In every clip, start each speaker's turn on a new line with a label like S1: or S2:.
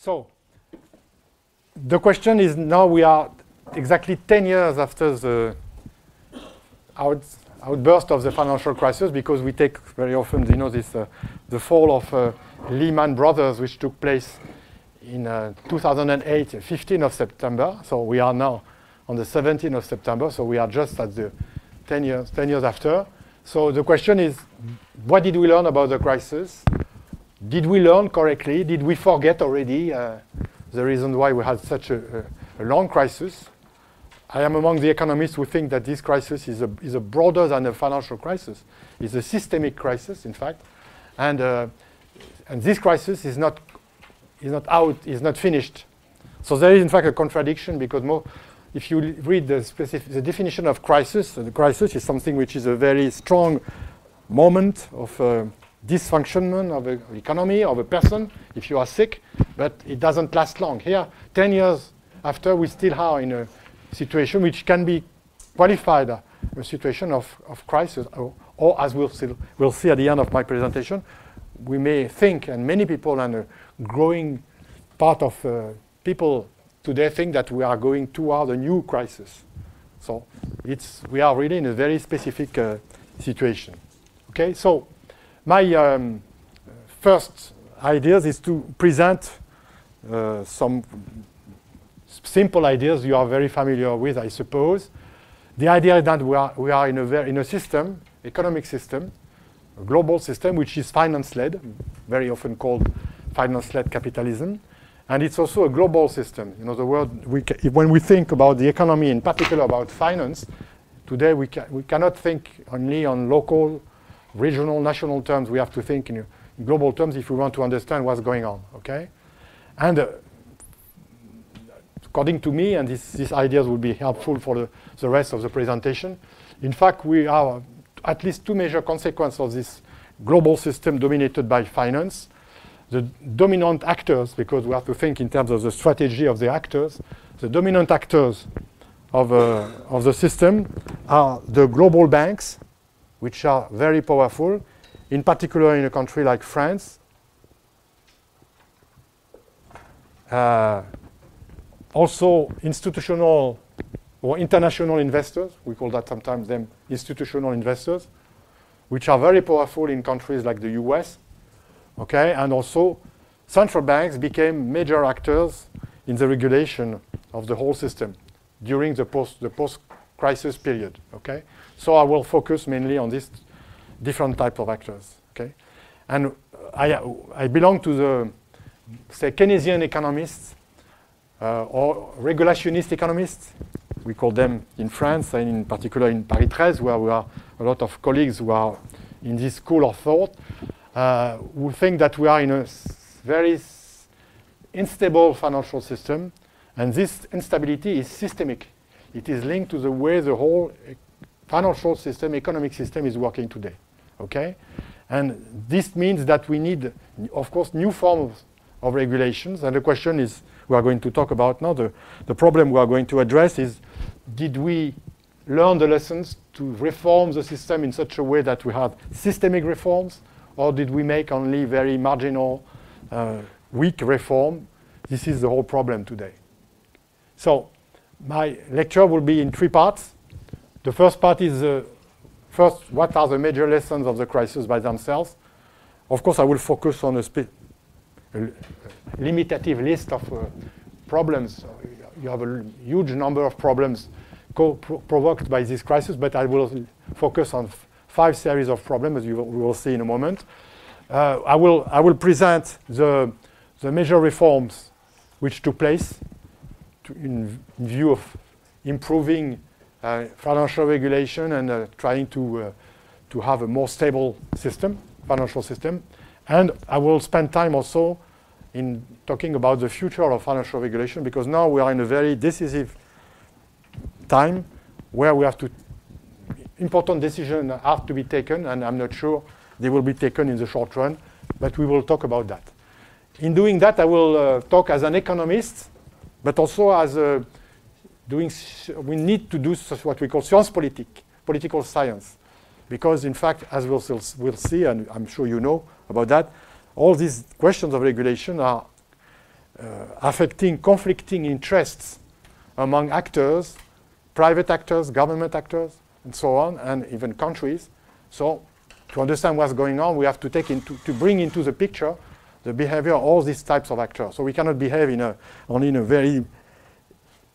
S1: So the question is now we are exactly 10 years after the out, outburst of the financial crisis because we take very often, you know, this uh, the fall of uh, Lehman Brothers, which took place in uh, 2008, 15th of September. So we are now on the 17th of September. So we are just at the 10 years, 10 years after. So the question is, what did we learn about the crisis? Did we learn correctly? Did we forget already uh, the reason why we had such a, a, long crisis? I am among the economists who think that this crisis is a, is a broader than a financial crisis. It's a systemic crisis, in fact. And, uh, and this crisis is not, is not out, is not finished. So there is, in fact, a contradiction because more, if you read the, specific, the definition of crisis, the crisis is something which is a very strong moment of uh, dysfunction of the economy, of a person, if you are sick, but it doesn't last long. Here, 10 years after, we still are in a situation which can be qualified a situation of, of crisis, or, or as we'll see, we'll see at the end of my presentation, we may think, and many people, and a growing part of uh, people today think that we are going toward a new crisis. So it's, we are really in a very specific uh, situation. Okay, so my um, first ideas is to present uh, some simple ideas you are very familiar with, I suppose. The idea is that we are, we are in, a in a system, economic system, a global system, which is finance-led, very often called finance-led capitalism. And it's also a global system. In other words, we when we think about the economy, in particular about finance, today we, ca we cannot think only on local, regional, national terms. We have to think in global terms if we want to understand what's going on. Okay, and uh, according to me, and these ideas will be helpful for the, the rest of the presentation. In fact, we have at least two major consequences of this global system dominated by finance the dominant actors, because we have to think in terms of the strategy of the actors, the dominant actors of, uh, of the system are the global banks, which are very powerful, in particular in a country like France. Uh, also institutional or international investors, we call that sometimes them institutional investors, which are very powerful in countries like the US, Okay, and also central banks became major actors in the regulation of the whole system during the post the post crisis period. Okay, so I will focus mainly on these different type of actors. Okay, and I I belong to the say Keynesian economists uh, or regulationist economists. We call them in France and in particular in Paris 13, where we are a lot of colleagues who are in this school of thought uh, we think that we are in a very unstable financial system, and this instability is systemic. It is linked to the way the whole financial system, economic system is working today. Okay? And this means that we need, of course, new forms of regulations. And the question is, we are going to talk about now, the, the problem we are going to address is, did we learn the lessons to reform the system in such a way that we have systemic reforms or did we make only very marginal, uh, weak reform? This is the whole problem today. So my lecture will be in three parts. The first part is uh, first, what are the major lessons of the crisis by themselves? Of course, I will focus on a, a limitative list of uh, problems. You have a huge number of problems provoked by this crisis, but I will focus on five series of problems, as you will, we will see in a moment. Uh, I, will, I will present the, the major reforms which took place to, in, view of improving financial regulation and uh, trying to, uh, to have a more stable system, financial system. And I will spend time also in talking about the future of financial regulation because now we are in a very decisive time where we have to important decisions have to be taken, and I'm not sure they will be taken in the short run, but we will talk about that. In doing that, I will uh, talk as an economist, but also as a doing, we need to do what we call science politique, political science. Because in fact, as we'll, we'll see, and I'm sure you know about that, all these questions of regulation are uh, affecting conflicting interests among actors, private actors, government actors, and so on, and even countries. So to understand what's going on, we have to take into, to bring into the picture the behavior of all these types of actors. So we cannot behave in a, only in a very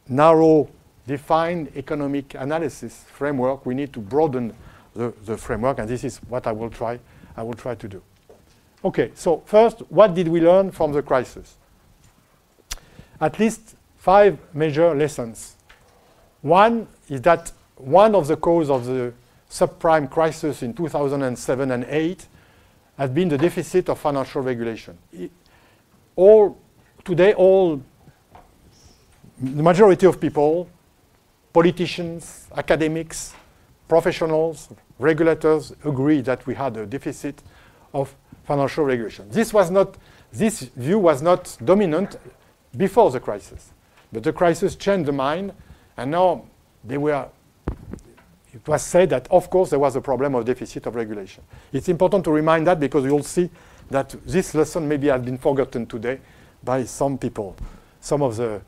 S1: narrow, defined economic analysis framework. We need to broaden the, the framework, and this is what I will try, I will try to do. Okay, so first, what did we learn from the crisis? At least five major lessons. One is that one of the causes of the subprime crisis in 2007 and 8 has been the deficit of financial regulation. all, today, all, the majority of people, politicians, academics, professionals, regulators agree that we had a deficit of financial regulation. This was not, this view was not dominant before the crisis. But the crisis changed the mind, and now they were it was said that, of course, there was a problem of deficit of regulation. It's important to remind that because you'll see that this lesson maybe has been forgotten today by some people, some of the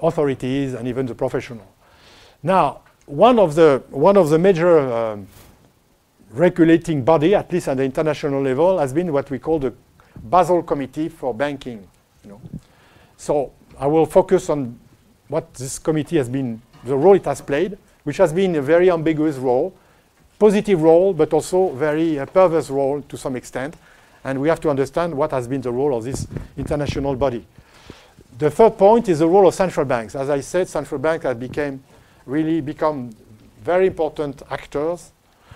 S1: authorities and even the professional. Now, one of the, one of the major um, regulating body, at least at the international level, has been what we call the Basel Committee for Banking. You know. So I will focus on what this committee has been, the role it has played, which has been a very ambiguous role, positive role, but also very uh, perverse role to some extent. And we have to understand what has been the role of this international body. The third point is the role of central banks. As I said, central banks have became really become very important actors.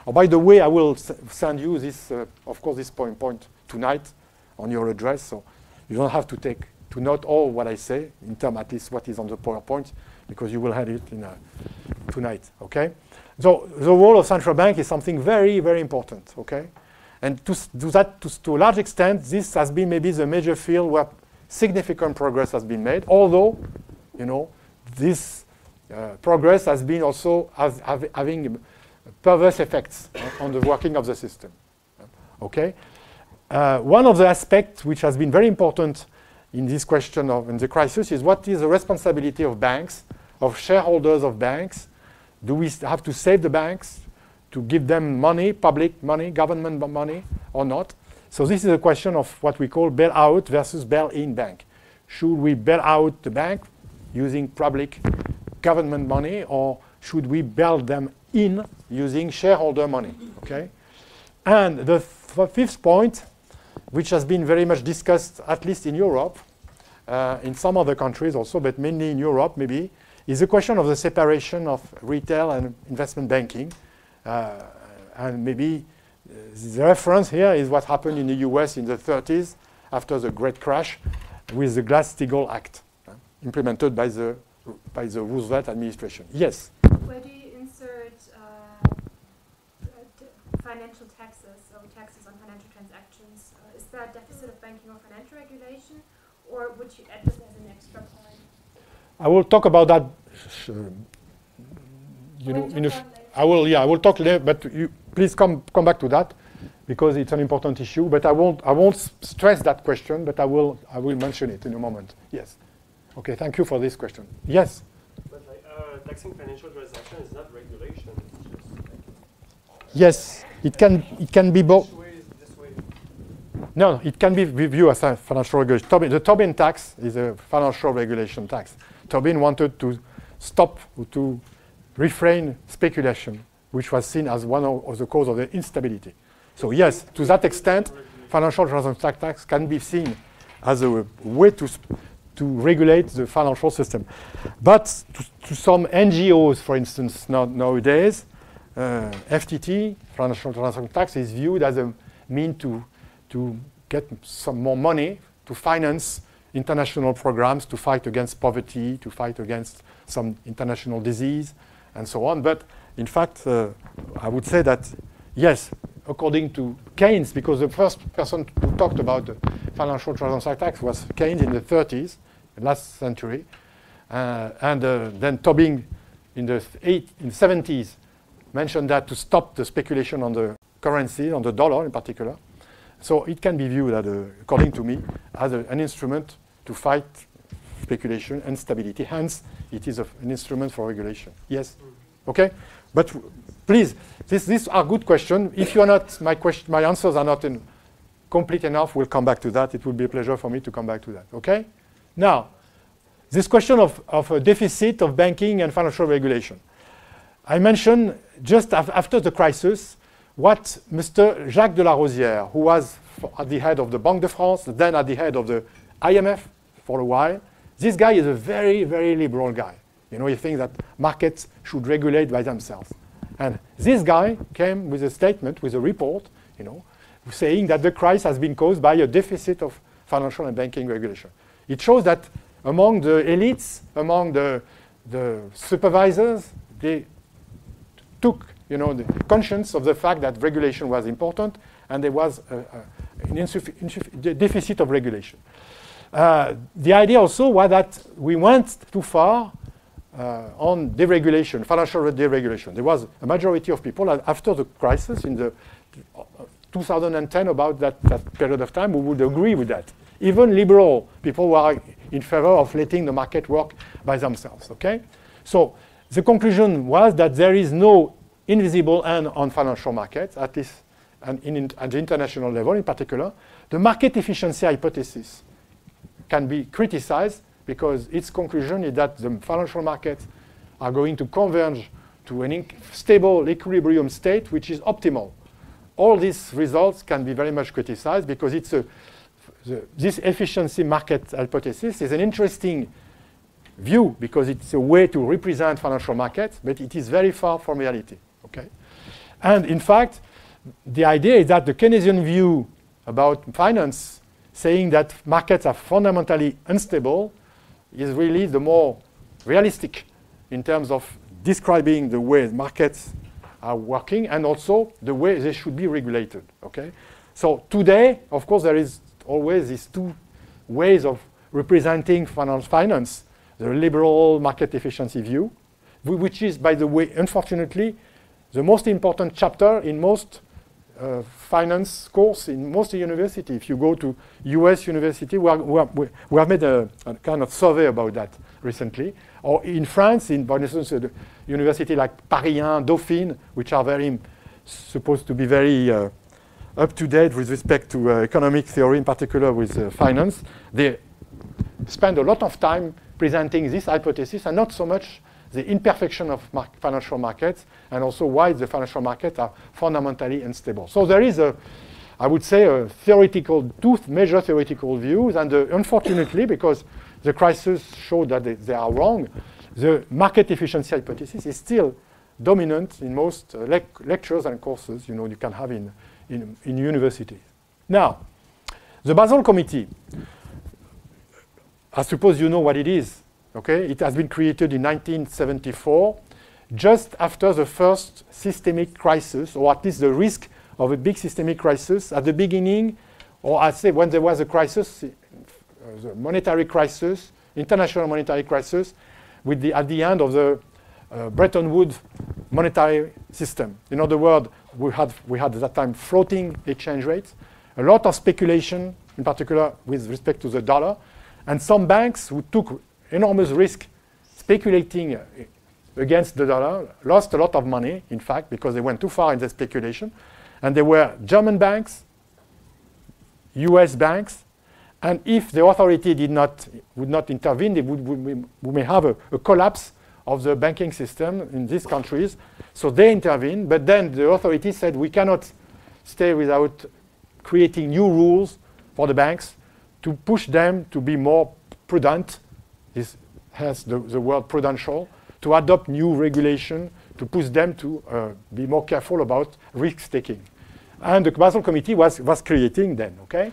S1: Oh, by the way, I will send you this, uh, of course, this point point tonight on your address, so you don't have to take to note all what I say in terms at least what is on the PowerPoint because you will have it in, uh, tonight, okay? So the role of central bank is something very, very important, okay? And to do that to, to a large extent, this has been maybe the major field where significant progress has been made, although, you know, this uh, progress has been also has, have, having perverse effects on the working of the system. Okay? Uh, one of the aspects which has been very important in this question of in the crisis is what is the responsibility of banks of shareholders of banks? Do we have to save the banks to give them money, public money, government money, or not? So this is a question of what we call bail-out versus bail-in bank. Should we bail out the bank using public government money, or should we bail them in using shareholder money? Okay. And the fifth point, which has been very much discussed, at least in Europe, uh, in some other countries also, but mainly in Europe, maybe, is the question of the separation of retail and investment banking. Uh, and maybe the reference here is what happened in the US in the 30s after the great crash with the Glass-Steagall Act, uh, implemented by the, by the Roosevelt administration. Yes?
S2: Where do you insert uh, financial taxes or taxes on financial transactions? Uh, is that a deficit of banking or financial regulation, or would you add this as an extra point?
S1: I will talk about that you know, in a I will, yeah, I will talk later, but you, please come, come back to that because it's an important issue. But I won't, I won't stress that question, but I will, I will mention it in a moment. Yes. Okay, thank you for this question. Yes?
S3: But like, uh, taxing financial transactions is not regulation.
S1: Yes, it can, it can be both. No, it can be viewed as a financial regulation. Tobin, the Tobin tax is a financial regulation tax. Tobin wanted to stop to refrain speculation, which was seen as one of, the cause of the instability. So yes, to that extent, financial transaction tax can be seen as a way to, to regulate the financial system. But to, to some NGOs, for instance, now, nowadays, uh, FTT, financial transaction tax, is viewed as a mean to, to get some more money to finance international programs to fight against poverty, to fight against some international disease, and so on. But in fact, uh, I would say that, yes, according to Keynes, because the first person who talked about the financial transaction tax was Keynes in the 30s, last century, uh, and uh, then Tobin in the, eight, in the 70s mentioned that to stop the speculation on the currency, on the dollar in particular. So it can be viewed, uh, according to me, as a, an instrument to fight speculation and stability. Hence, it is a, an instrument for regulation. Yes? Okay? But please, this, these are good questions. If you are not, my, question, my answers are not in, complete enough, we'll come back to that. It will be a pleasure for me to come back to that. Okay? Now, this question of, of a deficit of banking and financial regulation. I mentioned just af- after the crisis what Mr. Jacques de Larosière, who was at the head of the Banque de France, then at the head of the IMF for a while, this guy is a very, very liberal guy. You know, you think that markets should regulate by themselves. And this guy came with a statement, with a report, you know, saying that the crisis has been caused by a deficit of financial and banking regulation. It shows that among the elites, among the, the supervisors, they took you know, the conscience of the fact that regulation was important and there was a, a, an insuffi- insuffi- de- deficit of regulation. Uh, the idea also was that we went too far uh, on deregulation, financial deregulation. There was a majority of people after the crisis in the uh, 2010 about that, that period of time who would agree with that. Even liberal people were in favor of letting the market work by themselves. Okay, so the conclusion was that there is no invisible hand on financial markets, at least and in, at the international level in particular. The market efficiency hypothesis can be criticized because its conclusion is that the financial markets are going to converge to an stable equilibrium state which is optimal. All these results can be very much criticized because it's a, the, this efficiency market hypothesis is an interesting view because it's a way to represent financial markets, but it is very far from reality. Okay? And in fact, the idea is that the Keynesian view about finance, saying that markets are fundamentally unstable, is really the more realistic in terms of describing the way markets are working and also the way they should be regulated. Okay? So today, of course, there is always these two ways of representing finance, finance the liberal market efficiency view, which is, by the way, unfortunately, the most important chapter in most uh, finance course in most university. If you go to U.S. university, we, are, we, are, we, have made a, a kind of survey about that recently. Or in France, in for instance, a university like Paris 1, Dauphine, which are very supposed to be very uh, up to date with respect to uh, economic theory, in particular with uh, finance, they spend a lot of time presenting this hypothesis and not so much the imperfection of mar- financial markets and also why the financial markets are fundamentally unstable. So there is a, I would say, a theoretical, two major theoretical views, and uh, unfortunately, because the crisis showed that they, they are wrong, the market efficiency hypothesis is still dominant in most uh, lec- lectures and courses you know you can have in, in, in universities. Now, the Basel Committee, I suppose you know what it is. Okay, it has been created in 1974, just after the first systemic crisis, or at least the risk of a big systemic crisis at the beginning, or I'd say when there was a crisis, uh, the monetary crisis, international monetary crisis, with the, at the end of the uh, Bretton Woods monetary system. In other words, we had, we had at that time floating exchange rates, a lot of speculation, in particular with respect to the dollar, and some banks who took enormous risk speculating uh, against the dollar lost a lot of money, in fact, because they went too far in the speculation. And there were German banks, US banks, and if the authority did not, would not intervene, they would, would, we may have a, a collapse of the banking system in these countries. So they intervened, but then the authority said we cannot stay without creating new rules for the banks to push them to be more prudent. This has the, the word prudential, to adopt new regulation to push them to uh, be more careful about risk taking. And the Basel Committee was, was creating then, okay?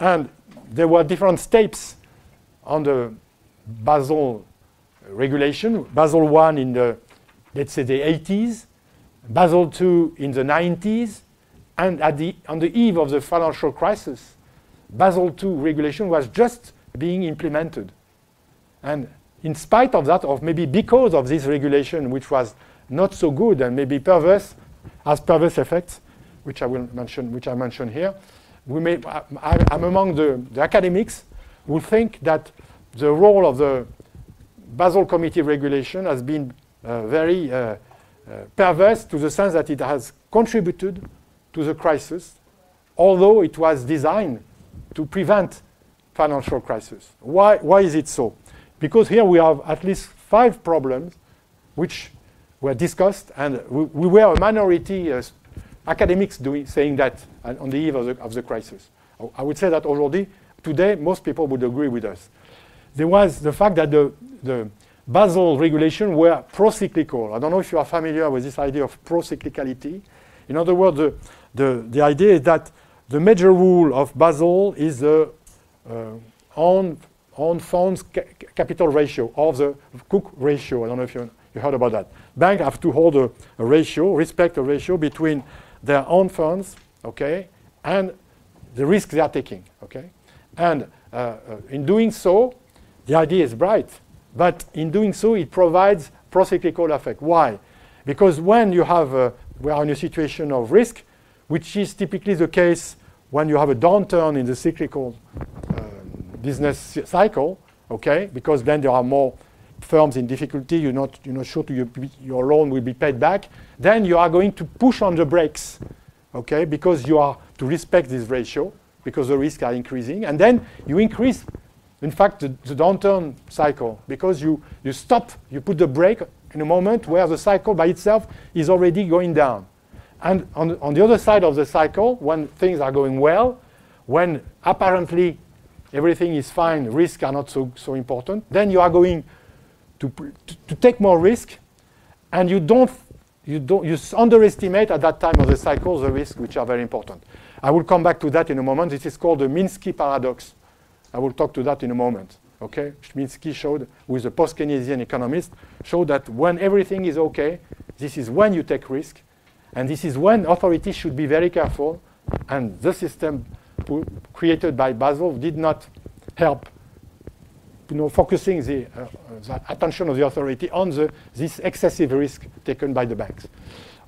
S1: And there were different steps on the Basel regulation. Basel I in the, let's say, the 80s, Basel II in the 90s, and at the, on the eve of the financial crisis, Basel II regulation was just being implemented. And in spite of that, or maybe because of this regulation, which was not so good and maybe perverse, has perverse effects, which I will mention, which I mentioned here, we may, I, I'm among the, the academics who think that the role of the Basel Committee regulation has been uh, very uh, uh, perverse to the sense that it has contributed to the crisis, although it was designed to prevent financial crisis. Why, why is it so? Because here we have at least five problems which were discussed, and we, we were a minority uh, academics doing, saying that on the eve of the, of the crisis. I would say that already today most people would agree with us. There was the fact that the, the Basel regulation were pro-cyclical. I don't know if you are familiar with this idea of pro-cyclicality. In other words, the, the, the idea is that the major rule of Basel is the uh, own, own funds ca capital ratio or the Cooke ratio. I don't know if you, you heard about that. Banks have to hold a, a ratio, respect a ratio between their own funds, okay, and the risk they are taking, okay? And uh, uh, in doing so, the idea is bright, but in doing so, it provides procyclical effect. Why? Because when you have, a, we are in a situation of risk, which is typically the case when you have a downturn in the cyclical business cycle, okay, because then there are more firms in difficulty, you're not, you're not sure to your, your loan will be paid back, then you are going to push on the brakes, okay, because you are to respect this ratio, because the risks are increasing, and then you increase, in fact, the, the downturn cycle, because you, you stop, you put the brake in a moment where the cycle by itself is already going down. And on, on the other side of the cycle, when things are going well, when apparently everything is fine, risks are not so, so important, then you are going to, to, to take more risk, and you don't, you don't, you underestimate at that time of the cycle the risks which are very important. I will come back to that in a moment. This is called the Minsky paradox. I will talk to that in a moment. Okay, Minsky showed, who is a post-Keynesian economist, showed that when everything is okay, this is when you take risk, and this is when authorities should be very careful. And the system created by Basel did not help you know, focusing the, uh, the, attention of the authority on the, this excessive risk taken by the banks.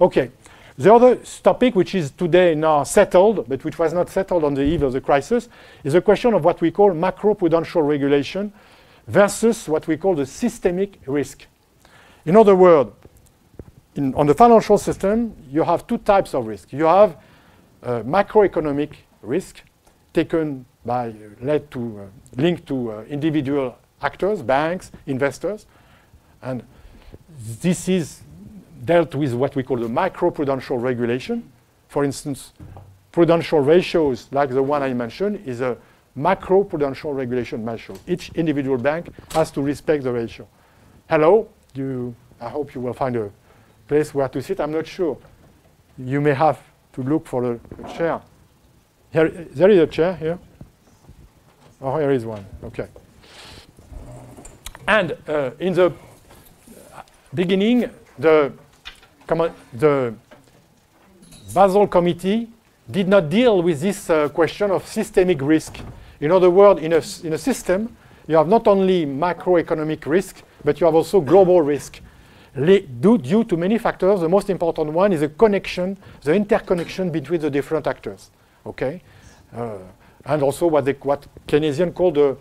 S1: Okay. The other topic, which is today now settled, but which was not settled on the eve of the crisis, is the question of what we call macroprudential regulation versus what we call the systemic risk. In other words, in, on the financial system, you have two types of risk. You have uh, macroeconomic risk taken by, led to, uh, linked to uh, individual actors, banks, investors. And this is dealt with what we call the microprudential regulation. For instance, prudential ratios like the one I mentioned is a macroprudential regulation measure. Each individual bank has to respect the ratio. Hello, you, I hope you will find a place where to sit. I'm not sure. You may have to look for a, a chair. Here, there is a chair here. Oh, here is one. Okay. And uh, in the beginning, the, the Basel Committee did not deal with this uh, question of systemic risk. In other words, in a, in a system, you have not only macroeconomic risk, but you have also global risk. Due, due to many factors, the most important one is the connection, the interconnection between the different actors. Okay? Uh, and also what, they, what Keynesian called the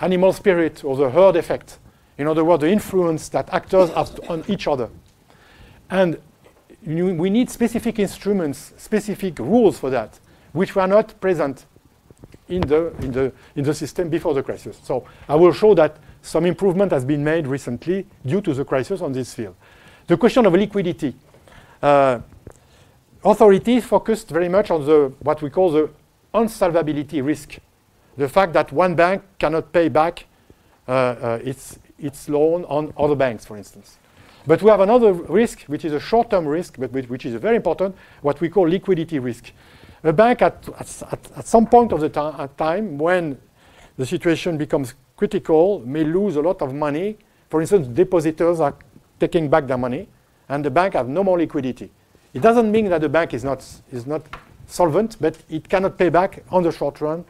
S1: animal spirit or the herd effect. In other words, the influence that actors have on each other. And we need specific instruments, specific rules for that, which were not present in the, in, the, in the system before the crisis. So I will show that some improvement has been made recently due to the crisis on this field. The question of liquidity. Uh, authorities focused very much on the, what we call the unsolvability risk. The fact that one bank cannot pay back uh, uh, its, its loan on other banks, for instance. But we have another risk, which is a short-term risk, but which is very important, what we call liquidity risk. A bank at, at, at some point of the time when the situation becomes critical may lose a lot of money. For instance, depositors are taking back their money, and the bank have no more liquidity. It doesn't mean that the bank is not, is not solvent, but it cannot pay back on the short run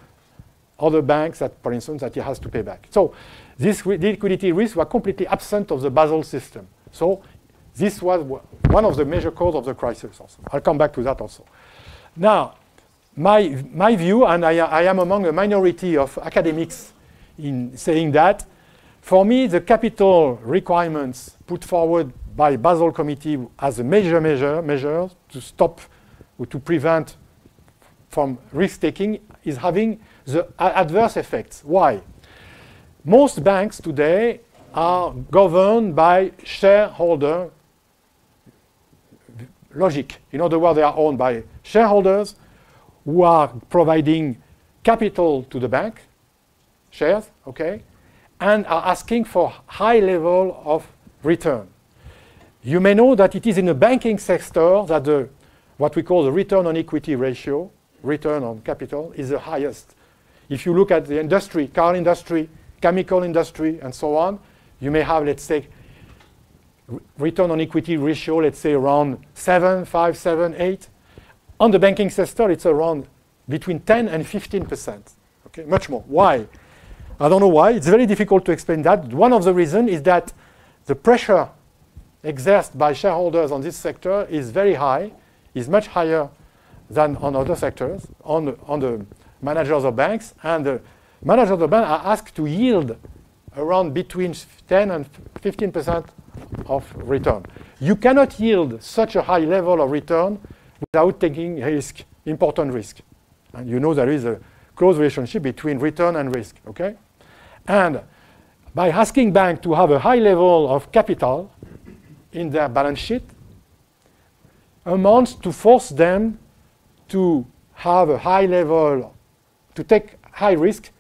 S1: other banks that, for instance, that it has to pay back. So these liquidity risks were completely absent of the Basel system. So this was one of the major causes of the crisis also. I'll come back to that also. Now, my, my view, and I, I am among a minority of academics in saying that, for me, the capital requirements put forward by Basel Committee as a major measure, measure to stop or to prevent from risk taking is having the adverse effects. Why? Most banks today are governed by shareholder logic. In other words, they are owned by shareholders who are providing capital to the bank, shares, okay, and are asking for high level of return. You may know that it is in the banking sector that the, what we call the return on equity ratio, return on capital, is the highest. If you look at the industry, car industry, chemical industry, and so on, you may have, let's say, return on equity ratio, let's say around 7, 5, 7, 8. On the banking sector, it's around between 10 and 15%. Okay, much more. Why? I don't know why. It's very difficult to explain that. One of the reasons is that the pressure exerted by shareholders on this sector is very high, is much higher than on other sectors, on on the managers of banks. And the managers of the bank are asked to yield around between 10 and 15% of return. You cannot yield such a high level of return without taking risk, important risk. And you know there is a close relationship between return and risk, okay? And by asking banks to have a high level of capital in their balance sheet, amounts to force them to have a high level, to take high risk,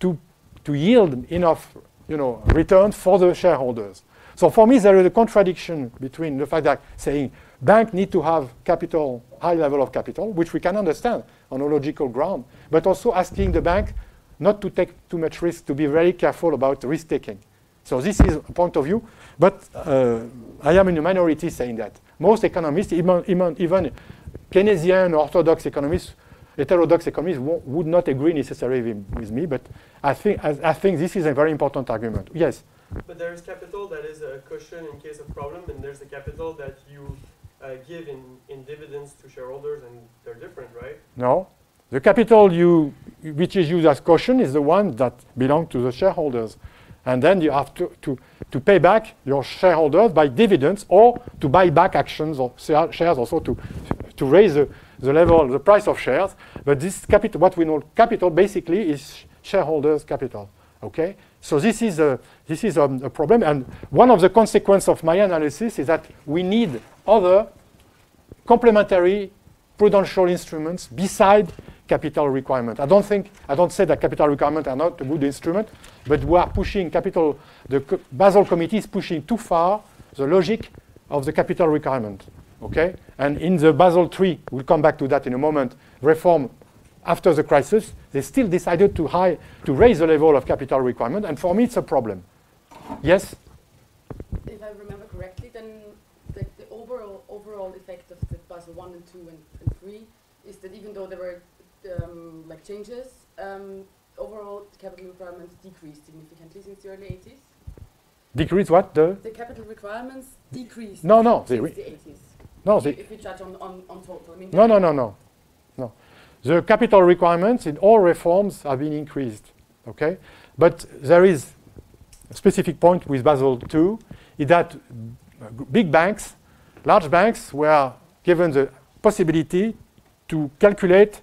S1: to, to yield enough you know, return for the shareholders. So for me, there is a contradiction between the fact that saying banks need to have capital, high level of capital, which we can understand on a logical ground, but also asking the bank not to take too much risk, to be very careful about risk taking. So this is a point of view, but uh, I am in a minority saying that. Most economists, even, even, even Keynesian orthodox economists, heterodox economists would not agree necessarily with, me, but I think, I, I think this is a very important argument. Yes?
S3: But there is capital that is a cushion in case of problem, and there's the capital that you uh, give in, in dividends to shareholders, and they're different, right?
S1: No. The capital you, which is used as cushion is the one that belongs to the shareholders. And then you have to, to, to pay back your shareholders by dividends or to buy back actions or shares also to, to raise the, the level, the price of shares. But this capital, what we know capital basically is shareholders' capital. Okay? So this is, a, this is a, a problem. And one of the consequences of my analysis is that we need other complementary prudential instruments beside capital requirement. I don't think, I don't say that capital requirements are not a good instrument, but we are pushing capital, the Basel Committee is pushing too far the logic of the capital requirement. Okay? And in the Basel III, we'll come back to that in a moment, reform after the crisis, they still decided to, high, to raise the level of capital requirement, and for me it's a problem. Yes?
S4: If I remember correctly, then the, the overall, overall effect of the Basel 1 and 2 and, and 3 is that even though there were um, like changes, um, overall the capital requirements decreased significantly since the early 80s.
S1: Decreased what? The,
S4: the capital requirements decreased
S1: no, no,
S4: since the 80s.
S1: No, the,
S4: if we judge on, on, on total. I mean
S1: no, no, no, no. No. The capital requirements in all reforms have been increased. Okay? But there is a specific point with Basel II is that big banks, large banks were given the possibility to calculate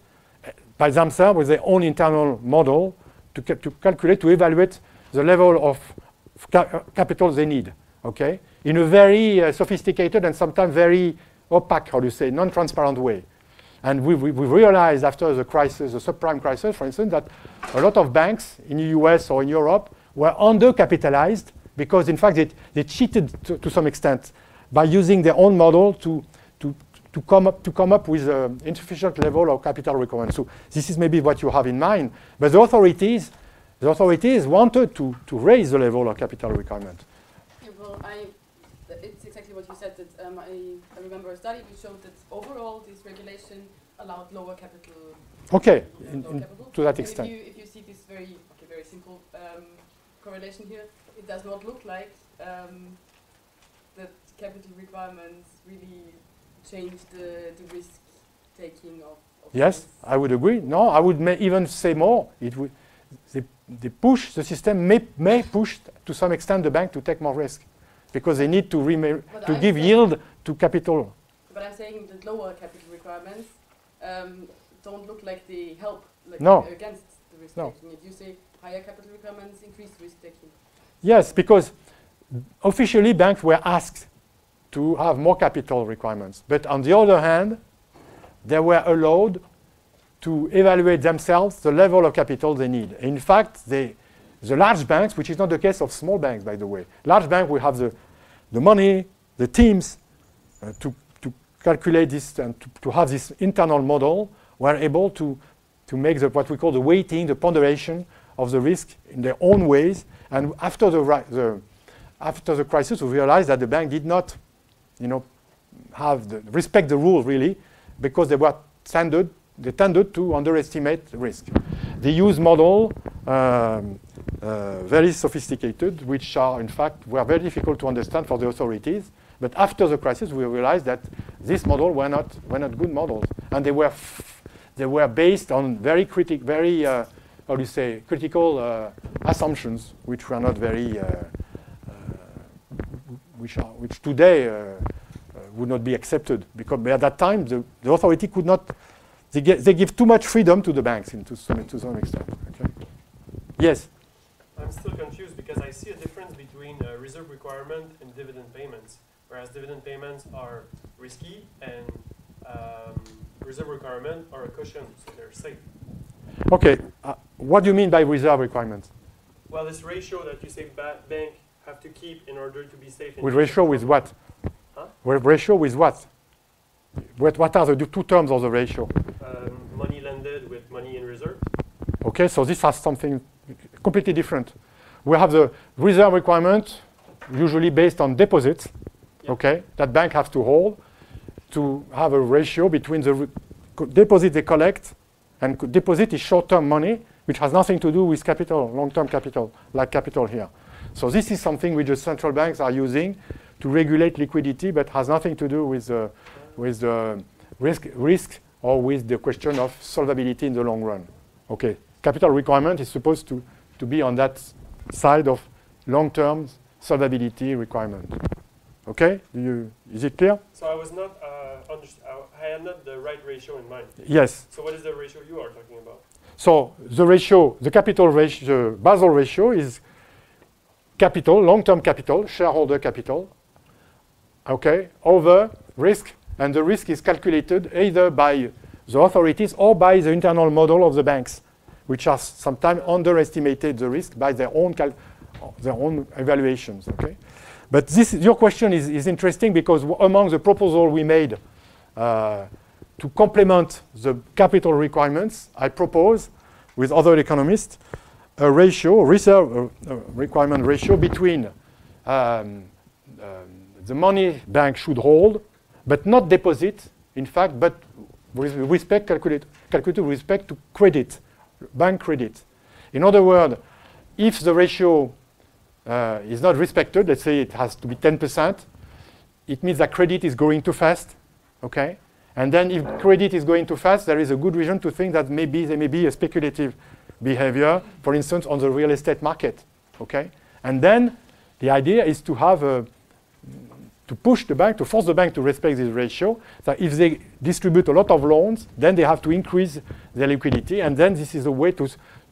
S1: by themselves with their own internal model to, ca to calculate, to evaluate the level of ca capital they need, okay? In a very uh, sophisticated and sometimes very opaque, how do you say, non-transparent way. And we, we, we, realized after the crisis, the subprime crisis, for instance, that a lot of banks in the US or in Europe were undercapitalized because, in fact, they, they cheated to, to some extent by using their own model to, to, come up to come up with an insufficient level of capital requirement. So this is maybe what you have in mind. But the authorities, the authorities wanted to, to raise the level of capital requirement.
S4: Yeah, well, I, it's exactly what you said. That um, I, I, remember a study which showed that overall this regulation allowed lower capital.
S1: Okay, in, in, capital. to that extent.
S4: If you, if you, see this very okay, very simple um, correlation here, it does not look like um, that capital requirements really change the, the risk taking of of
S1: Yes. I would agree. No, I would may even say more. It would, they, they push, the system may, may push to some extent the bank to take more risk because they need to, to
S4: I'm
S1: give yield to capital.
S4: But I'm saying that lower capital requirements um, don't look like they help like,
S1: No.
S4: against the risk
S1: No.
S4: taking. If you say higher capital requirements, increase risk taking.
S1: Yes, because officially banks were asked to have more capital requirements. But on the other hand, they were allowed to evaluate themselves the level of capital they need. In fact, they, the large banks, which is not the case of small banks, by the way, large banks will have the, the money, the teams uh, to, to calculate this and to, to have this internal model, were able to, to make the, what we call the weighting, the ponderation of the risk in their own ways. And after the, the, after the crisis, we realized that the bank did not, you know, have the, respect the rule really, because they were tended, they tended to underestimate risk. They use model um, uh, very sophisticated, which are in fact were very difficult to understand for the authorities. But after the crisis, we realized that these models were not were not good models, and they were they were based on very critic, very uh, how do you say critical uh, assumptions, which were not very uh, which are which today uh, uh, would not be accepted because at that time the, the authority could not they, ge- they give too much freedom to the banks in to some, to some extent. Okay. Yes.
S3: I'm still confused because I see a difference between uh, reserve requirement and dividend payments. Whereas dividend payments are risky and um, reserve requirement are a cushion, so they're safe.
S1: Okay. Uh, what do you mean by reserve requirements?
S3: Well, this ratio that you say ba- bank have to keep in order to be safe. in
S1: With ratio with what?
S3: Huh?
S1: With ratio with what? What, what are the two terms of the ratio?
S3: um, money lended with money in reserve.
S1: Okay, so this has something completely different. We have the reserve requirement, usually based on deposits,
S3: Yeah.
S1: okay, that bank has to hold to have a ratio between the deposit they collect and deposit is short-term money, which has nothing to do with capital, long-term capital, like capital here. So this is something which the central banks are using to regulate liquidity, but has nothing to do with uh, with the risk risk or with the question of solvability in the long run. Okay, capital requirement is supposed to, to be on that side of long-term solvability requirement. Okay, Do you, is it clear?
S3: So I was not, uh, I I had not the right ratio in mind.
S1: Yes.
S3: So what is the ratio you are talking about?
S1: So the ratio, the capital ratio, the Basel ratio is capital, long-term capital, shareholder capital, okay, over risk, and the risk is calculated either by the authorities or by the internal model of the banks, which are sometimes underestimated the risk by their own their own evaluations. Okay, but this your question is, is interesting because among the proposal we made uh, to complement the capital requirements, I propose with other economists a ratio, reserve uh, requirement ratio between um, um, the money bank should hold, but not deposit, in fact, but with respect calculate, calculated with respect to credit, bank credit. In other words, if the ratio uh, is not respected, let's say it has to be 10%, it means that credit is growing too fast, okay? And then if credit is going too fast, there is a good reason to think that maybe there may be a speculative behavior, for instance, on the real estate market, okay? And then the idea is to have a, to push the bank, to force the bank to respect this ratio, that if they distribute a lot of loans, then they have to increase their liquidity, and then this is a way to,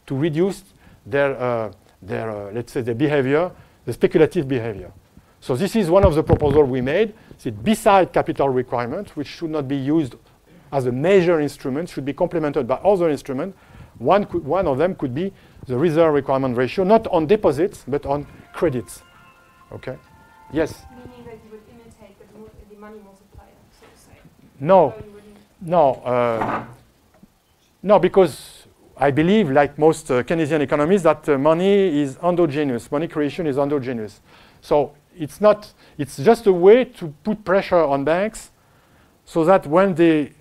S1: to reduce their, uh, their uh, let's say, their behavior, the speculative behavior. So this is one of the proposals we made. That beside capital requirements, which should not be used as a major instrument, should be complemented by other instruments. One, could, one of them could be the reserve requirement ratio, not on deposits, but on credits. Okay? Yes?
S2: Meaning that you would imitate the, the money multiplier, so to say.
S1: No. No, uh, no, because I believe, like most uh, Keynesian economists, that uh, money is endogenous. Money creation is endogenous. So it's not. It's just a way to put pressure on banks, so that when the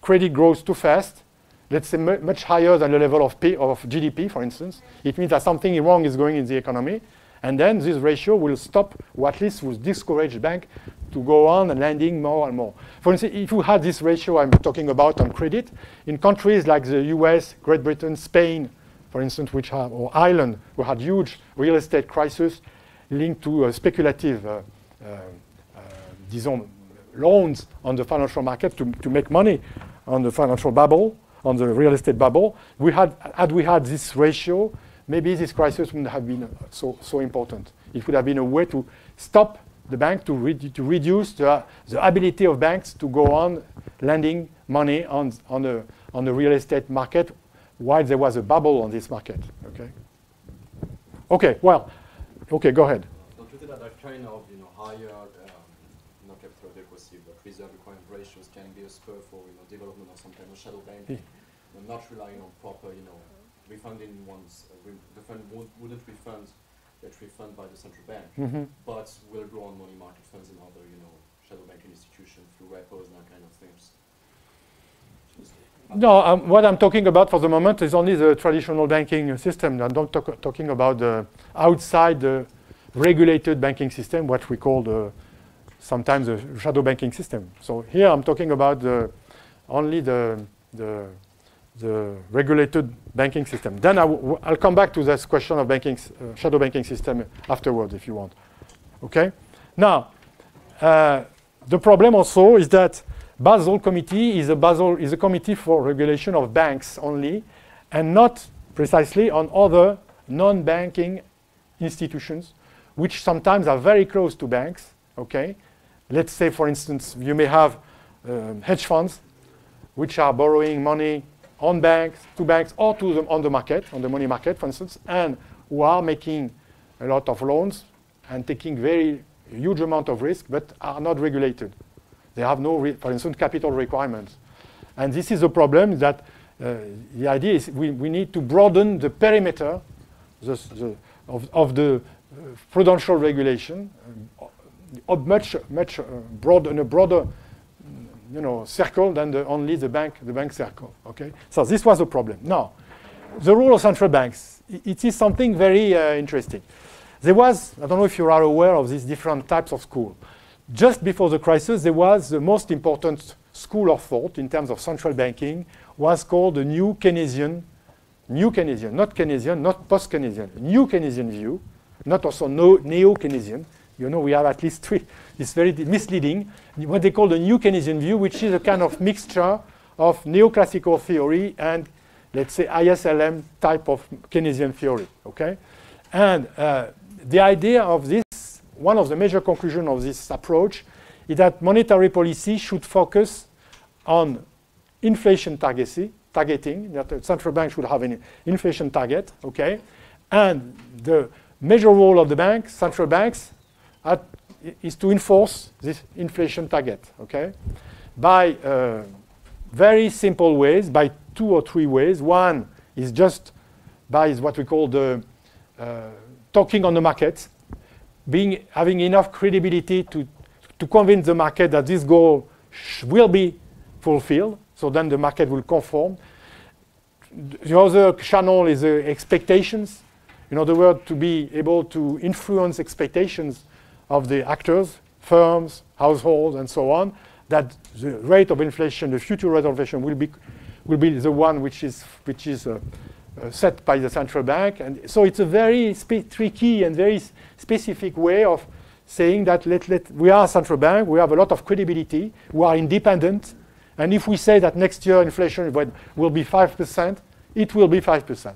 S1: credit grows too fast, let's say mu- much higher than the level of P of GDP, for instance, it means that something wrong is going in the economy, and then this ratio will stop, or at least will discourage bank to go on lending more and more. For instance, if you had this ratio I'm talking about on credit, in countries like the US, Great Britain, Spain, for instance, which have, or Ireland, who had huge real estate crisis linked to uh, speculative uh, uh, uh, disons, loans on the financial market to, to make money on the financial bubble, on the real estate bubble. We had, had we had this ratio, maybe this crisis wouldn't have been so, so important. It would have been a way to stop the bank to, re to reduce the, the ability of banks to go on lending money on, on, the, on the real estate market while there was a bubble on this market. Okay. Okay. Well. Okay. Go ahead.
S5: Don't you think that that kind of you know higher um, not capital adequacy but reserve requirement ratios can be a spur for you know development of some kind of shadow banking, you know, not relying on proper you know refunding ones. Uh, re the fund wouldn't refund that refund by the central bank,
S1: mm -hmm.
S5: but will grow on money market funds and other, you know, shadow banking institutions through repos and that kind of things.
S1: no, um, what I'm talking about for the moment is only the traditional banking system. I'm not talk talking about the outside the regulated banking system, what we call the sometimes the shadow banking system. So here I'm talking about the only the the the regulated banking system. Then I'll come back to this question of banking, uh, shadow banking system afterwards if you want. Okay? Now, uh, the problem also is that Basel committee is a Basel is a committee for regulation of banks only, and not precisely on other non-banking institutions, which sometimes are very close to banks. Okay, let's say, for instance, you may have um, hedge funds which are borrowing money on banks, to banks, or to the, on the market, on the money market, for instance, and who are making a lot of loans and taking very huge amount of risk, but are not regulated. They have no, for instance, capital requirements. And this is a problem that uh, the idea is we, we need to broaden the perimeter the, the, of, of the uh, prudential regulation uh, much, much uh, broad, a broader you know, circle than the, only the bank, the bank circle. Okay, so this was a problem. Now, the role of central banks, it, is something very uh, interesting. There was, I don't know if you are aware of these different types of school. Just before the crisis, there was the most important school of thought in terms of central banking was called the New Keynesian, New Keynesian, not Keynesian, not post-Keynesian, New Keynesian view, not also no, Neo-Keynesian. You know, we have at least three. It's very misleading. What they call the New Keynesian view, which is a kind of mixture of neoclassical theory and, let's say, ISLM type of Keynesian theory. Okay, and uh, the idea of this, one of the major conclusions of this approach, is that monetary policy should focus on inflation targeting, that the central bank should have an inflation target, okay? And the major role of the bank, central banks, at, is to enforce this inflation target, okay? By uh, very simple ways, by two or three ways. One is just by what we call the uh, talking on the market, being, having enough credibility to, to convince the market that this goal will be fulfilled, so then the market will conform. The other channel is uh, expectations. In other words, to be able to influence expectations of the actors, firms, households, and so on, that the rate of inflation, the future rate of inflation will be, will be the one which is, which is uh, uh, set by the central bank. And so it's a very tricky and very specific way of saying that let, let, we are a central bank, we have a lot of credibility, we are independent, and if we say that next year inflation will be 5%, it will be 5%,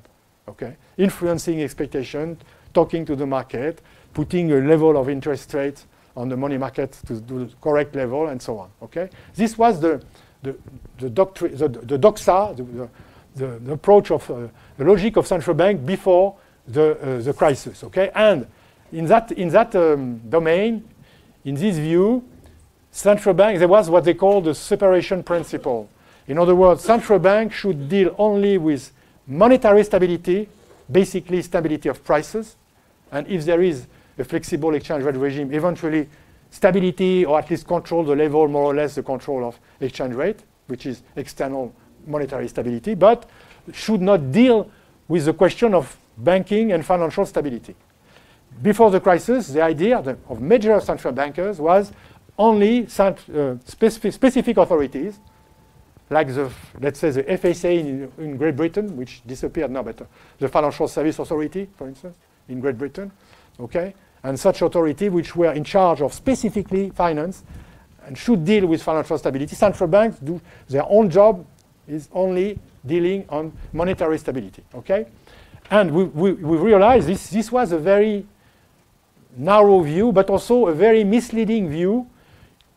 S1: okay? Influencing expectation, talking to the market, putting a level of interest rate on the money market to the correct level and so on, okay? This was the, the, the, doctrine, the, the doxa, the, the, the approach of uh, the logic of central bank before the, uh, the crisis, okay? And in that, in that um, domain, in this view, central bank, there was what they call the separation principle. In other words, central bank should deal only with monetary stability, basically stability of prices, and if there is a flexible exchange rate regime, eventually stability or at least control the level, more or less the control of exchange rate, which is external monetary stability, but should not deal with the question of banking and financial stability. Before the crisis, the idea of major central bankers was only uh, specific, specific authorities, like the, let's say the FSA in, in Great Britain, which disappeared now, but uh, the Financial Service Authority, for instance, in Great Britain, okay, and such authority which were in charge of specifically finance and should deal with financial stability. Central banks do their own job is only dealing on monetary stability, okay? And we, we, we realized this, this was a very narrow view, but also a very misleading view.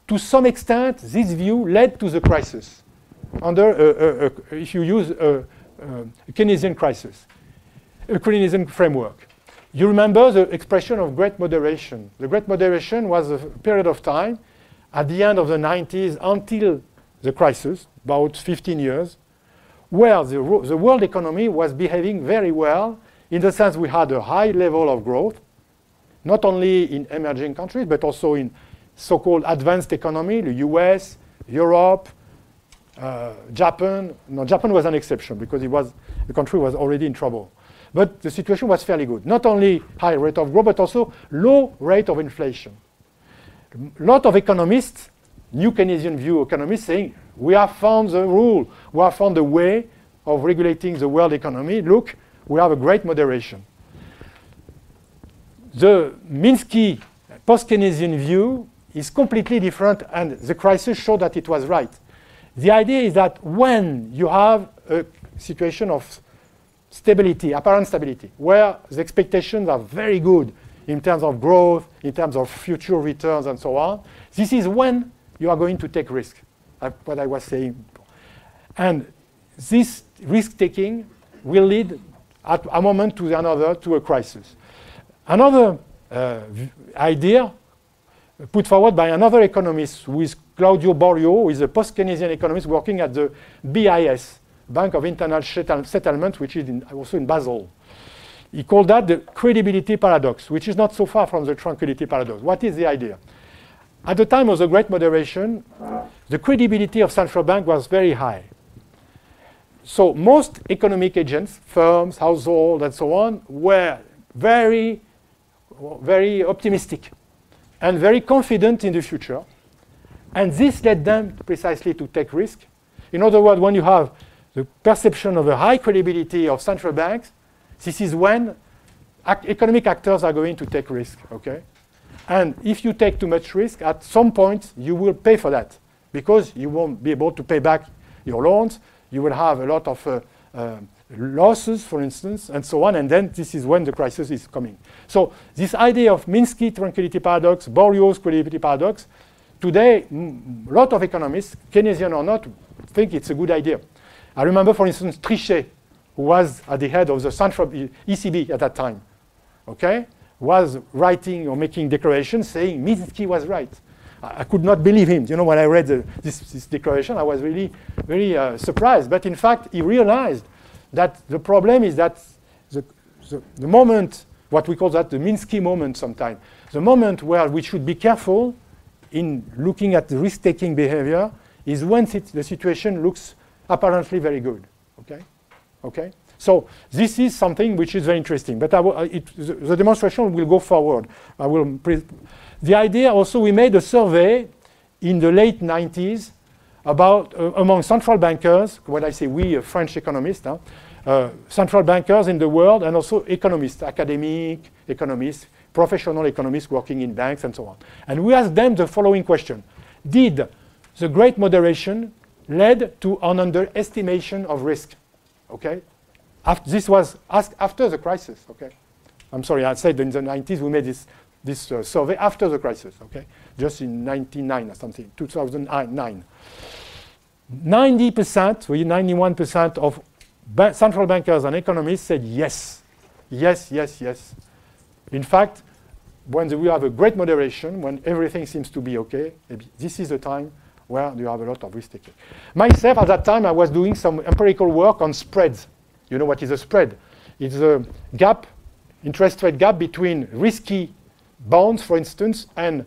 S1: To some extent, this view led to the crisis under, a, a, a, if you use a Keynesian crisis, a Keynesian framework. You remember the expression of great moderation. The great moderation was a period of time at the end of the 90s until the crisis, about 15 years, where the, the world economy was behaving very well in the sense we had a high level of growth, not only in emerging countries, but also in so-called advanced economy, the US, Europe, uh, Japan. No, Japan was an exception because it was, the country was already in trouble. But the situation was fairly good. Not only high rate of growth, but also low rate of inflation. A lot of economists, new Keynesian view economists, saying we have found the rule, we have found a way of regulating the world economy. Look, we have a great moderation. The Minsky post-Keynesian view is completely different, and the crisis showed that it was right. The idea is that when you have a situation of stability, apparent stability, where the expectations are very good in terms of growth, in terms of future returns, and so on, this is when you are going to take risk, what I was saying. And this risk taking will lead at a moment to another to a crisis. Another uh, idea put forward by another economist who is Claudio Borio, who is a post-Keynesian economist working at the BIS, Bank of Internal Settlement, which is in, also in Basel. He called that the credibility paradox, which is not so far from the tranquility paradox. What is the idea? At the time of the Great Moderation, the credibility of central bank was very high. So most economic agents, firms, households, and so on, were very, very optimistic and very confident in the future. And this led them precisely to take risk. In other words, when you have the perception of a high credibility of central banks, this is when economic actors are going to take risk, okay? And if you take too much risk, at some point you will pay for that because you won't be able to pay back your loans. You will have a lot of uh, uh, losses, for instance, and so on. And then this is when the crisis is coming. So this idea of Minsky tranquility paradox, Borio's credibility paradox, today a lot of economists, Keynesian or not, think it's a good idea. I remember, for instance, Trichet, who was at the head of the central ECB at that time, okay, was writing or making declarations saying Minsky was right. I, I could not believe him. You know, when I read the, this, this declaration, I was really very uh, surprised. But in fact, he realized that the problem is that the, the, the moment, what we call that the Minsky moment sometimes, the moment where we should be careful in looking at the risk-taking behavior is when the situation looks apparently very good. Okay? Okay? So this is something which is very interesting. But uh, it, the, demonstration will go forward. I will. The idea also we made a survey in the late 90s about uh, among central bankers. When I say we, uh, French economists, huh, uh, central bankers in the world, and also economists, academic economists, professional economists working in banks, and so on. And we asked them the following question: Did the Great Moderation led to an underestimation of risk? Okay, after, this was asked after the crisis. Okay, I'm sorry, I said in the 90s we made this this uh, survey after the crisis. Okay, just in 99 or something, 2009. 90%, we 91% of ba- central bankers and economists said yes, yes, yes, yes. In fact, when we have a great moderation, when everything seems to be okay, this is the time where you have a lot of risk taking. Myself, at that time, I was doing some empirical work on spreads. You know what is a spread? It's a gap, interest rate gap between risky bonds, for instance, and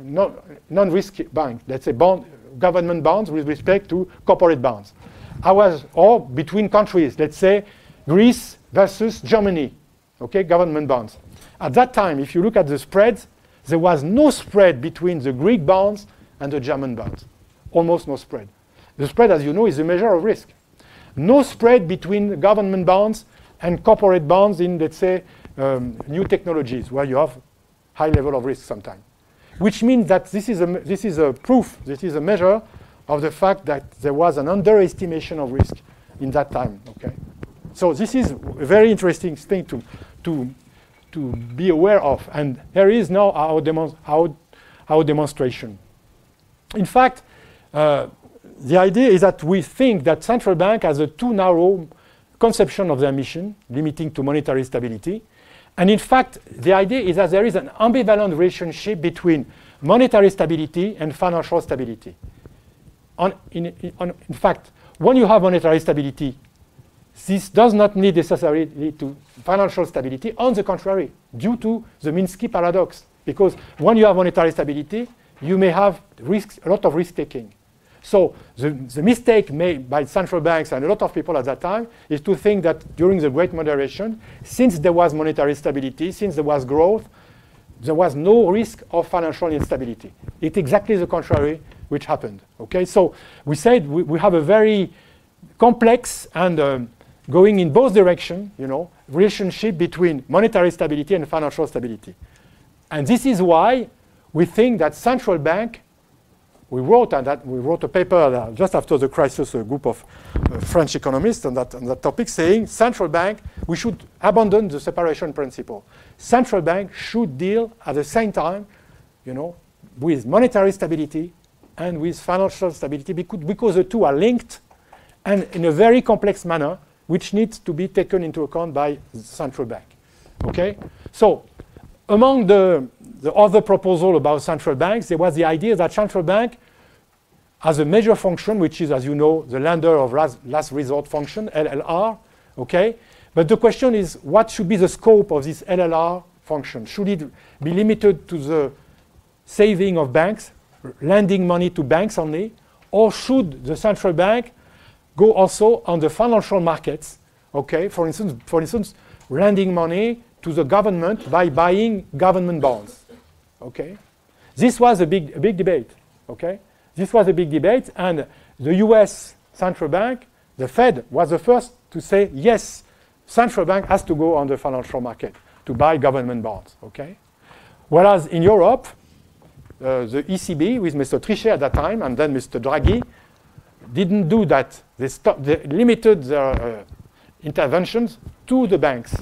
S1: non- non-risky bank, let's say bond, government bonds with respect to corporate bonds. I was, or between countries, let's say Greece versus Germany, okay, government bonds. At that time, if you look at the spreads, there was no spread between the Greek bonds and the German bonds. Almost no spread. The spread, as you know, is a measure of risk. No spread between government bonds and corporate bonds in, let's say, um, new technologies where you have high level of risk sometimes. Which means that this is, a, this is a proof, this is a measure of the fact that there was an underestimation of risk in that time. Okay, so this is a very interesting thing to to to be aware of. And here is now our, demo our, our demonstration. In fact, uh, the idea is that we think that central bank has a too narrow conception of their mission, limiting to monetary stability. And in fact, the idea is that there is an ambivalent relationship between monetary stability and financial stability. On, in, in, in fact, when you have monetary stability, this does not need necessarily lead to financial stability. On the contrary, due to the Minsky paradox, because when you have monetary stability, you may have risks, a lot of risk taking. So the, the mistake made by central banks and a lot of people at that time is to think that during the Great Moderation, since there was monetary stability, since there was growth, there was no risk of financial instability. It's exactly the contrary which happened. Okay, so we said we, we have a very complex and um, going in both directions, you know, relationship between monetary stability and financial stability. And this is why we think that central bank, we wrote, and that we wrote a paper just after the crisis, a group of uh, French economists on that, on that topic, saying central bank, we should abandon the separation principle. Central bank should deal at the same time, you know, with monetary stability and with financial stability because, because the two are linked and in a very complex manner which needs to be taken into account by the central bank. Okay? So among the, the other proposal about central banks, there was the idea that central bank has a major function, which is, as you know, the lender of last, last resort function, LLR. Okay? But the question is, what should be the scope of this LLR function? Should it be limited to the saving of banks, lending money to banks only, or should the central bank go also on the financial markets, okay? For instance, for instance, lending money to the government by buying government bonds, okay? This was a big, a big debate, okay? This was a big debate, and the US central bank, the Fed, was the first to say, yes, central bank has to go on the financial market to buy government bonds, okay? Whereas in Europe, uh, the ECB with Mr. Trichet at that time and then Mr. Draghi didn't do that. They, stopped, they limited their uh, interventions to the banks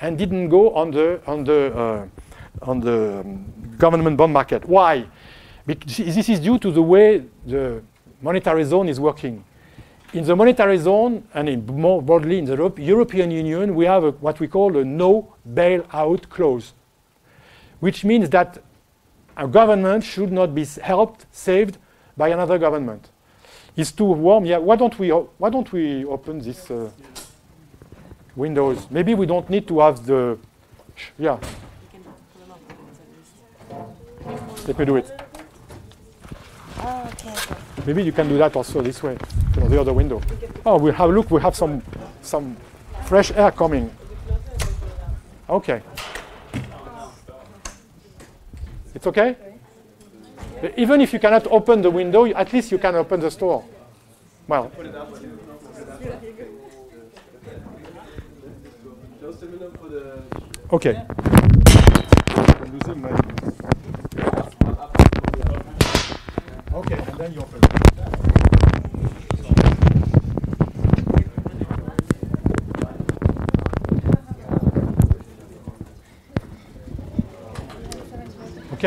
S1: and didn't go on the, on the, uh, on the um, government bond market. Why? Because this is due to the way the monetary zone is working. In the monetary zone, and in more broadly in the Europe, European Union, we have a, what we call a no bailout clause, which means that a government should not be helped, saved by another government. It's too warm. Yeah, why don't we, why don't we open this uh, windows? Maybe we don't need to have the, yeah. Let me do it.
S6: Oh, okay, okay.
S1: Maybe you can do that also this way, through the other window. Oh, we have, look, we have some, some fresh air coming. Okay. It's okay? Even if you cannot open the window, at least you can open the store. Well. Okay. Okay, and then you open. Ok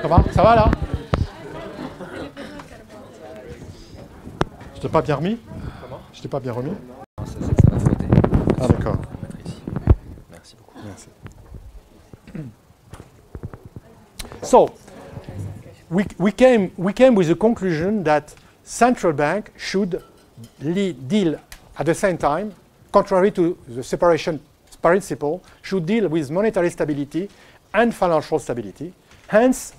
S1: Ça va? Ça va là? Je t'ai pas bien remis? Je t'ai pas bien remis?
S7: Non, ça, ça.
S1: Ah d'accord.
S7: Merci beaucoup.
S1: Merci. So, we, we, came, we came with the conclusion that central bank should deal at the same time, contrary to the separation principle, should deal with monetary stability and financial stability. Hence,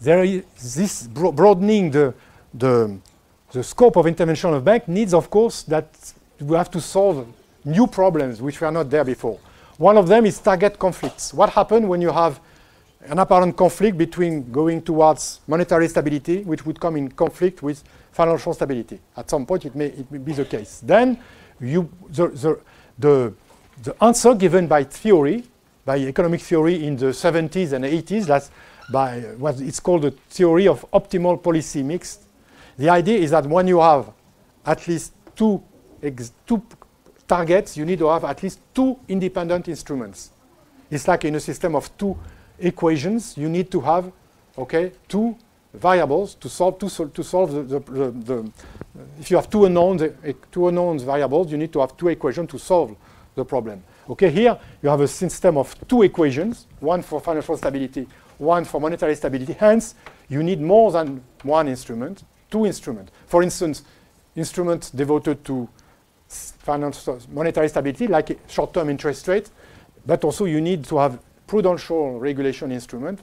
S1: there is this bro- broadening the, the, the scope of intervention of bank needs, of course, that we have to solve new problems which were not there before. One of them is target conflicts. What happens when you have an apparent conflict between going towards monetary stability, which would come in conflict with financial stability. At some point, it may, it may be the case. Then, you, the, the, the, the answer given by theory, by economic theory in the 70s and 80s, that's by what it's called the theory of optimal policy mix. The idea is that when you have at least two, two targets, you need to have at least two independent instruments. It's like in a system of two equations, you need to have, okay, two variables to solve to, sol- to solve the, the, the, the if you have two unknowns, two unknowns variables, you need to have two equations to solve the problem. Okay, here you have a system of two equations, one for financial stability, one for monetary stability. Hence, you need more than one instrument, two instruments. For instance, instruments devoted to financial monetary stability, like short-term interest rate, but also you need to have prudential regulation instrument,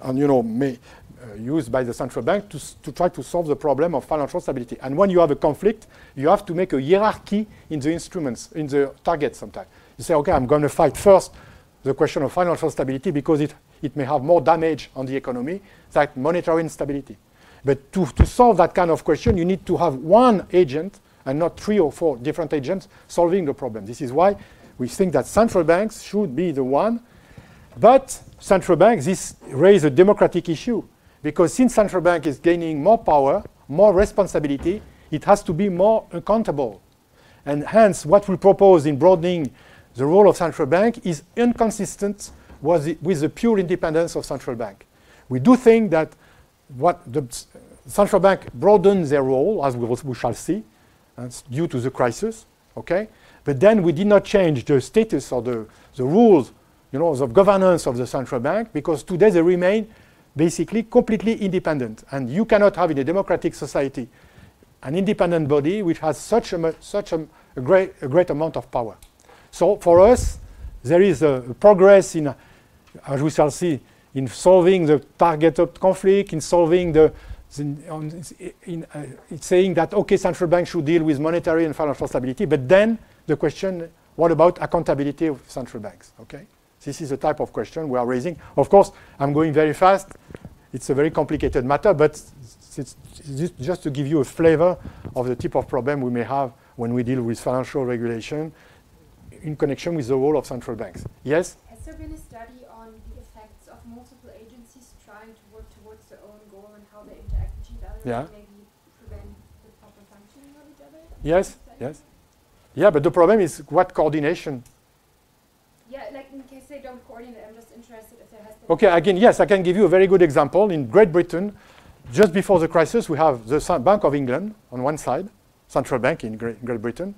S1: and you know, may, uh, used by the central bank to, to try to solve the problem of financial stability. And when you have a conflict, you have to make a hierarchy in the instruments, in the targets sometimes. You say, okay, I'm going to fight first the question of financial stability because it, it may have more damage on the economy than monetary instability. But to, to solve that kind of question, you need to have one agent and not three or four different agents solving the problem. This is why we think that central banks should be the one. But central banks, this raises a democratic issue because since central bank is gaining more power, more responsibility, it has to be more accountable. And hence, what we propose in broadening the role of central bank is inconsistent with the, with the pure independence of central bank. We do think that what the central bank broadens their role, as we, we shall see, and due to the crisis, okay? But then we did not change the status or the, the rules, you know, of governance of the central bank because today they remain basically completely independent. And you cannot have in a democratic society an independent body which has such a, such a, a great, a great amount of power. So for us, there is a progress in, as we shall see, in solving the targeted conflict, in solving the, in, uh, saying that okay, central bank should deal with monetary and financial stability, but then the question, what about accountability of central banks? Okay, this is the type of question we are raising. Of course, I'm going very fast. It's a very complicated matter, but it's just- just to give you a flavor of the type of problem we may have when we deal with financial regulation in connection with the role of central banks. Yes?
S2: Has there been a study on the effects of multiple agencies trying to work towards their own goal and how they interact with each other
S1: Yeah.
S2: and maybe prevent the proper functioning of each other?
S1: Yes? Yes? Yeah, but the problem is what coordination?
S2: Yeah, like in case they don't coordinate, I'm just interested if there has been.
S1: Okay, again, yes, I can give you a very good example. In Great Britain, just before the crisis, we have the Bank of England on one side, central bank in Great, Great Britain,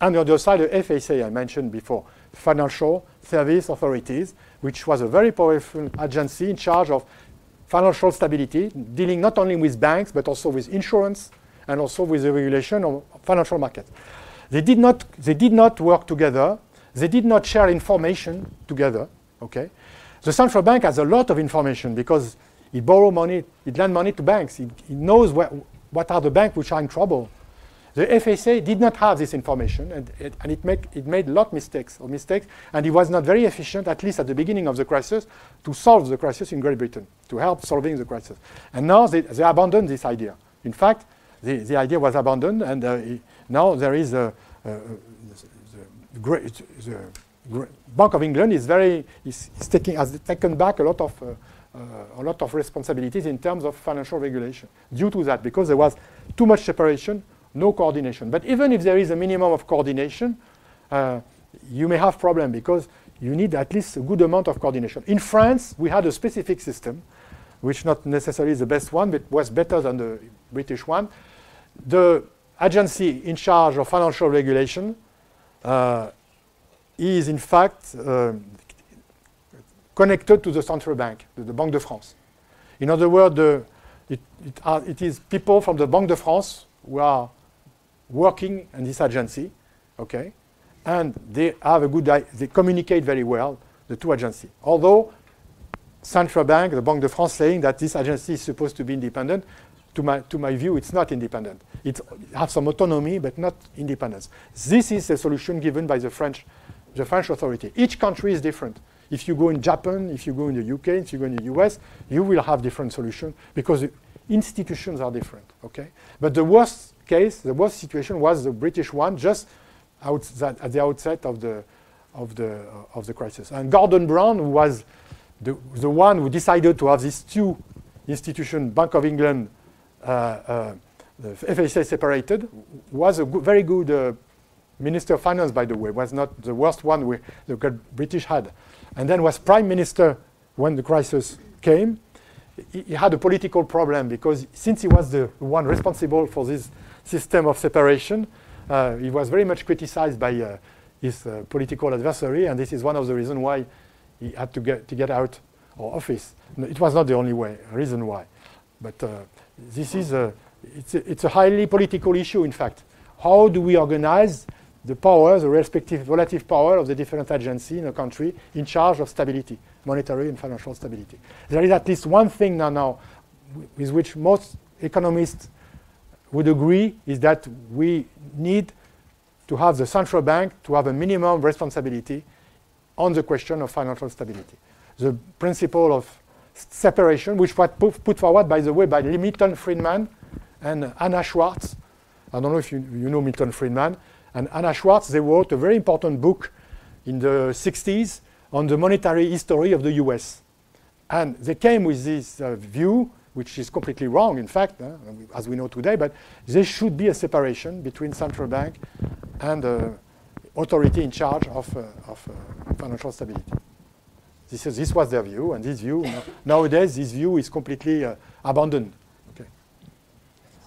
S1: and on the other side, the FSA I mentioned before, Financial Service Authorities, which was a very powerful agency in charge of financial stability, dealing not only with banks but also with insurance and also with the regulation of financial markets. They did not, they did not work together. They did not share information together. Okay, the central bank has a lot of information because it borrows money, it lends money to banks. It, it knows where, what are the banks which are in trouble. The FSA did not have this information, and it, and it, make, it made a lot of mistakes or mistakes, and it was not very efficient, at least at the beginning of the crisis, to solve the crisis in Great Britain, to help solving the crisis. And now they, they abandoned this idea. In fact, the, the idea was abandoned, and uh, now there is a, a, a the, great, the Bank of England is very is, is taking has taken back a lot of uh, uh, a lot of responsibilities in terms of financial regulation due to that because there was too much separation, no coordination. But even if there is a minimum of coordination, uh, you may have problem because you need at least a good amount of coordination. In France, we had a specific system, which not necessarily the best one, but was better than the British one. The agency in charge of financial regulation uh, is in fact um, connected to the central bank, the, Banque de France. In other words, the, it, it, are, it is people from the Banque de France who are working in this agency, okay, and they have a good, they communicate very well, the two agencies. Although central bank, the Banque de France, saying that this agency is supposed to be independent, to my, to my view, it's not independent. It has some autonomy, but not independence. This is the solution given by the French, the French authority. Each country is different. If you go in Japan, if you go in the UK, if you go in the US, you will have different solutions because the institutions are different. Okay, but the worst case, the worst situation was the British one, just at the outset of the of the uh, of the crisis. And Gordon Brown, was the the one who decided to have these two institutions, Bank of England, the FSA separated, was a go- very good uh, Minister of Finance, by the way, was not the worst one we, the British had. And then was Prime Minister when the crisis came. He, had a political problem because since he was the one responsible for this system of separation, uh, he was very much criticized by uh, his uh, political adversary, and this is one of the reasons why he had to get, to get out of office. No, it was not the only way, reason why. But uh, this is a, it's, a, it's a highly political issue, in fact. How do we organize the power, the respective relative power of the different agencies in a country in charge of stability, monetary and financial stability? There is at least one thing now, now with which most economists would agree is that we need to have the central bank to have a minimum responsibility on the question of financial stability. The principle of separation, which was put, forward, by the way, by Milton Friedman and Anna Schwartz. I don't know if you, you know Milton Friedman. And Anna Schwartz, they wrote a very important book in the 60s on the monetary history of the US. And they came with this uh, view, which is completely wrong, in fact, uh, as we know today, but there should be a separation between central bank and uh, authority in charge of, uh, of uh, financial stability. This, is, this was their view, and this view, no- nowadays, this view is completely uh, abandoned. Okay.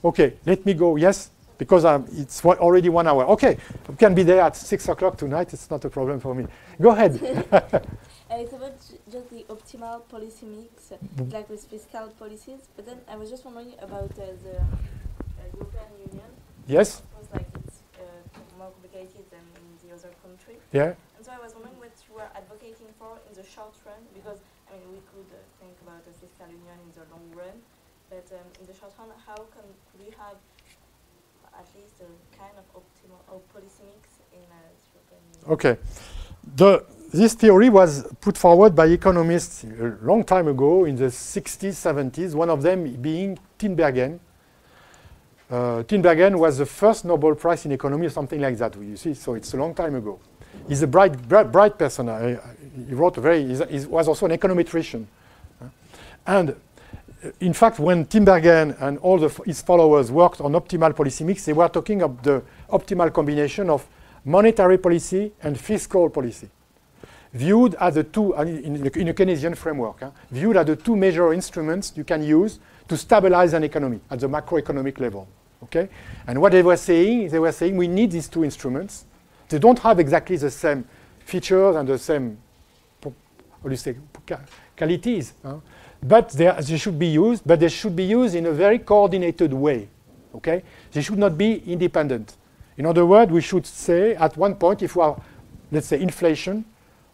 S1: okay, let me go. Yes? Because um, it's one, already one hour. Okay, we can be there at 6 o'clock tonight. It's not a problem for me. Go ahead.
S6: Uh, it's about just the optimal policy mix, uh, like with fiscal policies. But then I was just wondering about uh, the uh, European Union.
S1: yes?
S6: Of course, like it's uh, more complicated than in the other country.
S1: Yeah?
S6: And so I was wondering what you were advocating for in the short run, because I mean we could uh, think about a fiscal union in the long run, but um, in the short run, how can we have at least a kind of optimal or policy mix in uh,
S1: Okay. The, this theory was put forward by economists a long time ago in the 60s, 70s, one of them being Tinbergen. Uh, Tinbergen was the first Nobel Prize in economy or something like that, you see, so it's a long time ago. He's a bright, bright, bright person. I, I- he wrote a very, he was also an econometrician. Uh, And in fact, when Tinbergen and all the, his followers worked on optimal policy mix, they were talking of the optimal combination of monetary policy and fiscal policy, viewed as the two, in, in a Keynesian framework, viewed as the two major instruments you can use to stabilize an economy at the macroeconomic level. Okay? And what they were saying, they were saying we need these two instruments. They don't have exactly the same features and the same, do you say, qualities. huh? But they, are- they should be used, but they should be used in a very coordinated way. Okay? They should not be independent. In other words, we should say at one point, if we have, let's say, inflation,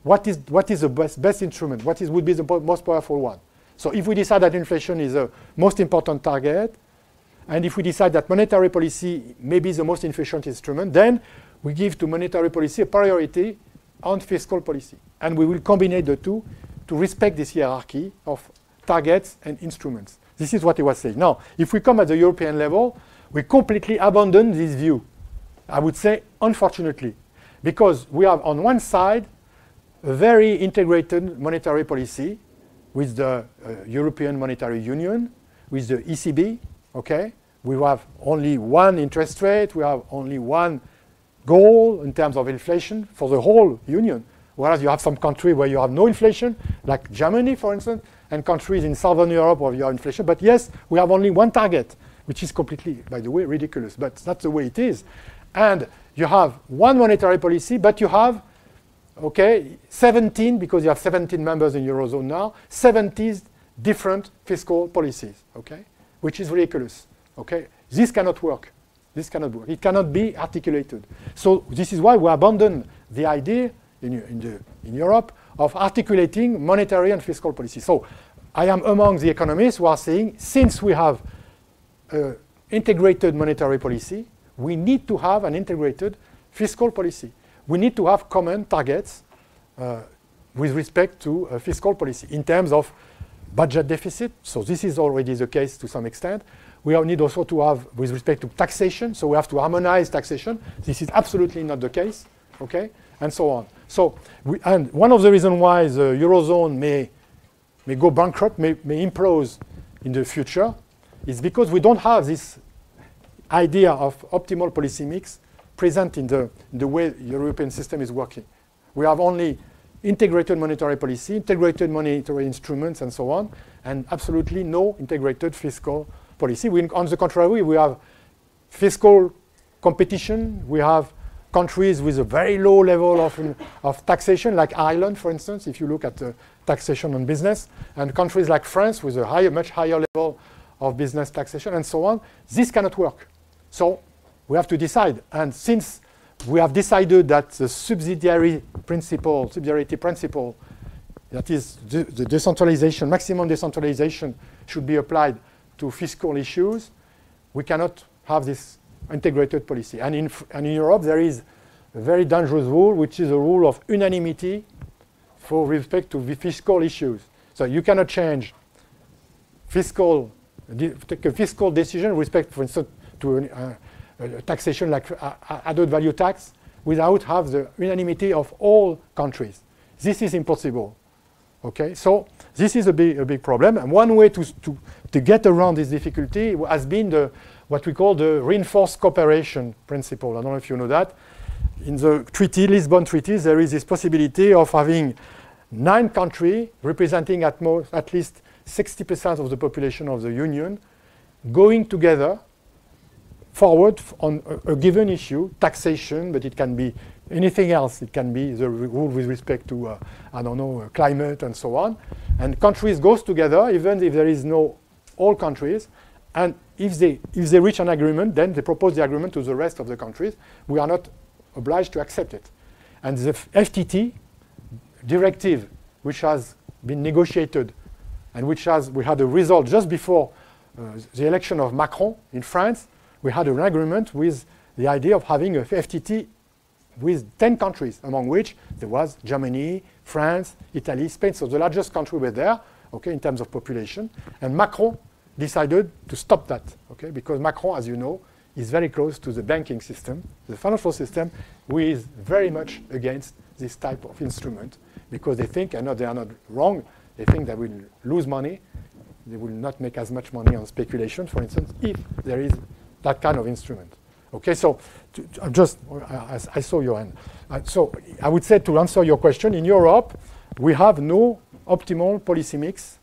S1: what is, what is the best, best instrument? What is, would be the most powerful one? So if we decide that inflation is the most important target, and if we decide that monetary policy may be the most efficient instrument, then we give to monetary policy a priority on fiscal policy. And we will combine the two to respect this hierarchy of targets and instruments. This is what he was saying. Now, if we come at the European level, we completely abandon this view. I would say, unfortunately, because we have on one side a very integrated monetary policy with the uh, European Monetary Union, with the ECB, okay? We have only one interest rate, we have only one goal in terms of inflation for the whole union. Whereas you have some country where you have no inflation, like Germany, for instance, and countries in Southern Europe where you have inflation. But yes, we have only one target, which is completely, by the way, ridiculous. But that's the way it is. And you have one monetary policy, but you have, okay, 17, because you have 17 members in Eurozone now, 70 different fiscal policies, okay, which is ridiculous, okay. This cannot work. This cannot work. It cannot be articulated. So this is why we abandon the idea in, in, the, in Europe of articulating monetary and fiscal policy. So I am among the economists who are saying since we have uh, integrated monetary policy, we need to have an integrated fiscal policy. We need to have common targets, uh, with respect to uh, fiscal policy in terms of budget deficit. So this is already the case to some extent. We need also to have with respect to taxation. So we have to harmonize taxation. This is absolutely not the case. Okay, and so on. So we, and one of the reasons why the eurozone may may go bankrupt, may, may implode in the future, is because we don't have this idea of optimal policy mix present in the, in the way the European system is working. We have only integrated monetary policy, integrated monetary instruments, and so on, and absolutely no integrated fiscal policy. We, on the contrary, we have fiscal competition. We have countries with a very low level of, of taxation, like Ireland, for instance, if you look at the taxation on business, and countries like France with a higher, much higher level of business taxation, and so on. This cannot work. So we have to decide. And since we have decided that the subsidiary principle, subsidiarity principle, that is the, the decentralization, maximum decentralization should be applied to fiscal issues, we cannot have this integrated policy. And in, and in Europe, there is a very dangerous rule, which is a rule of unanimity for respect to the fiscal issues. So you cannot change fiscal, take a fiscal decision respect, for instance, to uh, a taxation like uh, added value tax without have the unanimity of all countries. This is impossible. Okay, so this is a big, a big problem. And one way to, to, to get around this difficulty has been the, what we call the reinforced cooperation principle. I don't know if you know that. In the treaty, Lisbon Treaty, there is this possibility of having nine countries representing at, most, at least 60% of the population of the Union going together forward on a, a, given issue, taxation, but it can be anything else. It can be the rule with respect to, uh, I don't know, uh, climate and so on. And countries goes together, even if there is no all countries. And if they, if they reach an agreement, then they propose the agreement to the rest of the countries. We are not obliged to accept it. And the FTT directive, which has been negotiated and which has, we had a result just before uh, the election of Macron in France, we had an agreement with the idea of having a FTT with 10 countries, among which there was Germany, France, Italy, Spain. So the largest country were there, okay, in terms of population. And Macron decided to stop that, okay, because Macron, as you know, is very close to the banking system, the financial system, who is very much against this type of instrument because they think, I know they are not wrong, they think they will lose money. They will not make as much money on speculation, for instance, if there is that kind of instrument. Okay, so to, to, just, I, I, saw your hand. Uh, so I would say to answer your question, in Europe, we have no optimal policy mix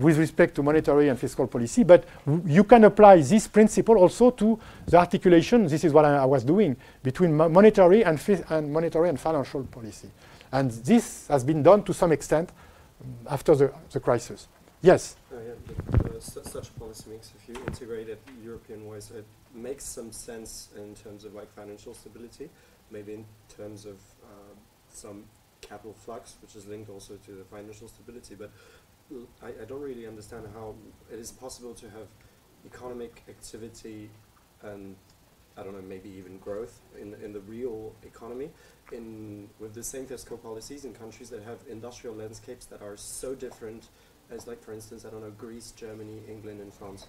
S1: with respect to monetary and fiscal policy, but you can apply this principle also to the articulation, this is what I, I was doing, between mo monetary and, and, monetary and financial policy. And this has been done to some extent after the, the crisis. Yes?
S8: Uh, yeah, uh, such policy mix, if you integrate it European-wise, it makes some sense in terms of like financial stability, maybe in terms of uh, some capital flux, which is linked also to the financial stability. But I, I, don't really understand how it is possible to have economic activity and I don't know, maybe even growth in, in the real economy in with the same fiscal policies in countries that have industrial landscapes that are so different as like for instance, I don't know, Greece, Germany, England and France.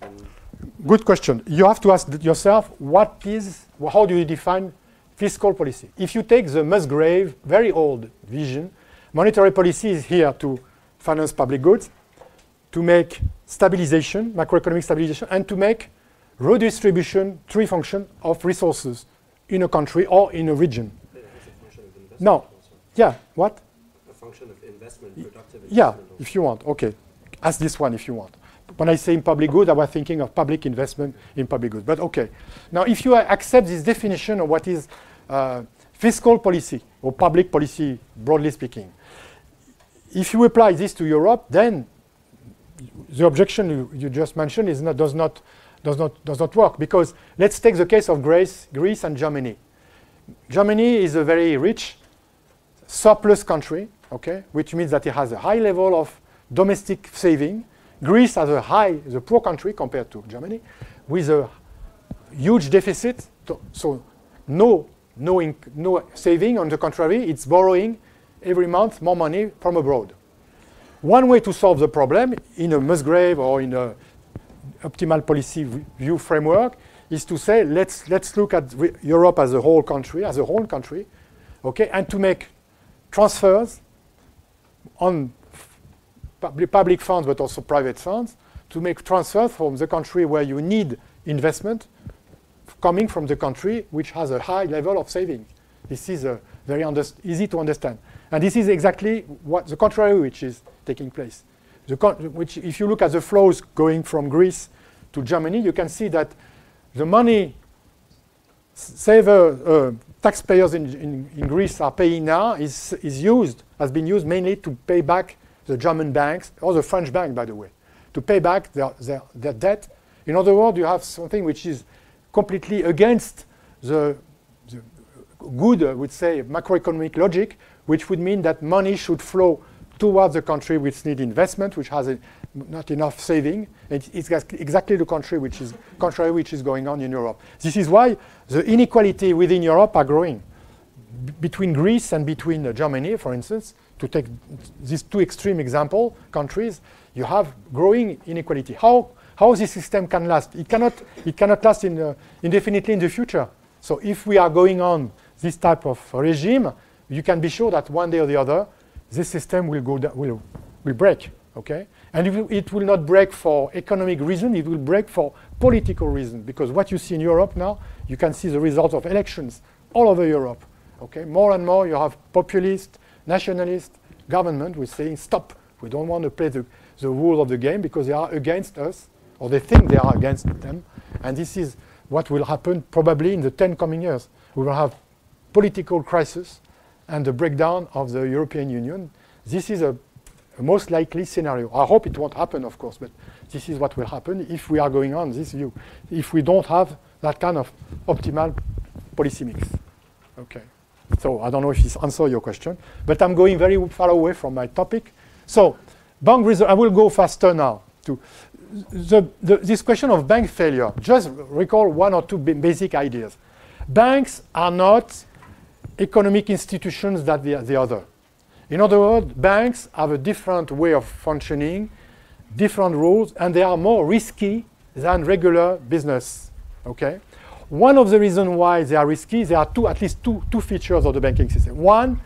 S8: And
S1: Good question. You have to ask yourself, what is, how do you define fiscal policy? If you take the Musgrave, very old vision, monetary policy is here to finance public goods, to make stabilization, macroeconomic stabilization, and to make redistribution, tree function of resources in a country or in a region. No. Yeah, what?
S8: A function of investment, productive
S1: investment. Yeah, if you want. Okay. Ask this one if you want. When I say in public goods, I was thinking of public investment in public goods. But okay. Now, if you accept this definition of what is uh, fiscal policy or public policy, broadly speaking, if you apply this to Europe, then the objection you, you just mentioned is not, does, not, does, not, does not work. Because let's take the case of Greece, Greece and Germany. Germany is a very rich surplus country, okay, which means that it has a high level of domestic saving. Greece has a high, the poor country compared to Germany, with a huge deficit. So no, no, no saving. On the contrary, it's borrowing every month more money from abroad. One way to solve the problem in a Musgrave or in a optimal policy view framework is to say let's let's look at Europe as a whole country, as a whole country, okay, and to make transfers on f- public, funds but also private funds to make transfers from the country where you need investment coming from the country which has a high level of saving. This is very easy to understand. And this is exactly what the contrary which is taking place. Which, if you look at the flows going from Greece to Germany, you can see that the money saver uh, taxpayers in, in, in Greece are paying now is, is used, has been used mainly to pay back the German banks, or the French bank, by the way, to pay back their, their, their debt. In other words, you have something which is completely against the, the good, I would say, macroeconomic logic, which would mean that money should flow towards the country which needs investment, which has a, not enough saving. It, it's exactly the country which is contrary which is going on in Europe. This is why the inequality within Europe are growing. B- between Greece and between uh, Germany, for instance, to take these two extreme example countries, you have growing inequality. How how this system can last? It cannot it cannot last in, uh, indefinitely in the future. So if we are going on this type of regime, you can be sure that one day or the other, this system will go will will break. Okay, and it will, it will not break for economic reason. It will break for political reason because what you see in Europe now, you can see the result of elections all over Europe. Okay, more and more you have populist, nationalist government who is saying stop. We don't want to play the, the rules of the game because they are against us or they think they are against them. And this is what will happen probably in the 10 coming years. We will have political crisis and the breakdown of the European Union. This is a, a most likely scenario. I hope it won't happen, of course, but this is what will happen if we are going on this view, if we don't have that kind of optimal policy mix. Okay. So I don't know if this answers your question, but I'm going very far away from my topic. So bank reserve, I will go faster now. To the, the, this question of bank failure, just recall one or two basic ideas. Banks are not economic institutions that the, the other. In other words, banks have a different way of functioning, different rules, and they are more risky than regular business. Okay? One of the reasons why they are risky, there are two, at least two, two features of the banking system. One,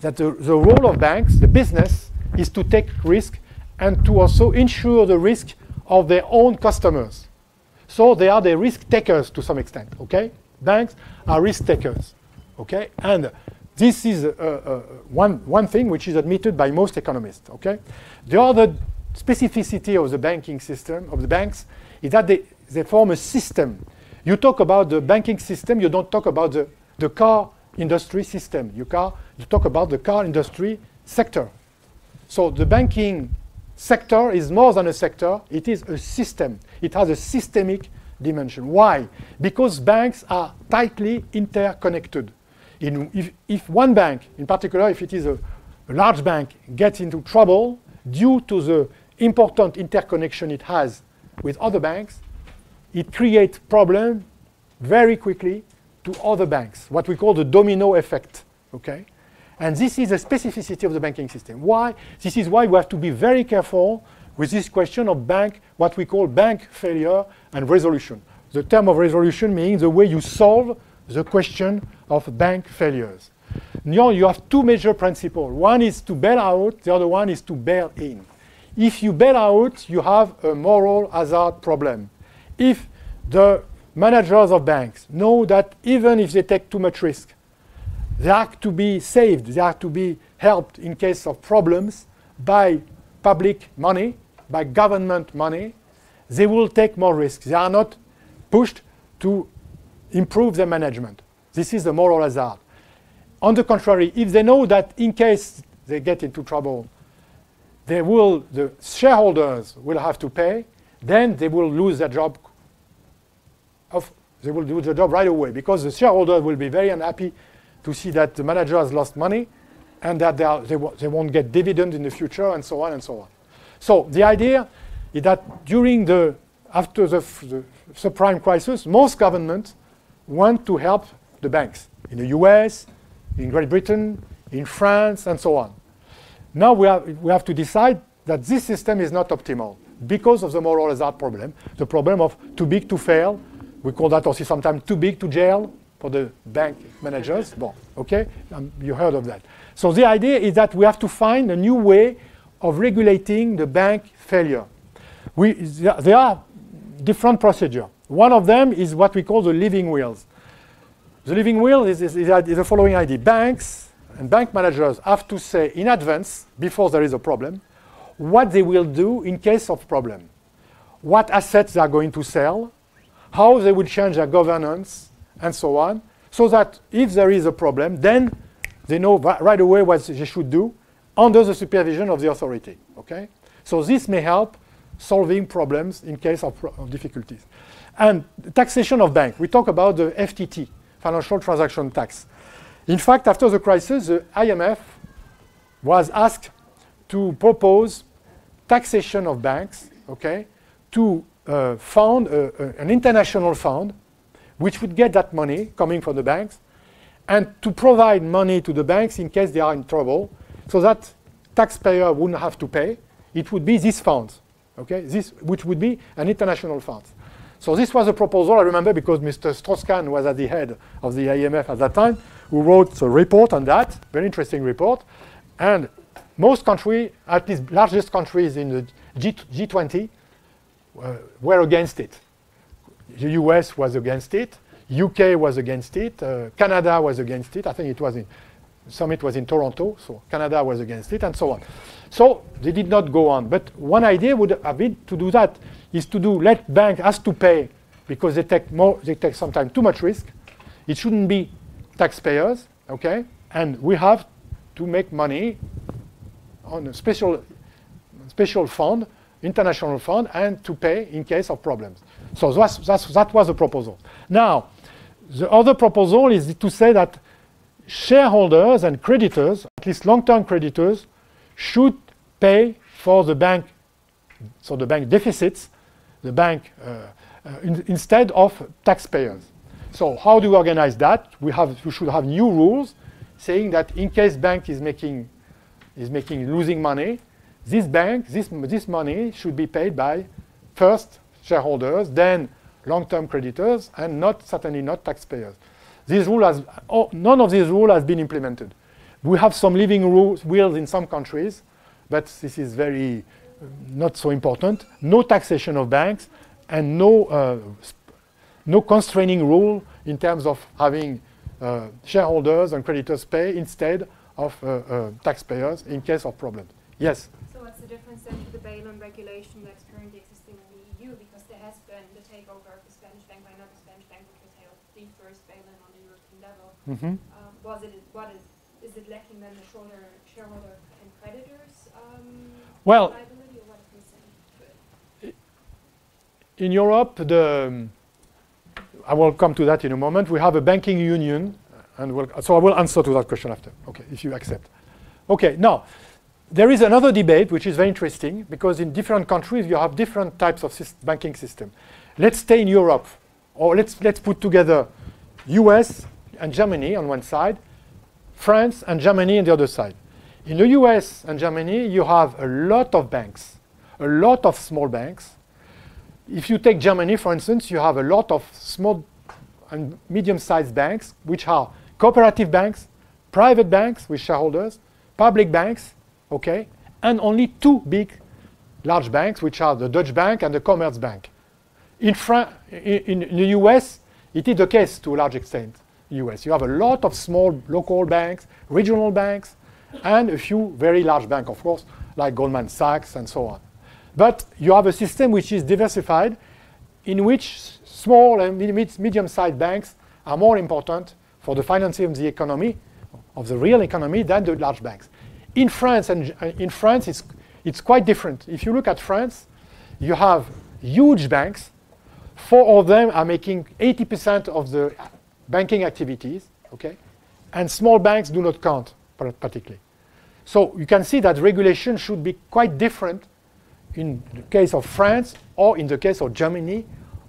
S1: that the, the role of banks, the business, is to take risk and to also insure the risk of their own customers. So they are the risk takers to some extent. Okay? Banks are risk takers. Okay? And this is uh, uh, one, one thing which is admitted by most economists. Okay? The other specificity of the banking system, of the banks, is that they, they form a system. You talk about the banking system, you don't talk about the, the car industry system. You, car, you talk about the car industry sector. So the banking sector is more than a sector, it is a system. It has a systemic dimension. Why? Because banks are tightly interconnected. In, if, if one bank, in particular if it is a, a large bank, gets into trouble due to the important interconnection it has with other banks, it creates problem very quickly to other banks, what we call the domino effect. Okay? And this is a specificity of the banking system. Why? This is why we have to be very careful with this question of bank, what we call bank failure and resolution. The term of resolution means the way you solve the question of bank failures. Now you have two major principles. One is to bail out, the other one is to bail in. If you bail out, you have a moral hazard problem. If the managers of banks know that even if they take too much risk, they are to be saved, they are to be helped in case of problems by public money, by government money, they will take more risks. They are not pushed to improve their management. This is the moral hazard. On the contrary, if they know that in case they get into trouble, they will, the shareholders will have to pay, then they will lose their job. Of, they will do the job right away because the shareholders will be very unhappy to see that the manager has lost money and that they, are, they, they won't get dividend in the future and so on and so on. So the idea is that during the, after the, the subprime crisis, most governments want to help the banks in the US, in Great Britain, in France, and so on. Now we have, we have to decide that this system is not optimal because of the moral hazard problem, the problem of too big to fail. We call that also sometimes too big to jail for the bank managers. bon, okay, um, you heard of that. So the idea is that we have to find a new way of regulating the bank failure. We, there are different procedures. One of them is what we call the living wills. The living will is, is, is the following idea. Banks and bank managers have to say in advance, before there is a problem, what they will do in case of problem. What assets they are going to sell, how they will change their governance, and so on, so that if there is a problem, then they know right away what they should do under the supervision of the authority. Okay? So this may help solving problems in case of, of difficulties. And taxation of bank. We talk about the FTT, financial transaction tax. In fact, after the crisis, the IMF was asked to propose taxation of banks, okay, to uh, found a, a, an international fund which would get that money coming from the banks and to provide money to the banks in case they are in trouble so that taxpayer wouldn't have to pay. It would be these funds, okay, this, which would be an international fund. So this was a proposal, I remember, because Mr. Strauss-Kahn was at the head of the IMF at that time, who wrote a report on that, very interesting report. And most countries, at least largest countries in the G- G20, uh, were against it. The US was against it, UK was against it, uh, Canada was against it. I think it was in summit was in Toronto, so Canada was against it, and so on. So they did not go on. But one idea would have been to do that is to do let bank has to pay because they take more they take sometimes too much risk. It shouldn't be taxpayers, okay? And we have to make money on a special special fund, international fund, and to pay in case of problems. So that's, that's, that was the proposal. Now, the other proposal is to say that shareholders and creditors, at least long-term creditors, should pay for the bank, so the bank deficits, the bank uh, uh, in, instead of taxpayers. So how do we organize that? We have we should have new rules saying that in case bank is making is making losing money, this bank this this money should be paid by first shareholders, then long-term creditors, and not certainly not taxpayers. This rule has, oh, none of these rules has been implemented. We have some living rules, wills in some countries, but this is very uh, not so important. No taxation of banks and no, uh, no constraining rule in terms of having uh, shareholders and creditors pay instead of uh, uh, taxpayers in case of problems. Yes?
S2: So what's the difference then to the bail-in regulation that's currently existing in the EU? Because there has been the takeover of the Spanish bank by another Spanish bank, which was held the first bail-in on the Level.
S1: Mm-hmm.
S2: Um, was it, what is, is it lacking then the shoulder, shareholder and creditors um,
S1: Well,
S2: liability, or what is missing?
S1: in Europe, the, I will come to that in a moment. We have a banking union, and we'll, so I will answer to that question after. Okay, if you accept. Okay, now there is another debate which is very interesting because in different countries you have different types of syst- banking system. Let's stay in Europe, or let's let's put together U.S. and Germany on one side, France and Germany on the other side. In the US and Germany, you have a lot of banks, a lot of small banks. If you take Germany, for instance, you have a lot of small and medium-sized banks, which are cooperative banks, private banks with shareholders, public banks, okay, and only two big, large banks, which are the Deutsche Bank and the Commerzbank. In, Fran- in, in the US, it is the case to a large extent. US. You have a lot of small local banks, regional banks, and a few very large banks, of course, like Goldman Sachs and so on. But you have a system which is diversified, in which small and medium-sized banks are more important for the financing of the economy, of the real economy, than the large banks. In France, and uh, in France, it's, it's quite different. If you look at France, you have huge banks. Four of them are making 80% of the banking activities, okay? And small banks do not count particularly. So you can see that regulation should be quite different in the case of France or in the case of Germany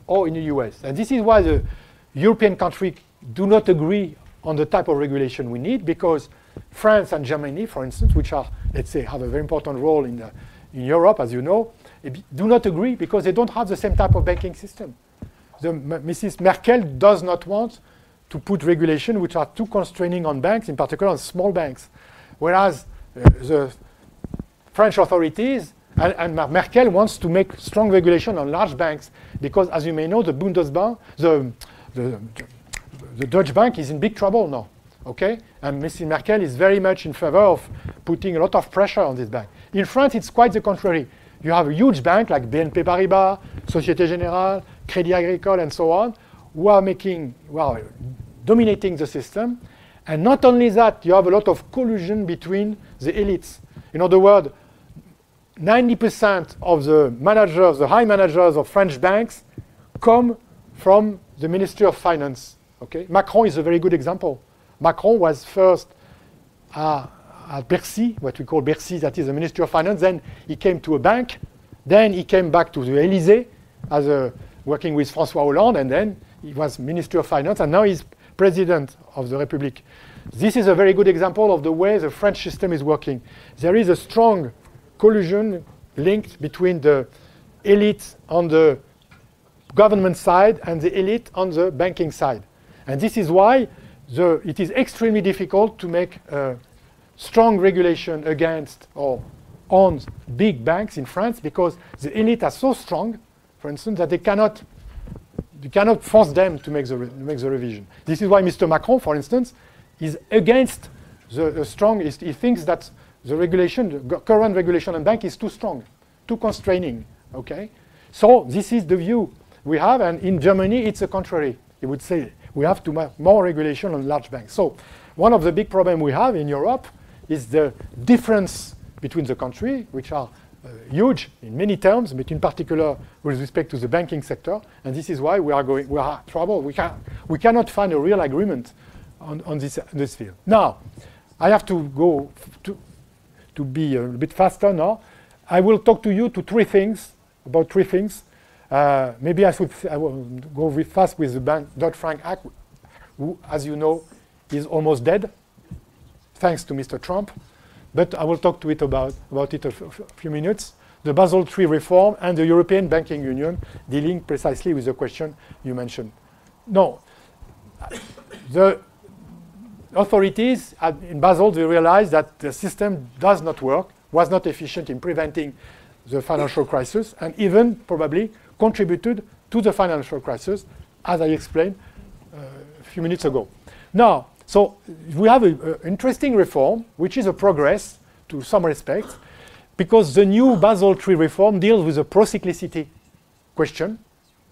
S1: or in the US. And this is why the European countries do not agree on the type of regulation we need because France and Germany, for instance, which are, let's say, have a very important role in, the, in Europe, as you know, eh, do not agree because they don't have the same type of banking system. The, Mrs. Merkel does not want to put regulation which are too constraining on banks, in particular on small banks. Whereas uh, the French authorities and, and Merkel wants to make strong regulation on large banks because, as you may know, the Bundesbank, the, the, the Deutsche Bank is in big trouble now. Okay, and Mrs. Merkel is very much in favor of putting a lot of pressure on this bank. In France, it's quite the contrary. You have a huge bank like BNP Paribas, Société Générale, Crédit Agricole, and so on, who are making, well, dominating the system. And not only that, you have a lot of collusion between the elites. In other words, 90% of the managers, the high managers of French banks, come from the Ministry of Finance. Okay? Macron is a very good example. Macron was first uh, at Bercy, what we call Bercy, that is the Ministry of Finance. Then he came to a bank. Then he came back to the Élysée as a, working with François Hollande, and then he was Minister of Finance, and now he's President of the Republic. This is a very good example of the way the French system is working. There is a strong collusion linked between the elite on the government side and the elite on the banking side. And this is why the, it is extremely difficult to make uh, strong regulation against or on big banks in France because the elite are so strong, for instance, that they cannot, you cannot force them to make the, make the revision. This is why Mr. Macron, for instance, is against the, the strong, he thinks that the regulation, the current regulation on bank is too strong, too constraining, okay? So this is the view we have, and in Germany, it's the contrary. He would say we have to have more regulation on large banks. So one of the big problems we have in Europe is the difference between the country, which are huge in many terms, but in particular with respect to the banking sector. And this is why we are going, we are trouble. We, can, we cannot find a real agreement on, on this, this field. Now, I have to go to, to be a bit faster now. I will talk to you to three things, about three things. Uh, maybe I should I will go with fast with the Ban- Dodd-Frank Act, who, as you know, is almost dead, thanks to Mr. Trump. But I will talk to it about, about it a f- few minutes. The Basel III reform and the European Banking Union, dealing precisely with the question you mentioned. No, the authorities in Basel they realized that the system does not work, was not efficient in preventing the financial crisis, and even probably contributed to the financial crisis, as I explained uh, a few minutes ago. Now, so we have an interesting reform, which is a progress to some respect, because the new Basel III reform deals with the procyclicity question.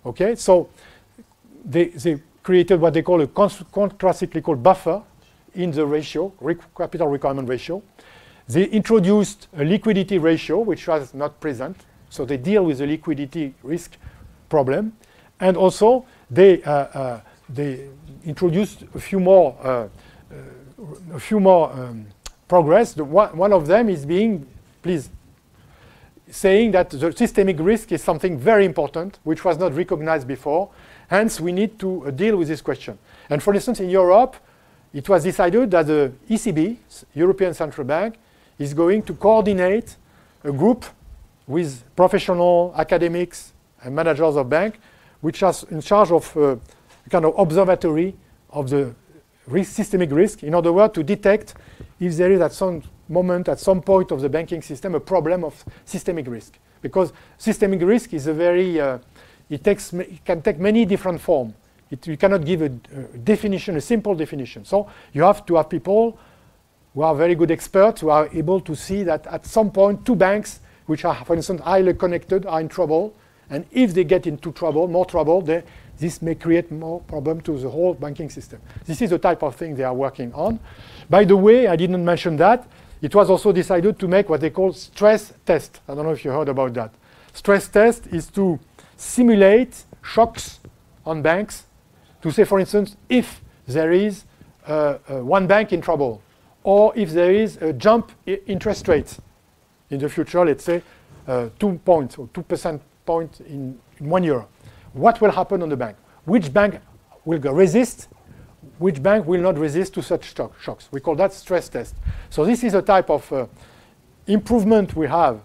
S1: Okay, so they, they created what they call a contracyclical buffer in the ratio, requ- capital requirement ratio. They introduced a liquidity ratio, which was not present, so they deal with the liquidity risk problem. And also, they, uh, uh, they introduced a few more, uh, uh, a few more um, progress. The one, one of them is being, please, saying that the systemic risk is something very important, which was not recognized before. Hence, we need to uh, deal with this question. And for instance, in Europe, it was decided that the ECB, European Central Bank, is going to coordinate a group with professional academics and managers of bank, which are in charge of uh, a kind of observatory of the risk, systemic risk. In other words, to detect if there is at some moment, at some point of the banking system, a problem of systemic risk. Because systemic risk is a very, uh, it, takes, it can take many different forms. You cannot give a, a definition, a simple definition. So you have to have people who are very good experts who are able to see that at some point two banks which are for instance highly connected are in trouble and if they get into trouble more trouble they, this may create more problem to the whole banking system. This is the type of thing they are working on. By the way i didn't mention that. It was also decided to make what they call stress test. I don't know if you heard about that. Stress test is to simulate shocks on banks to say for instance if there is uh, uh, one bank in trouble or if there is a jump in interest rates in the future, let's say uh, two points or two percent point in, in one year, what will happen on the bank? Which bank will resist? which bank will not resist to such shock- shocks. We call that stress test. So this is a type of uh, improvement we have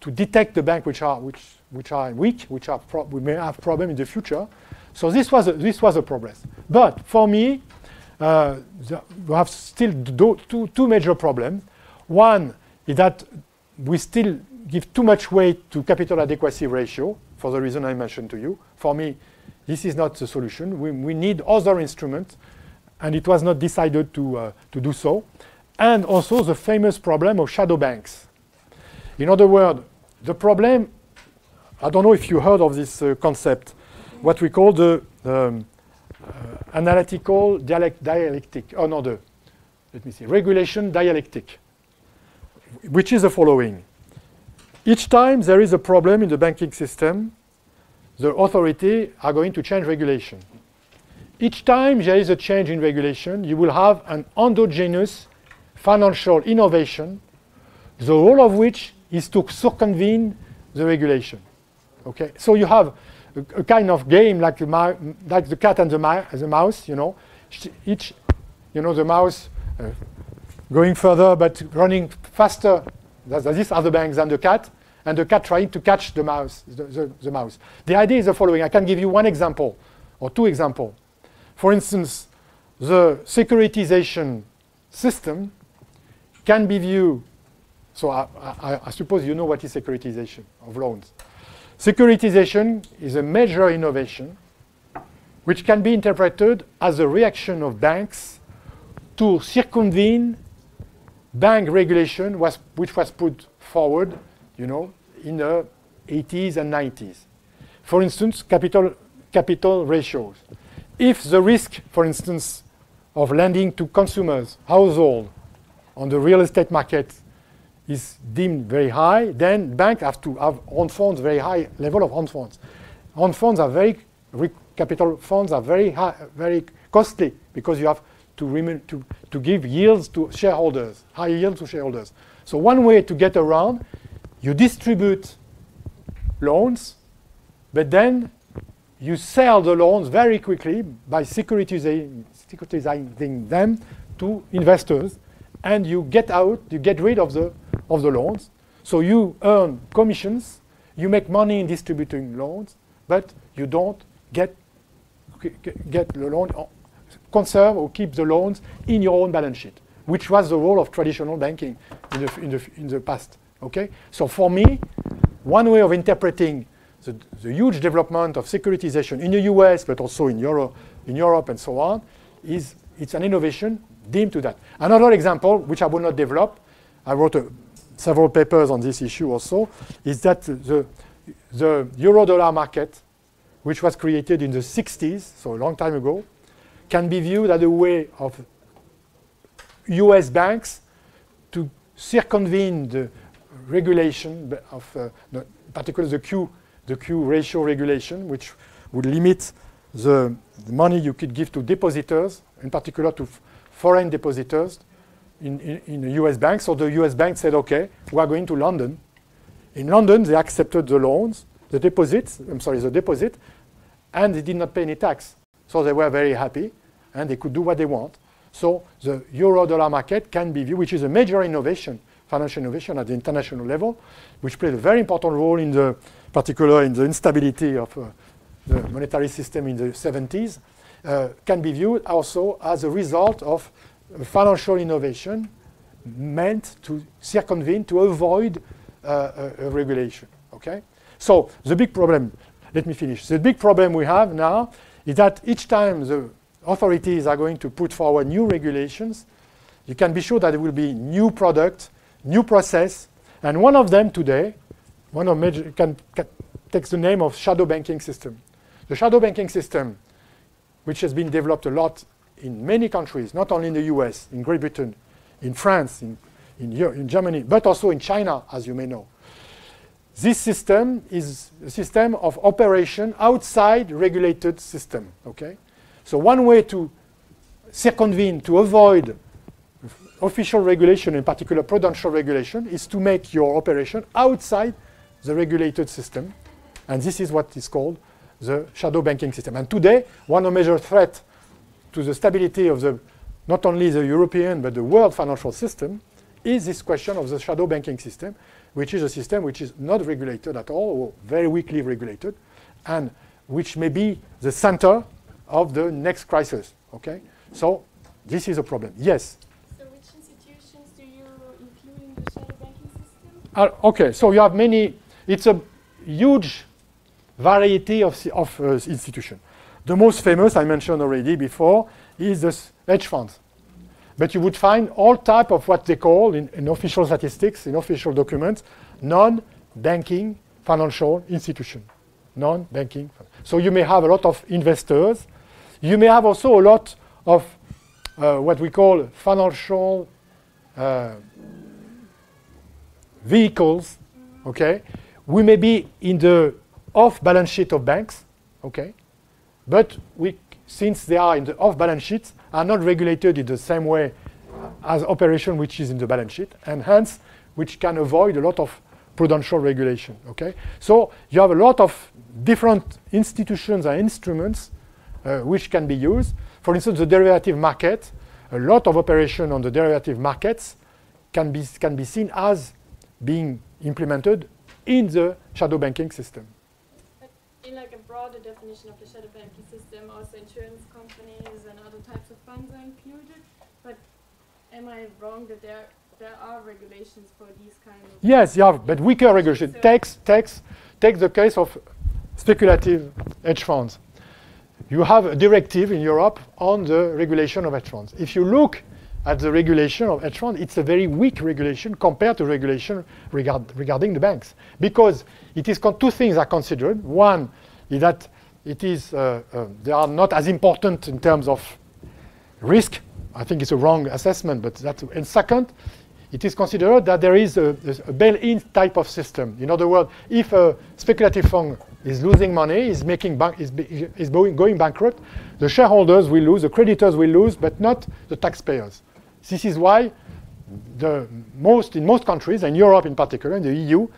S1: to detect the bank which are which which are weak, which are we may have problem in the future. So this was a, this was a progress. But for me, uh, we have still two two major problems. One is that we still give too much weight to capital adequacy ratio for the reason I mentioned to you. For me, this is not the solution. We, we need other instruments, and it was not decided to, uh, to do so. And also the famous problem of shadow banks. In other words, the problem, I don't know if you heard of this uh, concept, what we call the um, uh, analytical dialect dialectic, oh no, the, let me see, regulation dialectic, which is the following. Each time there is a problem in the banking system, the authority are going to change regulation. Each time there is a change in regulation, you will have an endogenous financial innovation, the role of which is to circumvent the regulation. Okay, so you have a, a kind of game like the, like the cat and the, the mouse. You know, each, you know, the mouse uh, going further but running faster. These are the banks than the cat, and the cat trying to catch the mouse. The, the, the mouse. The idea is the following. I can give you one example or two examples. For instance, the securitization system can be viewed. So I, I, I suppose you know what is securitization of loans. Securitization is a major innovation which can be interpreted as a reaction of banks to circumvent bank regulation was, which was put forward, you know, in the 80s and 90s. For instance, capital, capital ratios. If the risk, for instance, of lending to consumers, household, on the real estate market is deemed very high, then banks have to have on funds very high level of on funds. On funds are very, capital funds are very high, very costly because you have to, to, to give yields to shareholders, high yields to shareholders. So one way to get around, you distribute loans, but then you sell the loans very quickly by securitizing, securitizing them to investors, and you get out, you get rid of the, of the loans. So you earn commissions, you make money in distributing loans, but you don't get, get the loan, conserve or keep the loans in your own balance sheet, which was the role of traditional banking in the, in the, in the past. Okay? So for me, one way of interpreting the, the huge development of securitization in the US, but also in, Euro, in Europe and so on, is it's an innovation deemed to that. Another example, which I will not develop, I wrote several papers on this issue also, is that the, the euro-dollar market, which was created in the 60s, so a long time ago, can be viewed as a way of US banks to circumvent the regulation of, uh, the, the Q, the Q ratio regulation, which would limit the, the money you could give to depositors, in particular to foreign depositors in, in, in the US banks. So the US bank said, okay, we are going to London. In London, they accepted the loans, the deposits, I'm sorry, the deposit, and they did not pay any tax. So they were very happy, and they could do what they want. So the euro-dollar market can be viewed, which is a major innovation, financial innovation at the international level, which played a very important role in the, particular in the instability of uh, the monetary system in the 70s, uh, can be viewed also as a result of financial innovation meant to circumvent, to avoid uh, a, a regulation. Okay? So the big problem, let me finish. The big problem we have now is that each time the authorities are going to put forward new regulations, you can be sure that there will be new product, new process, and one of them today, one of major, can, can takes the name of shadow banking system. The shadow banking system, which has been developed a lot in many countries, not only in the US, in Great Britain, in France, in, in, in Germany, but also in China, as you may know. This system is a system of operation outside regulated system. Okay, so one way to circumvent, to avoid official regulation, in particular prudential regulation, is to make your operation outside the regulated system, and this is what is called the shadow banking system. And today, one of major threats to the stability of the not only the European but the world financial system is this question of the shadow banking system, which is a system which is not regulated at all or very weakly regulated, and which may be the center of the next crisis. Okay, so this is a problem. Yes.
S2: So which institutions do you include in the shadow banking system?
S1: Uh, okay, so you have many. It's a huge variety of, of uh, institutions. The most famous, I mentioned already before, is the hedge funds. But you would find all type of what they call in, in official statistics, in official documents, non-banking financial institution. Non-banking. So you may have a lot of investors. You may have also a lot of uh, what we call financial uh, vehicles. Okay, we may be in the off-balance sheet of banks. Okay, but we, since they are in the off-balance sheets, are not regulated in the same way as operation which is in the balance sheet, and hence which can avoid a lot of prudential regulation. Okay, so you have a lot of different institutions and instruments Uh, which can be used. For instance, the derivative market, a lot of operation on the derivative markets can be can be seen as being implemented in the shadow banking system.
S2: In like a broader definition of the shadow banking system, also insurance companies and other types of funds are included. But am I wrong that there there are regulations for these kind of?
S1: Yes, you have, but weaker regulation.
S2: So-
S1: Takes, takes, take the case of speculative hedge funds. You have a directive in Europe on the regulation of funds. If you look at the regulation of funds, it's a very weak regulation compared to regulation regard, regarding the banks. Because it is two things are considered. One is that it is, uh, uh, they are not as important in terms of risk. I think it's a wrong assessment, but that. And second, it is considered that there is a, a bail-in type of system. In other words, if a speculative fund is losing money, is making bank, is, is going, going bankrupt, the shareholders will lose, the creditors will lose, but not the taxpayers. This is why the most in most countries, and Europe in particular, in the EU,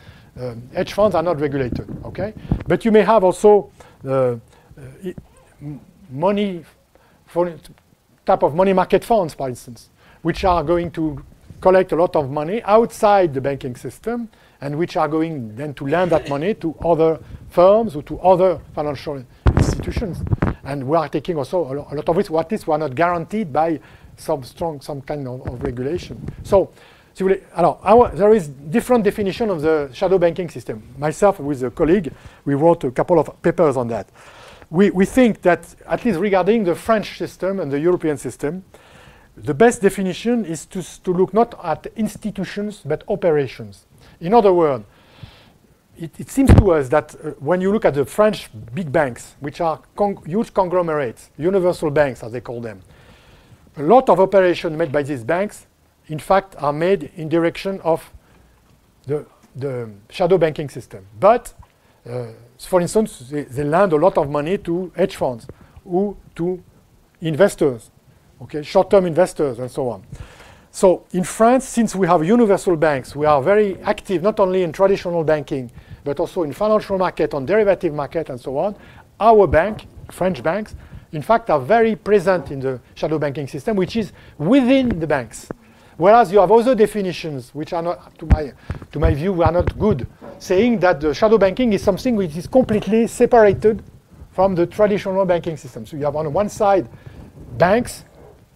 S1: um, hedge funds are not regulated. Okay, but you may have also uh, uh, money for type of money market funds, for instance, which are going to collect a lot of money outside the banking system and which are going then to lend that money to other firms or to other financial institutions. And we are taking also a, lo- a lot of risk. What is we are not guaranteed by some strong, some kind of, of regulation. So, our, there is different definition of the shadow banking system. Myself, with a colleague, we wrote a couple of papers on that. We, we think that, at least regarding the French system and the European system, the best definition is to, to look not at institutions but operations. In other words, it, it seems to us that uh, when you look at the French big banks, which are con- huge conglomerates, universal banks as they call them, a lot of operations made by these banks, in fact, are made in direction of the, the shadow banking system. But, uh, for instance, they, they lend a lot of money to hedge funds or to investors, okay, short-term investors and so on. So in France, since we have universal banks, we are very active not only in traditional banking, but also in financial market, on derivative market, and so on. Our bank, French banks, in fact, are very present in the shadow banking system, which is within the banks. Whereas you have other definitions, which are not, to my, to my view, are not good, saying that the shadow banking is something which is completely separated from the traditional banking system. So you have on one side banks,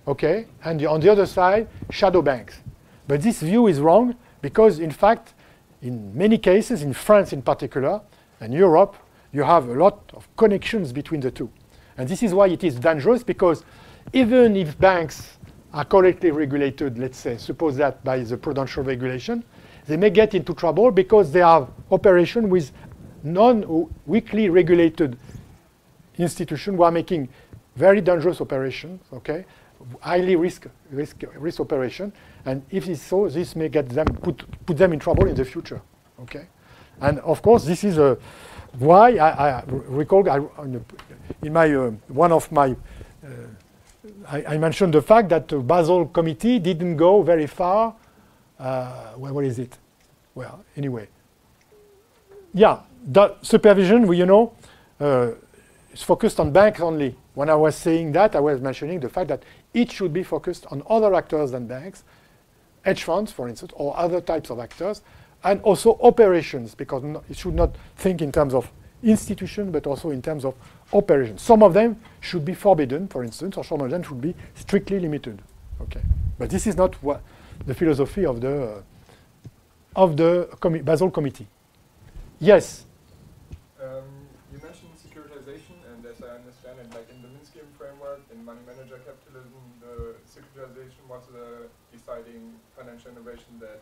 S1: okay, and on the other side, shadow banks. But this view is wrong because, in fact, in many cases, in France in particular, and Europe, you have a lot of connections between the two. And this is why it is dangerous because even if banks are correctly regulated, let's say, suppose that by the prudential regulation, they may get into trouble because they have operation with non-weakly regulated institutions who are making very dangerous operations, okay, highly risk risk risk operation, and if it's so, this may get them put put them in trouble in the future, okay, and of course this is a why I, I recall I, in my uh, one of my uh, I, I mentioned the fact that the Basel committee didn't go very far. Uh, what is it? Well, anyway, yeah, the supervision, we, you know, uh, is focused on banks only. when I was saying that, I was mentioning the fact that it should be focused on other actors than banks, hedge funds, for instance, or other types of actors, and also operations, because no, it should not think in terms of institution, but also in terms of operations. Some of them should be forbidden, for instance, or some of them should be strictly limited. Okay, but this is not what the philosophy of the uh, of the Basel Committee. Yes.
S9: Um, you mentioned securitization, and as I understand it, like in the Minsky framework, in money manager capitalism, the securitization was the deciding financial innovation that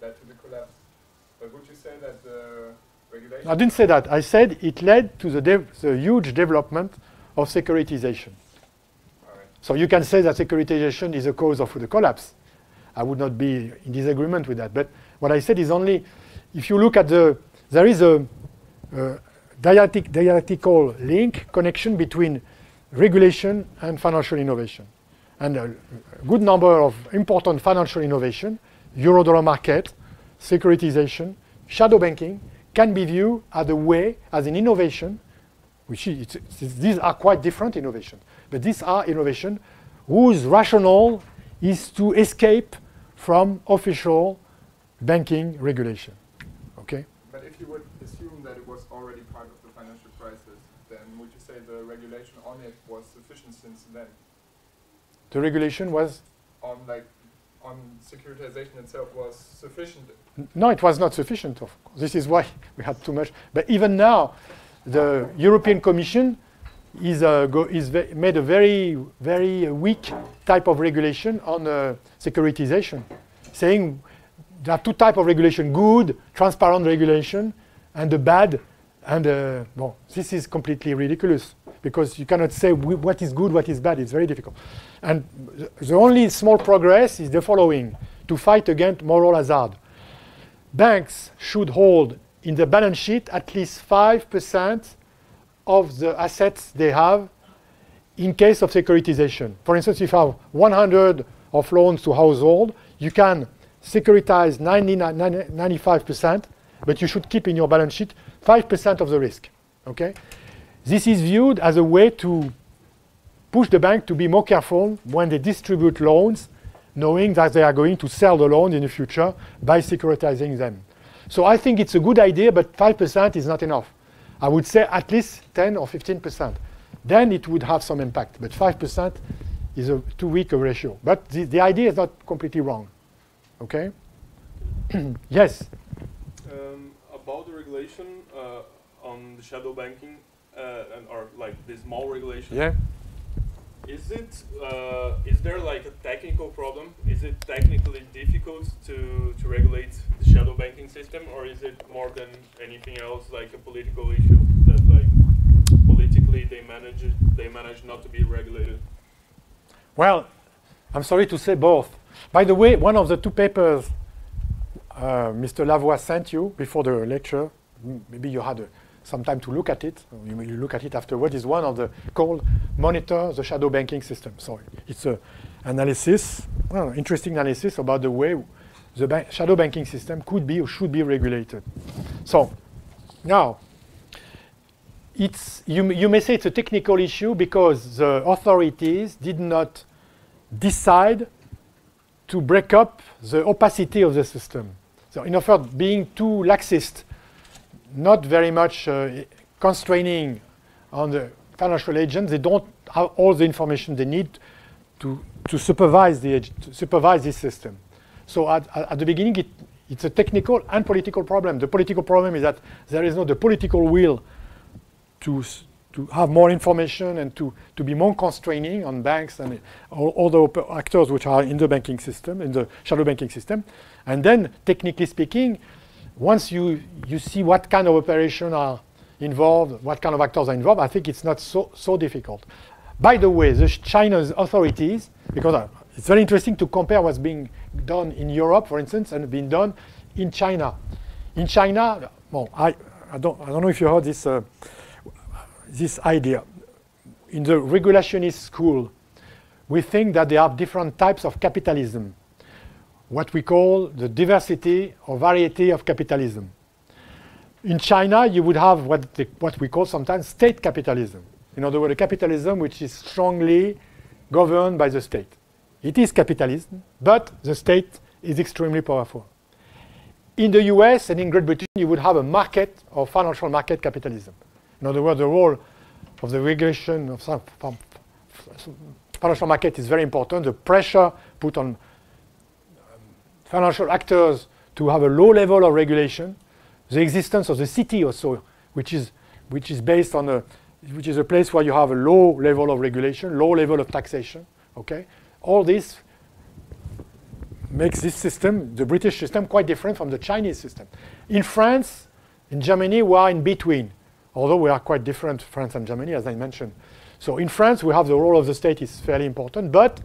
S9: led to the collapse. But would you say that the regulation?
S1: I didn't say that. I said it led to the, dev- the huge development of securitization.
S9: Right.
S1: So you can say that securitization is a cause of the collapse. I would not be in disagreement with that. But what I said is only if you look at the, there is a, uh, dialectic, dialectical link, connection between regulation and financial innovation. And a good number of important financial innovation, euro-dollar market, securitization, shadow banking, can be viewed as a way, as an innovation, which is, these are quite different innovations. But these are innovation whose rationale is to escape from official banking regulation. Okay?
S9: But if you would assume that it was already part of the financial crisis, then would you say the regulation on it was sufficient since then?
S1: The regulation was
S9: On like, on securitization itself was sufficient?
S1: No, it was not sufficient. Of course, this is why we had too much. But even now, the European Commission is, uh, go, is made a very, very weak type of regulation on uh, securitization, saying there are two types of regulation: good, transparent regulation, and the bad. And uh, well, this is completely ridiculous because you cannot say what is good, what is bad. It's very difficult. And th- the only small progress is the following: to fight against moral hazard banks should hold in the balance sheet at least 5% of the assets they have in case of securitization. For instance, if you have 100 of loans to household, you can securitize 95%, but you should keep in your balance sheet 5% of the risk. Okay? This is viewed as a way to push the bank to be more careful when they distribute loans knowing that they are going to sell the loan in the future by securitizing them. So I think it's a good idea, but 5% is not enough. I would say at least 10 or 15%. Then it would have some impact, but 5% is a too weak a ratio. But the, the idea is not completely wrong. Okay? yes.
S10: Um, about the regulation uh, on the shadow banking uh, and or like the small regulation.
S1: Yeah.
S10: Is it uh, is there like a technical problem? Is it technically difficult to, to regulate the shadow banking system, or is it more than anything else like a political issue that like politically they manage they manage not to be regulated?
S1: Well, I'm sorry to say both. By the way, one of the two papers uh, Mr. Lavoie sent you before the lecture, maybe you had uh, some time to look at it, or you look at it afterward, is one of the called Monitor the Shadow Banking System. So it's a analysis, well, interesting analysis about the way the ban- shadow banking system could be or should be regulated. So now, it's, you, you may say it's a technical issue because the authorities did not decide to break up the opacity of the system. So in words, being too laxist, not very much uh, constraining on the financial agents, they don't have all the information they need to, to supervise the to supervise this system. So at, at the beginning, it, it's a technical and political problem. The political problem is that there is not the political will to, to have more information and to, to be more constraining on banks and all, all the actors which are in the banking system, in the shadow banking system. And then, technically speaking, once you, you see what kind of operation are involved, what kind of actors are involved, I think it's not so, so difficult. By the way, the Ch- China's authorities, because uh, it's very interesting to compare what's being done in Europe, for instance, and being done in China. In China, well, I, I, don't, I don't know if you heard this, uh, this idea. In the regulationist school, we think that there are different types of capitalism, what we call the diversity or variety of capitalism. In China, you would have what, the, what we call sometimes state capitalism. In other words, a capitalism which is strongly governed by the state. It is capitalism, but the state is extremely powerful. In the US and in Great Britain, you would have a market or financial market capitalism. In other words, the role of the regulation of some financial market is very important. The pressure put on financial actors to have a low level of regulation, the existence of the city also, which is, which is based on a, which is a place where you have a low level of regulation, low level of taxation, okay? All this makes this system, the British system, quite different from the Chinese system. In France, in Germany, we are in between, although we are quite different, France and Germany, as I mentioned. So in France, we have the role of the state is fairly important, but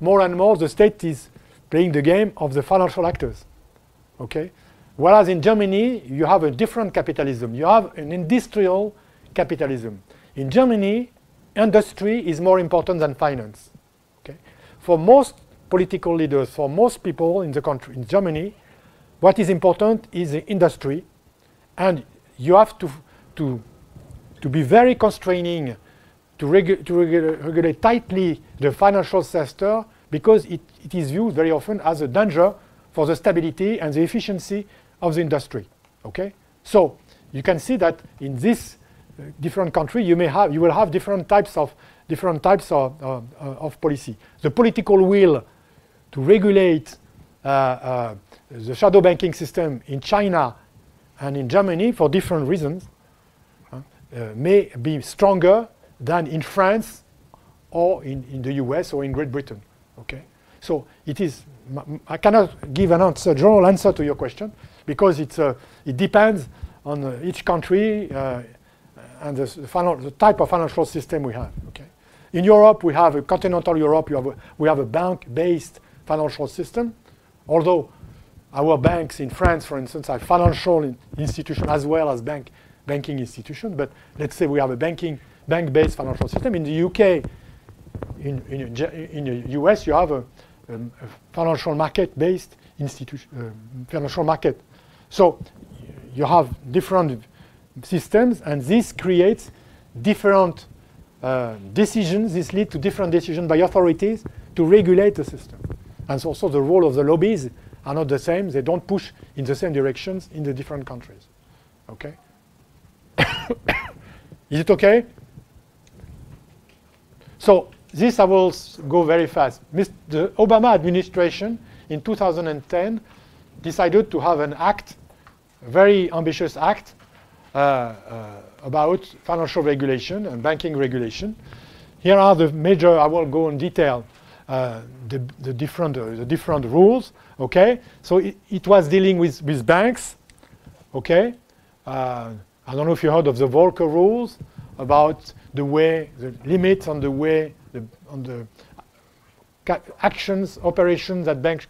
S1: more and more the state is playing the game of the financial actors. Okay? Whereas in Germany, you have a different capitalism. You have an industrial capitalism. In Germany, industry is more important than finance. Okay? For most political leaders, for most people in the country, in Germany, what is important is the industry, and you have to, to, to be very constraining to, regu to regu regulate tightly the financial sector because it, it is viewed very often as a danger for the stability and the efficiency of the industry. Okay? So you can see that in this uh, different country, you may have you will have different types of different types of, uh, of policy. The political will to regulate uh, uh, the shadow banking system in China and in Germany for different reasons uh, may be stronger than in France or in, in the US or in Great Britain. Okay? So it is, I cannot give an answer, general answer to your question because it's, uh, it depends on uh, each country uh, and the, the, type of financial system we have. Okay? In Europe, we have a continental Europe, have a, we have a bank-based financial system, although our banks in France, for instance, are financial in institution as well as bank, banking institution. But let's say we have a banking bank-based financial system. In the UK, in, in, in the US, you have a, um, a financial market-based institution, uh, financial market. So you have different systems, and this creates different uh, decisions. This leads to different decisions by authorities to regulate the system. And so also the role of the lobbies are not the same. They don't push in the same directions in the different countries. Okay? Is it okay? So this I will go very fast. The Obama administration in 2010 decided to have an act, a very ambitious act, uh, uh, about financial regulation and banking regulation. Here are the major, I will go in detail, uh, the, the, different, uh, the different rules, okay? So it, it, was dealing with, with banks, okay? Uh, I don't know if you heard of the Volcker rules about the way, the limits on the way, on the actions, operations that banks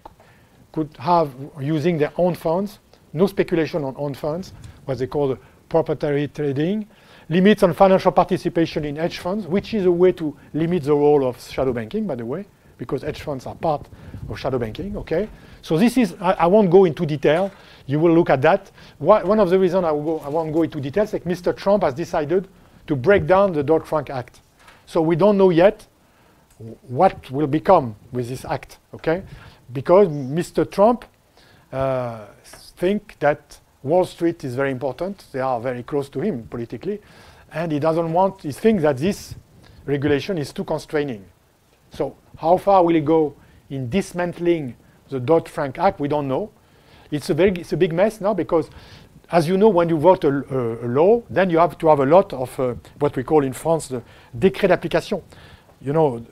S1: could have using their own funds. No speculation on own funds, what they call the proprietary trading. Limits on financial participation in hedge funds, which is a way to limit the role of shadow banking, by the way, because hedge funds are part of shadow banking, okay? So this is, I, I won't go into detail. You will look at that. one of the reasons I, go, I won't go into details, like Mr. Trump has decided to break down the Dodd-Frank Act. So we don't know yet what will become with this act, okay? Because Mr. Trump uh, think that Wall Street is very important. They are very close to him politically. And he doesn't want, he thinks that this regulation is too constraining. So how far will he go in dismantling the Dodd-Frank Act? We don't know. It's a, very, it's a big mess now because as you know, when you vote a, a, a, law, then you have to have a lot of uh, what we call in France the décret d'application. You know,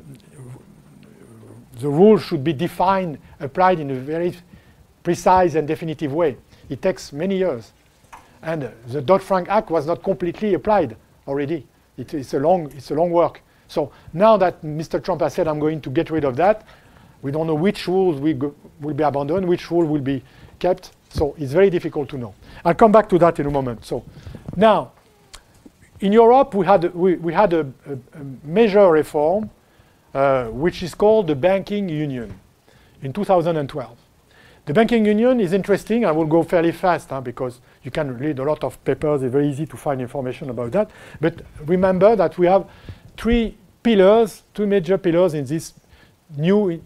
S1: the rule should be defined, applied in a very precise and definitive way. It takes many years. And the Dodd-Frank Act was not completely applied already. It, it's, a long, it's a long work. So now that Mr. Trump has said, I'm going to get rid of that, we don't know which rules will be abandoned, which rule will be kept. So it's very difficult to know. I'll come back to that in a moment. So now, in Europe, we had, we, we had a, a, a major reform, uh, which is called the Banking Union in 2012. The banking union is interesting. I will go fairly fast huh, because you can read a lot of papers. It's very easy to find information about that. But remember that we have three pillars, two major pillars in this new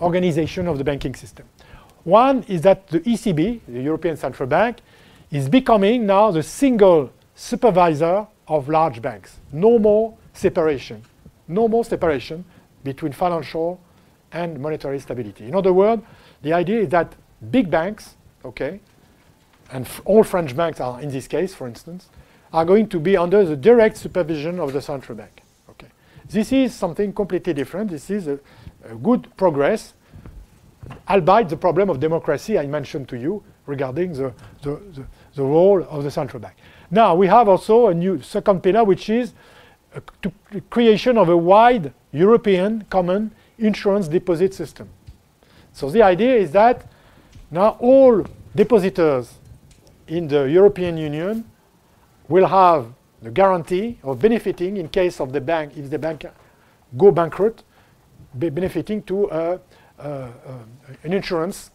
S1: organization of the banking system. One is that the ECB, the European Central Bank, is becoming now the single supervisor of large banks. No more separation. No more separation between financial and monetary stability. In other words, the idea is that big banks, okay, and all French banks are in this case, for instance, are going to be under the direct supervision of the central bank. Okay. This is something completely different. This is a, a good progress, albeit the problem of democracy I mentioned to you regarding the, the, the, the role of the central bank. Now, we have also a new second pillar, which is a to creation of a wide European common insurance deposit system. So the idea is that now all depositors in the European Union will have the guarantee of benefiting in case of the bank, if the bank go bankrupt, be benefiting to uh, uh, uh, an insurance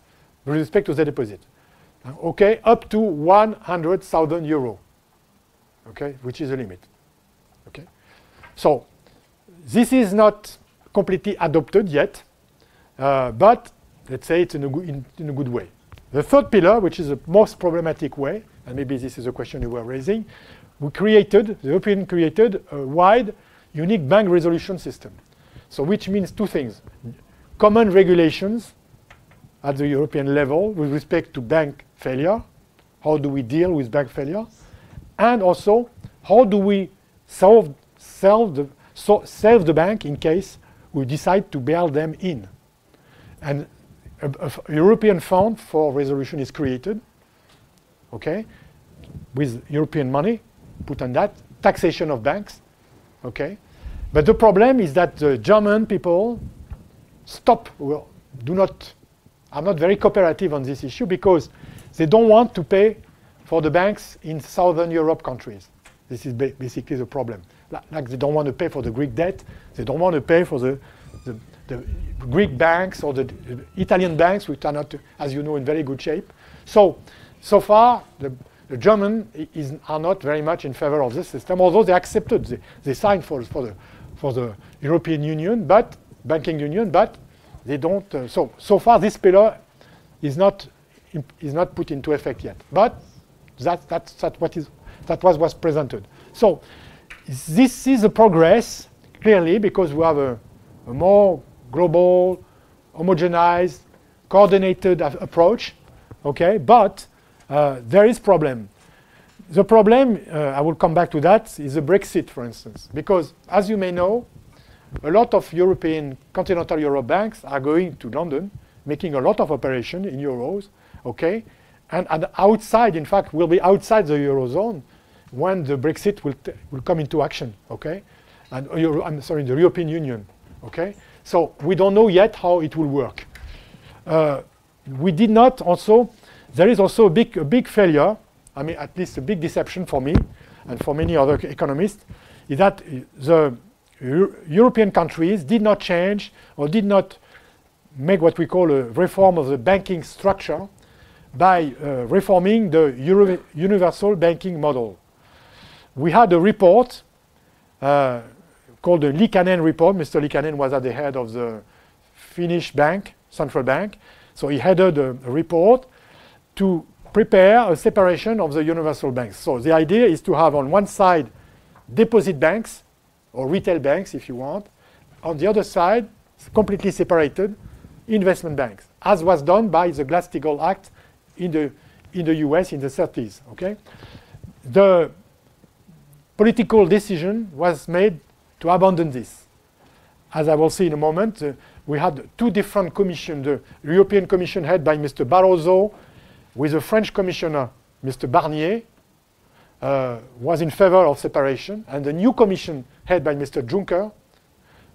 S1: with respect to the deposit. Okay, up to 100,000 euro, okay, which is the limit. Okay, so this is not completely adopted yet, uh, but let's say it's in a, in, in a good way. The third pillar, which is the most problematic way, and maybe this is a question you were raising, we created, the European created a wide, unique bank resolution system. So which means two things. Common regulations at the European level with respect to bank failure. How do we deal with bank failure? And also, how do we solve, solve, the, so save the bank in case we decide to bail them in? And a, a European fund for resolution is created, okay, with European money put on that, taxation of banks, okay. But the problem is that the German people stop, well, do not, are not very cooperative on this issue because they don't want to pay for the banks in Southern Europe countries. This is ba basically the problem. Like they don't want to pay for the Greek debt, they don't want to pay for the, the, the Greek banks or the, the Italian banks, which are not, as you know, in very good shape. So, so far, the, the German is, are not very much in favor of this system, although they accepted, they, they signed for, for, the, for the European Union, but banking union, but they don't. Uh, so so far, this pillar is not is not put into effect yet. But that that's that what is that was was presented. So this is a progress clearly because we have a, a more global, homogenized, coordinated approach. Okay, but uh, there is problem. The problem, uh, I will come back to that, is the Brexit, for instance, because as you may know, a lot of European, continental Euro banks are going to London, making a lot of operation in euros, okay? And, outside, in fact, will be outside the Eurozone when the Brexit will, will come into action, okay? And Euro, I'm sorry, the European Union, okay? So we don't know yet how it will work. Uh, we did not also, there is also a big, a big failure, I mean, at least a big deception for me and for many other economists, is that the Euro European countries did not change or did not make what we call a reform of the banking structure by uh, reforming the Euro universal banking model. We had a report uh, called the Liikanen report. Mr. Liikanen was at the head of the Finnish bank, central bank. So he headed a, a report to prepare a separation of the universal banks. So the idea is to have on one side deposit banks or retail banks if you want. On the other side, completely separated investment banks, as was done by the Glass-Steagall Act in the, in the US in the 30s. Okay? The political decision was made to abandon this. As I will see in a moment, uh, we had two different commissions, the European Commission head by Mr. Barroso with the French commissioner, Mr. Barnier, uh, was in favor of separation, and the new commission head by Mr. Juncker,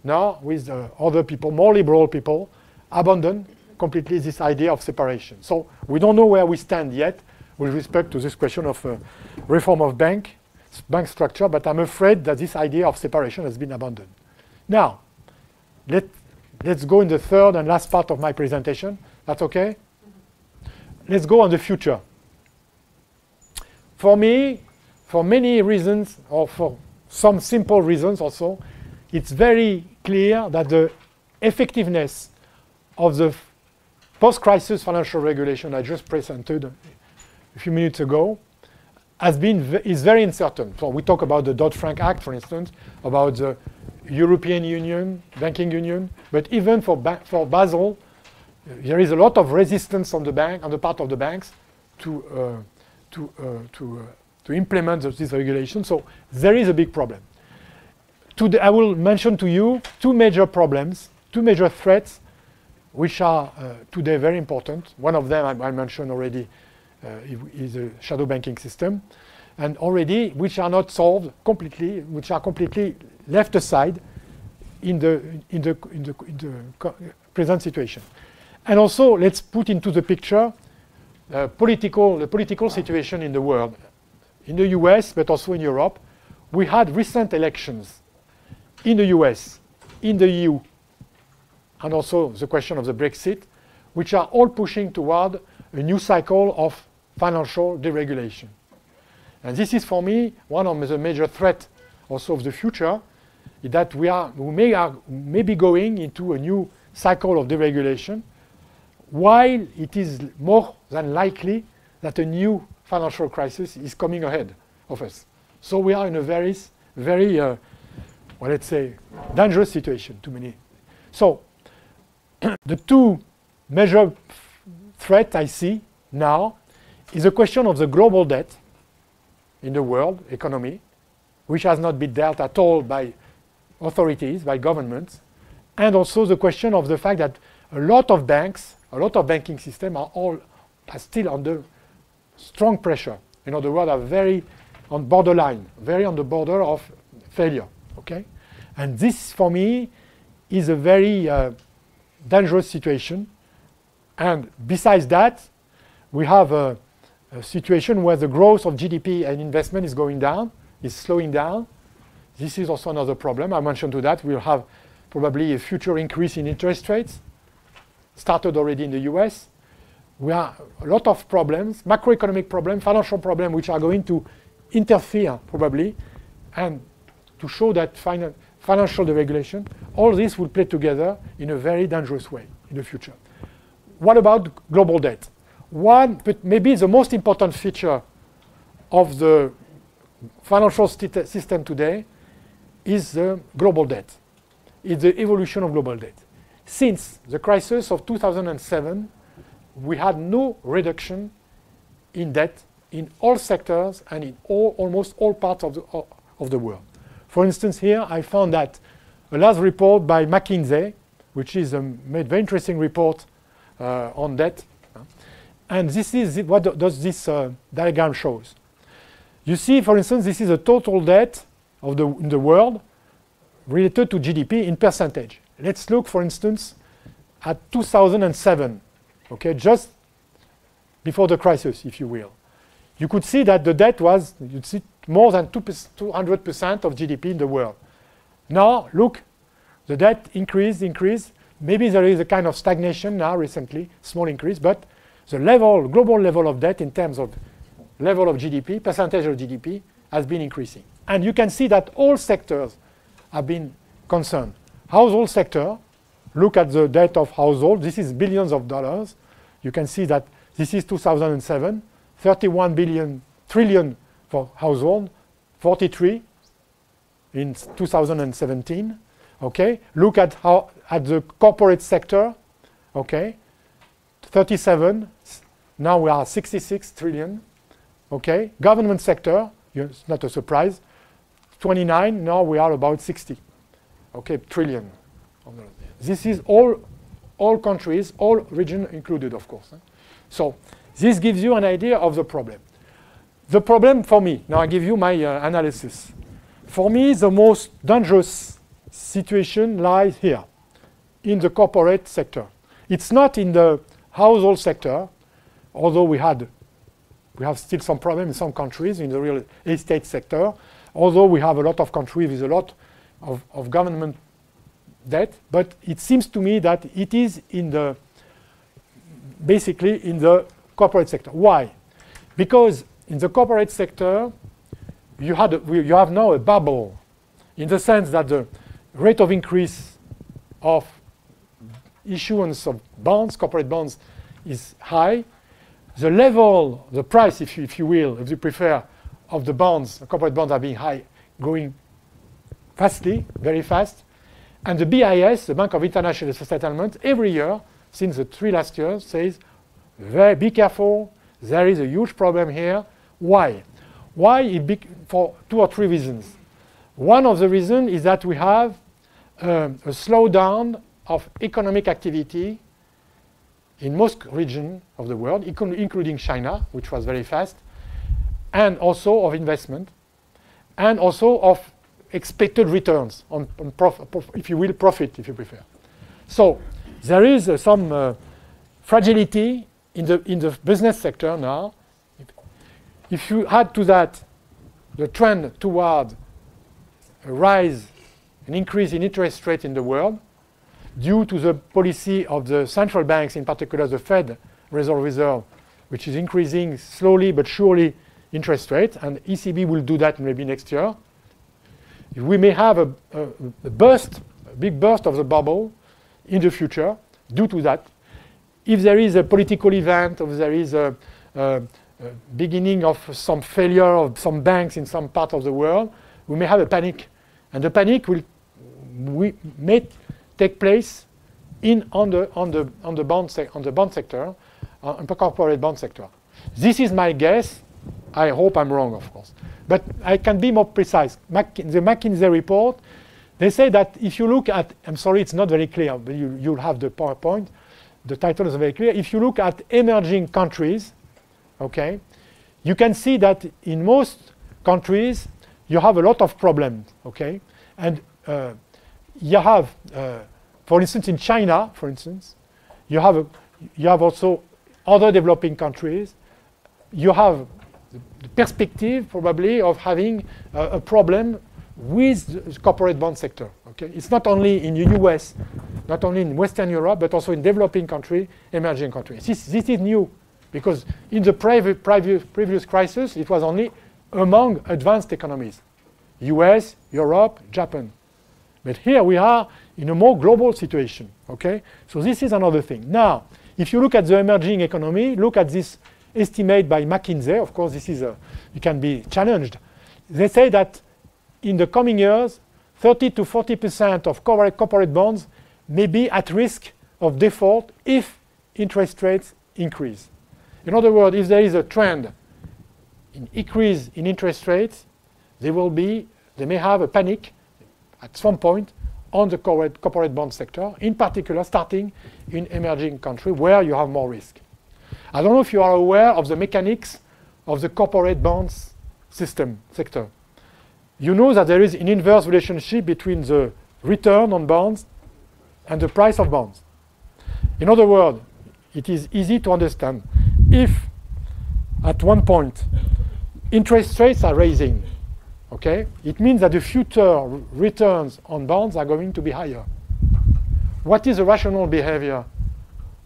S1: now with uh, other people, more liberal people, abandoned completely this idea of separation. So we don't know where we stand yet with respect to this question of uh, reform of bank, bank structure, but I'm afraid that this idea of separation has been abandoned. Now, let, let's go in the third and last part of my presentation. That's okay? let's go on the future. For me, for many reasons, or for some simple reasons also, it's very clear that the effectiveness of the post-crisis financial regulation I just presented a few minutes ago has been is very uncertain. So we talk about the Dodd-Frank Act, for instance, about the European Union, banking union, but even for, for Basel, there is a lot of resistance on the bank on the part of the banks to uh, to uh, to uh, to implement this regulation. So there is a big problem. Today, I will mention to you two major problems, two major threats, which are uh, today very important. One of them I, I mentioned already uh, is the shadow banking system, and already which are not solved completely, which are completely left aside in the in the in the, in the present situation. And also, let's put into the picture uh, political, the political situation in the world. In the US, but also in Europe, we had recent elections in the US, in the EU, and also the question of the Brexit, which are all pushing toward a new cycle of financial deregulation. And this is, for me, one of the major threats also of the future, is that we, are, we may, are, may be going into a new cycle of deregulation, while it is more than likely that a new financial crisis is coming ahead of us. So we are in a very, very, uh, well, let's say, dangerous situation too many. So the two major threats I see now is the question of the global debt in the world economy, which has not been dealt at all by authorities, by governments, and also the question of the fact that a lot of banks a lot of banking systems are all are still under strong pressure. In other words, are very on borderline, very on the border of failure. Okay, and this for me is a very uh, dangerous situation. And besides that, we have a, a, situation where the growth of GDP and investment is going down, is slowing down. This is also another problem. I mentioned to that we'll have probably a future increase in interest rates started already in the US. We have a lot of problems, macroeconomic problems, financial problems, which are going to interfere probably, and to show that finan financial deregulation, all this will play together in a very dangerous way in the future. What about global debt? One, but maybe the most important feature of the financial system today is the global debt. It's the evolution of global debt. Since the crisis of 2007, we had no reduction in debt in all sectors and in all, almost all parts of the, of the world. For instance, here I found that a last report by McKinsey, which is a made very interesting report uh, on debt. And this is what does this uh, diagram shows. You see, for instance, this is the total debt of the, in the world related to GDP in percentage. Let's look, for instance, at 2007, okay, just before the crisis, if you will. You could see that the debt was, you'd see more than 200% of GDP in the world. Now, look, the debt increased, increased. Maybe there is a kind of stagnation now recently, small increase, but the level, global level of debt in terms of level of GDP, percentage of GDP, has been increasing. And you can see that all sectors have been concerned household sector, look at the debt of household. This is billions of dollars. You can see that this is 2007, 31 billion trillion for household, 43 in 2017. Okay, look at how at the corporate sector. Okay, 37. Now we are 66 trillion. Okay, government sector. It's not a surprise. 29. Now we are about 60 okay, trillion. This is all, all countries, all region included, of course. So this gives you an idea of the problem. The problem for me, now I give you my uh, analysis. For me, the most dangerous situation lies here, in the corporate sector. It's not in the household sector, although we had we have still some problem in some countries in the real estate sector, although we have a lot of countries with a lot of, of government debt, but it seems to me that it is in the basically in the corporate sector. Why? Because in the corporate sector, you, had a, you have now a bubble in the sense that the rate of increase of issuance of bonds, corporate bonds, is high. The level, the price, if you, if you will, if you prefer, of the bonds, the corporate bonds are being high, going fastly, very fast. And the BIS, the Bank of International Settlement, every year, since the three last years, says, be careful, there is a huge problem here. Why? Why? for two or three reasons. One of the reasons is that we have um, a slowdown of economic activity in most regions of the world, including China, which was very fast, and also of investment, and also of expected returns on, on if you will, profit, if you prefer. So there is uh, some uh, fragility in the in the business sector now. If you add to that the trend toward a rise, an increase in interest rate in the world, due to the policy of the central banks, in particular the Fed Reserve Reserve, which is increasing slowly but surely interest rate, and ECB will do that maybe next year. We may have a, a, a burst, a big burst of the bubble in the future due to that. If there is a political event, or there is a, a, a beginning of some failure of some banks in some part of the world, we may have a panic. And the panic will we may take place in on the on the on the bond on the bond sector, uh, on the corporate bond sector. This is my guess. I hope I'm wrong, of course. But I can be more precise. Mac the McKinsey report, they say that if you look at, I'm sorry, it's not very clear, but you, you'll have the PowerPoint. The title is very clear. If you look at emerging countries, okay, you can see that in most countries, you have a lot of problems, okay? And uh, you have, uh, for instance, in China, for instance, you have, a, you have also other developing countries. You have the perspective, probably, of having uh, a problem with the corporate bond sector. Okay? It's not only in the US, not only in Western Europe, but also in developing countries, emerging countries. This, this is new because in the previous, previous, previous crisis, it was only among advanced economies, US, Europe, Japan. But here we are in a more global situation. Okay? So this is another thing. Now, if you look at the emerging economy, look at this estimate by McKinsey. Of course, this is a, it can be challenged. They say that in the coming years, 30 to 40 percent of corporate, corporate bonds may be at risk of default if interest rates increase. In other words, if there is a trend in increase in interest rates, they will be, they may have a panic at some point on the corporate, corporate bond sector, in particular starting in emerging countries where you have more risk. I don't know if you are aware of the mechanics of the corporate bonds system sector. You know that there is an inverse relationship between the return on bonds and the price of bonds. In other words, it is easy to understand. If at one point interest rates are raising, okay, it means that the future returns on bonds are going to be higher. What is the rational behavior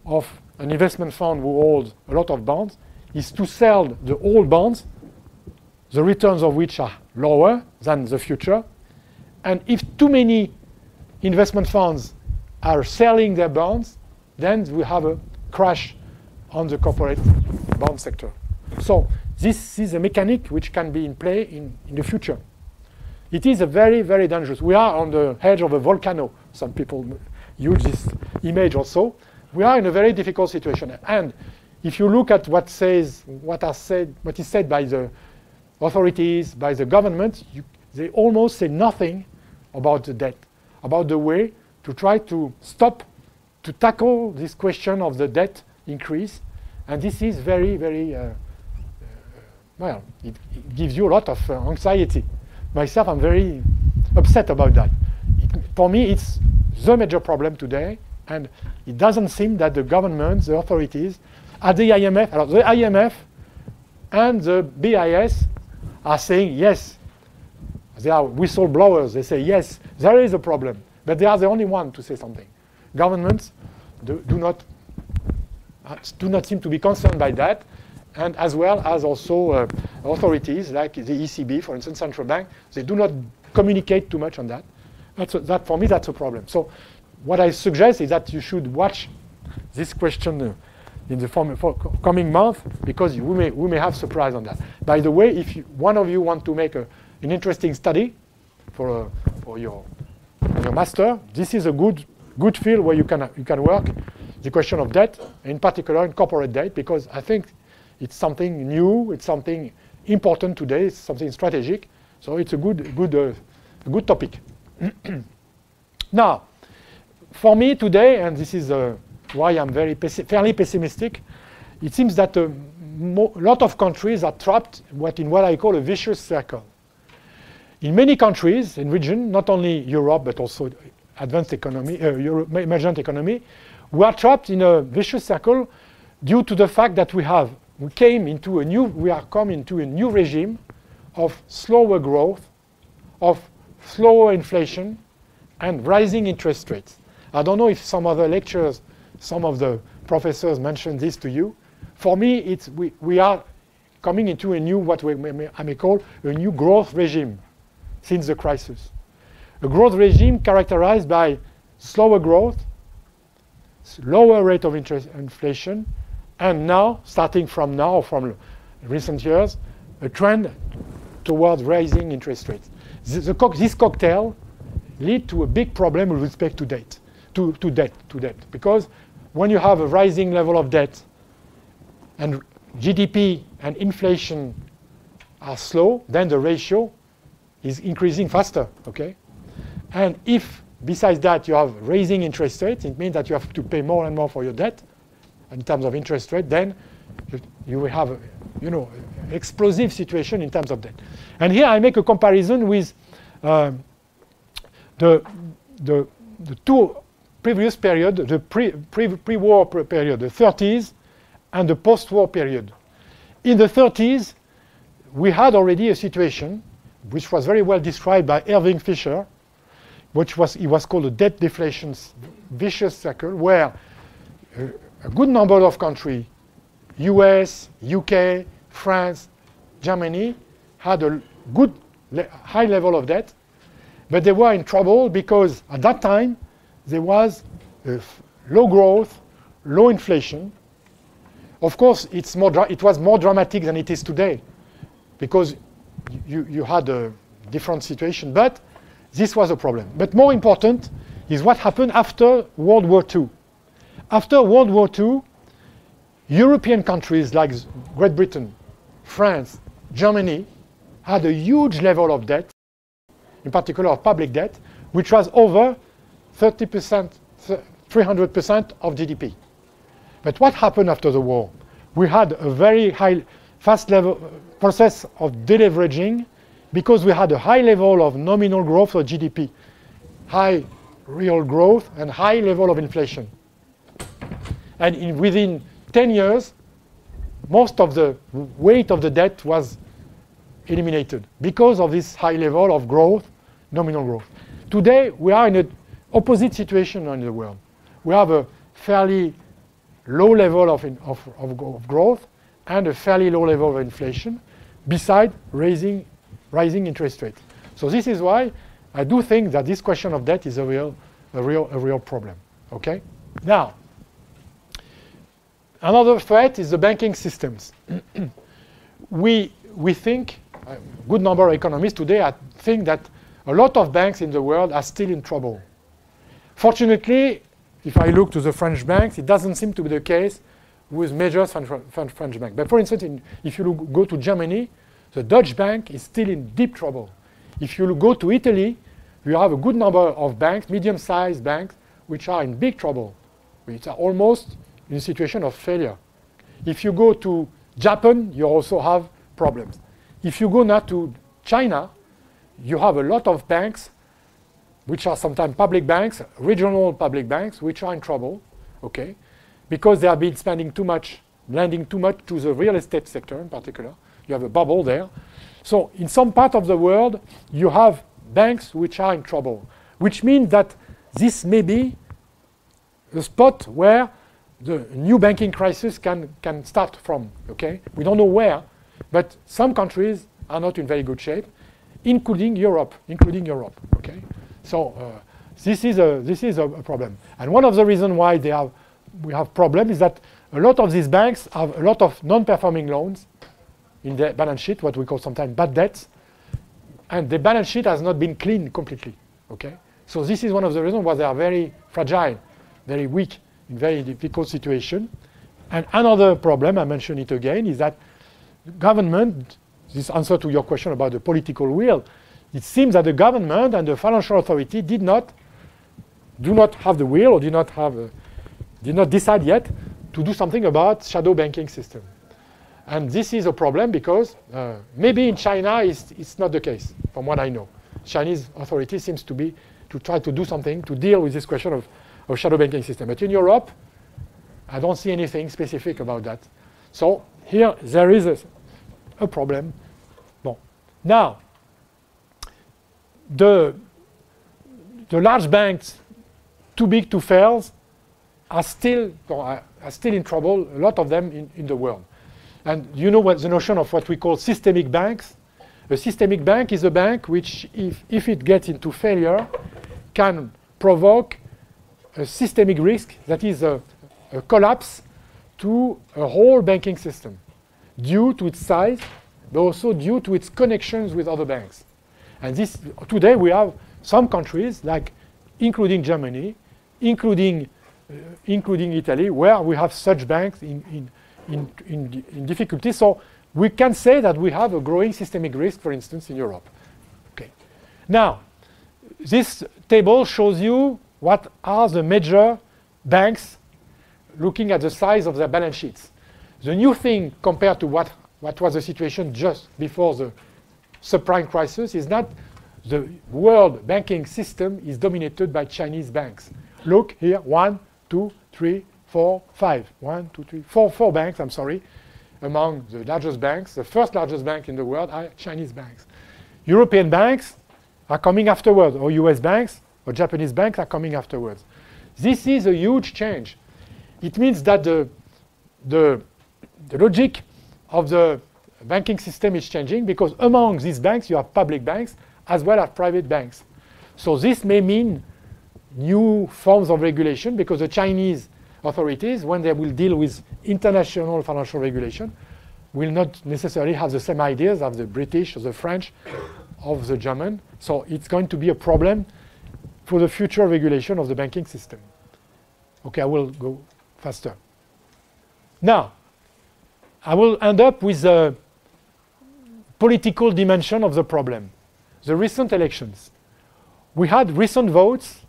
S1: of an investment fund who holds a lot of bonds is to sell the old bonds, the returns of which are lower than the future. And if too many investment funds are selling their bonds, then we have a crash on the corporate bond sector. So this is a mechanic which can be in play in, in the future. It is a very, very dangerous. We are on the edge of a volcano. Some people use this image also we are in a very difficult situation. And if you look at what says, what are said, what is said by the authorities, by the government, you, they almost say nothing about the debt, about the way to try to stop, to tackle this question of the debt increase. And this is very, very, uh, uh, well, it, it, gives you a lot of uh, anxiety. Myself, I'm very upset about that. It, for me, it's the major problem today and it doesn't seem that the government, the authorities, at the IMF, the IMF and the BIS are saying yes. They are whistleblowers. They say yes, there is a problem. But they are the only one to say something. Governments do, do not do not seem to be concerned by that, and as well as also uh, authorities like the ECB, for instance, central bank, they do not communicate too much on that. That's a, that for me, that's a problem. So, what I suggest is that you should watch this question uh, in the form, for coming month because we may we may have surprise on that. By the way, if you, one of you want to make a, an interesting study for uh, for your your master, this is a good good field where you can you can work the question of debt, in particular in corporate debt, because I think it's something new, it's something important today, it's something strategic. So it's a good good uh, good topic. now, for me today, and this is uh, why I'm very pessi fairly pessimistic, it seems that a lot of countries are trapped what in what I call a vicious circle. In many countries in regions, not only Europe but also advanced economy, uh, emergent economy, we are trapped in a vicious circle due to the fact that we have we came into a new we are come into a new regime of slower growth, of slower inflation, and rising interest rates. I don't know if some other lectures, some of the professors mentioned this to you. For me, it's we, we are coming into a new what we may, I may call a new growth regime since the crisis. A growth regime characterized by slower growth, lower rate of interest inflation, and now, starting from now, from recent years, a trend towards rising interest rates. This, co this cocktail lead to a big problem with respect to debt, to, to debt, to debt, because when you have a rising level of debt and GDP and inflation are slow, then the ratio is increasing faster, okay? And if besides that you have raising interest rates, it means that you have to pay more and more for your debt in terms of interest rate, then you, will have, a, you know, explosive situation in terms of debt. And here I make a comparison with uh, the, the, the two previous period, the pre, pre, pre-war period, the 30s and the post-war period. In the 30s, we had already a situation which was very well described by Irving Fisher, which was, it was called a debt deflation vicious cycle, where uh, a good number of countries, US, UK, France, Germany, had a good le high level of debt, but they were in trouble because at that time there was low growth, low inflation. Of course, it's more it was more dramatic than it is today because you, you had a different situation, but this was a problem. But more important is what happened after World War II. After World War II, European countries like Great Britain, France, Germany had a huge level of debt, in particular of public debt, which was over 30%, 300% of GDP. But what happened after the war? We had a very high, fast level process of deleveraging because we had a high level of nominal growth of GDP, high real growth, and high level of inflation. And in, within 10 years, most of the weight of the debt was eliminated because of this high level of growth, nominal growth. Today, we are in an opposite situation in the world. We have a fairly low level of, in, of, of, of growth and a fairly low level of inflation, beside raising, rising interest rates. So this is why I do think that this question of debt is a real, a real, a real problem. Okay? Now, another threat is the banking systems. we, we think, a good number of economists today think that a lot of banks in the world are still in trouble. Fortunately, if I look to the French banks, it doesn't seem to be the case with major French banks. But for instance, in, if you look, go to Germany, the Deutsche Bank is still in deep trouble. If you go to Italy, you have a good number of banks, medium-sized banks, which are in big trouble, which are almost in a situation of failure. If you go to Japan, you also have problems. If you go now to China, you have a lot of banks, which are sometimes public banks, regional public banks, which are in trouble, okay, because they have been spending too much, lending too much to the real estate sector in particular. You have a bubble there. So in some part of the world, you have banks which are in trouble, which means that this may be a spot where the new banking crisis can, can start from, okay? We don't know where, but some countries are not in very good shape, including Europe, including Europe, okay? So uh, this is, a, this is a, a problem. And one of the reasons why they have, we have problem is that a lot of these banks have a lot of non-performing loans in their balance sheet, what we call sometimes bad debts, and the balance sheet has not been cleaned completely, okay? So this is one of the reasons why they are very fragile, very weak, in very difficult situation. And another problem, I mention it again, is that government, this answer to your question about the political will, it seems that the government and the financial authority did not, do not have the will or did not have, a, did not decide yet to do something about shadow banking system. And this is a problem because uh, maybe in China it's, it's not the case, from what I know. Chinese authority seems to be to try to do something to deal with this question of, of shadow banking system. But in Europe, I don't see anything specific about that. So here there is a, a problem. Bon. Now, the, the large banks, too big to fail, are still, are still in trouble, a lot of them in, in the world. And you know what the notion of what we call systemic banks? A systemic bank is a bank which, if, if it gets into failure, can provoke a systemic risk, that is a, a collapse to a whole banking system due to its size, but also due to its connections with other banks. And this, today we have some countries, like including Germany, including, uh, including Italy, where we have such banks in, in, in, in, in difficulty. So we can say that we have a growing systemic risk, for instance, in Europe. Okay. Now, this table shows you what are the major banks looking at the size of their balance sheets. The new thing compared to what, what was the situation just before the subprime crisis is that the world banking system is dominated by Chinese banks. Look here, one, two, three, four, five. One, two, three, four, four banks, I'm sorry, among the largest banks. The first largest bank in the world are Chinese banks. European banks are coming afterwards, or US banks or Japanese banks are coming afterwards. This is a huge change. It means that the, the, the logic of the banking system is changing because among these banks you have public banks as well as private banks. So this may mean new forms of regulation because the Chinese authorities, when they will deal with international financial regulation, will not necessarily have the same ideas as the British the French of the German. So it's going to be a problem for the future regulation of the banking system. Okay, I will go faster. Now, I will end up with the political dimension of the problem. The recent elections. We had recent votes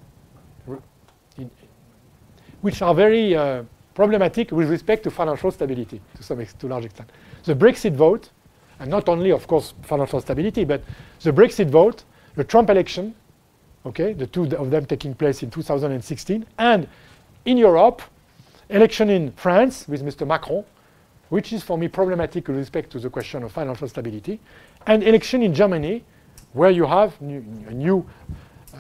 S1: which are very uh, problematic with respect to financial stability to some to large extent. The Brexit vote, and not only, of course, financial stability, but the Brexit vote, the Trump election, okay, the two of them taking place in 2016, and in Europe, election in France with Mr. Macron, which is for me problematic with respect to the question of financial stability, and election in Germany, where you have a new, uh,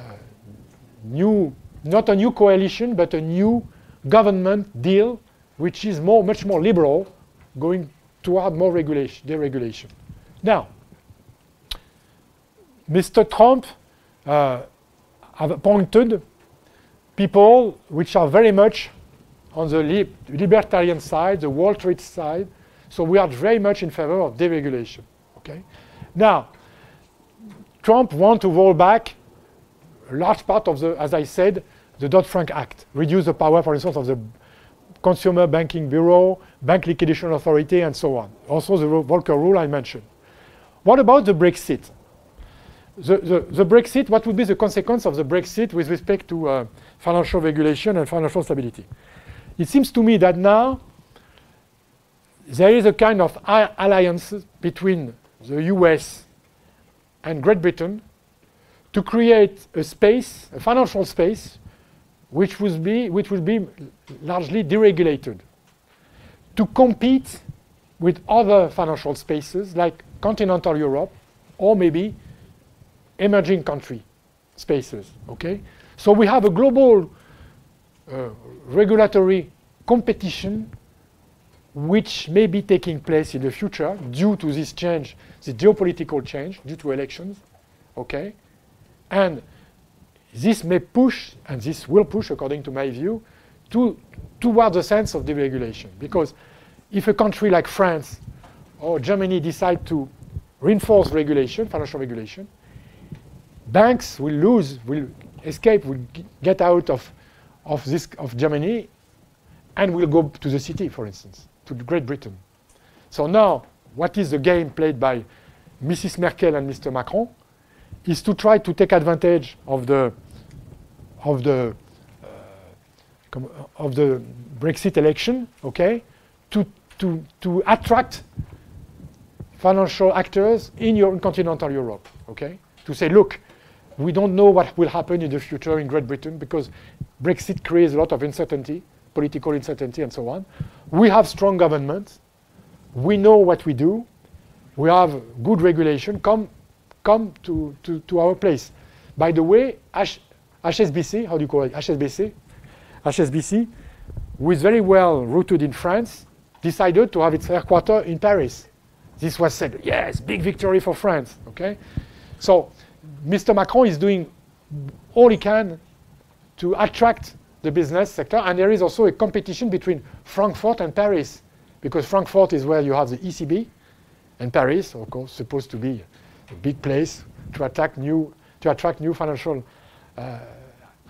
S1: new, not a new coalition, but a new government deal, which is more, much more liberal, going toward more regulation, deregulation. Now, Mr. Trump uh, have appointed people which are very much on the li libertarian side, the Wall Street side. So we are very much in favor of deregulation. Okay. Now, Trump wants to roll back a large part of the, as I said, the Dodd-Frank Act, reduce the power, for instance, of the Consumer Banking Bureau, Bank Liquidation Authority, and so on. Also the Volcker rule I mentioned. What about the Brexit? The, the, the, Brexit, what would be the consequence of the Brexit with respect to uh, financial regulation and financial stability? It seems to me that now there is a kind of alliance between the US and Great Britain to create a space, a financial space, which would be, which will be largely deregulated to compete with other financial spaces like continental Europe or maybe emerging country spaces. Okay, so we have a global uh, regulatory competition which may be taking place in the future due to this change, the geopolitical change due to elections, okay? And this may push, and this will push, according to my view, to, towards a sense of deregulation. Because if a country like France or Germany decide to reinforce regulation, financial regulation, banks will lose, will escape, will get out of, of, this, of Germany and will go to the city, for instance, to Great Britain. So now, what is the game played by Mrs. Merkel and Mr. Macron? Is to try to take advantage of the of the uh, of the Brexit election, okay, to to to attract financial actors in, your, in continental Europe, okay, to say, look, we don't know what will happen in the future in Great Britain because Brexit creates a lot of uncertainty, political uncertainty, and so on. We have strong governments. We know what we do. We have good regulation. Come, come to, to, to our place. By the way, H, HSBC, how do you call it? HSBC? HSBC, who is very well rooted in France, decided to have its headquarters in Paris. This was said, yes, big victory for France. Okay, so Mr. Macron is doing all he can to attract the business sector, and there is also a competition between Frankfurt and Paris, because Frankfurt is where you have the ECB, and Paris, of course, supposed to be a big place to attract new to attract new financial uh,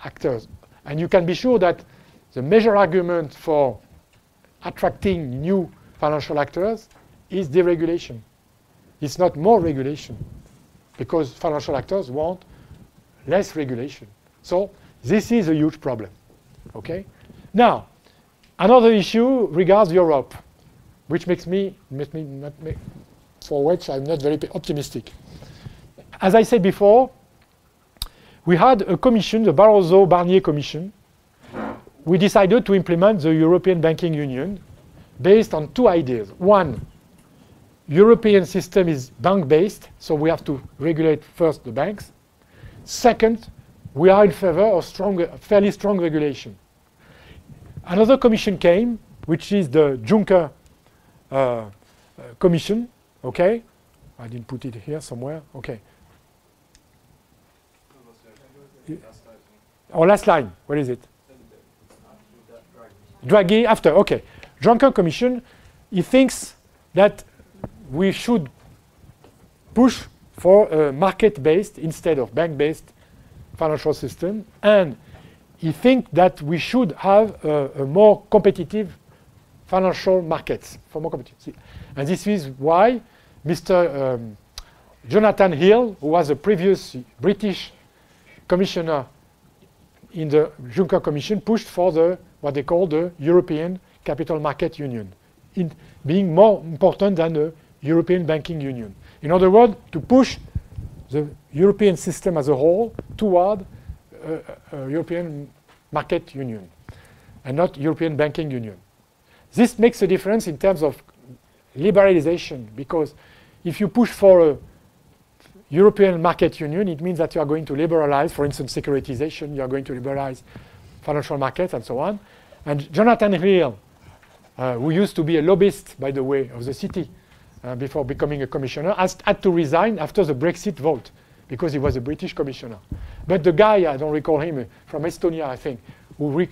S1: actors. And you can be sure that the major argument for attracting new financial actors is deregulation. It's not more regulation, because financial actors want less regulation. So this is a huge problem. Okay. Now, another issue regards Europe, which makes me, makes me not make, for which I'm not very optimistic. As I said before, we had a commission, the Barroso Barnier Commission. We decided to implement the European Banking Union based on two ideas. One, European system is bank-based, so we have to regulate first the banks. Second, we are in favor of strong, fairly strong regulation. Another commission came, which is the Juncker uh, uh, Commission. Okay, I didn't put it here somewhere. Okay. Oh, last line. What is it? Draghi after. Okay. Juncker Commission. He thinks that we should push for a market-based instead of bank-based financial system, and he thinks that we should have a, a more competitive financial markets for more competitive. And this is why Mr. Um, Jonathan Hill, who was a previous British commissioner in the Juncker Commission, pushed for the what they call the European Capital Market Union, in being more important than the European Banking Union. In other words, to push the European system as a whole toward a, a European Market Union and not European Banking Union. This makes a difference in terms of liberalization because if you push for a European market union, it means that you are going to liberalize, for instance, securitization, you are going to liberalize financial markets and so on. And Jonathan Hill, uh, who used to be a lobbyist, by the way, of the city uh, before becoming a commissioner, has had to resign after the Brexit vote because he was a British commissioner. But the guy, I don't recall him, uh, from Estonia, I think, who, who,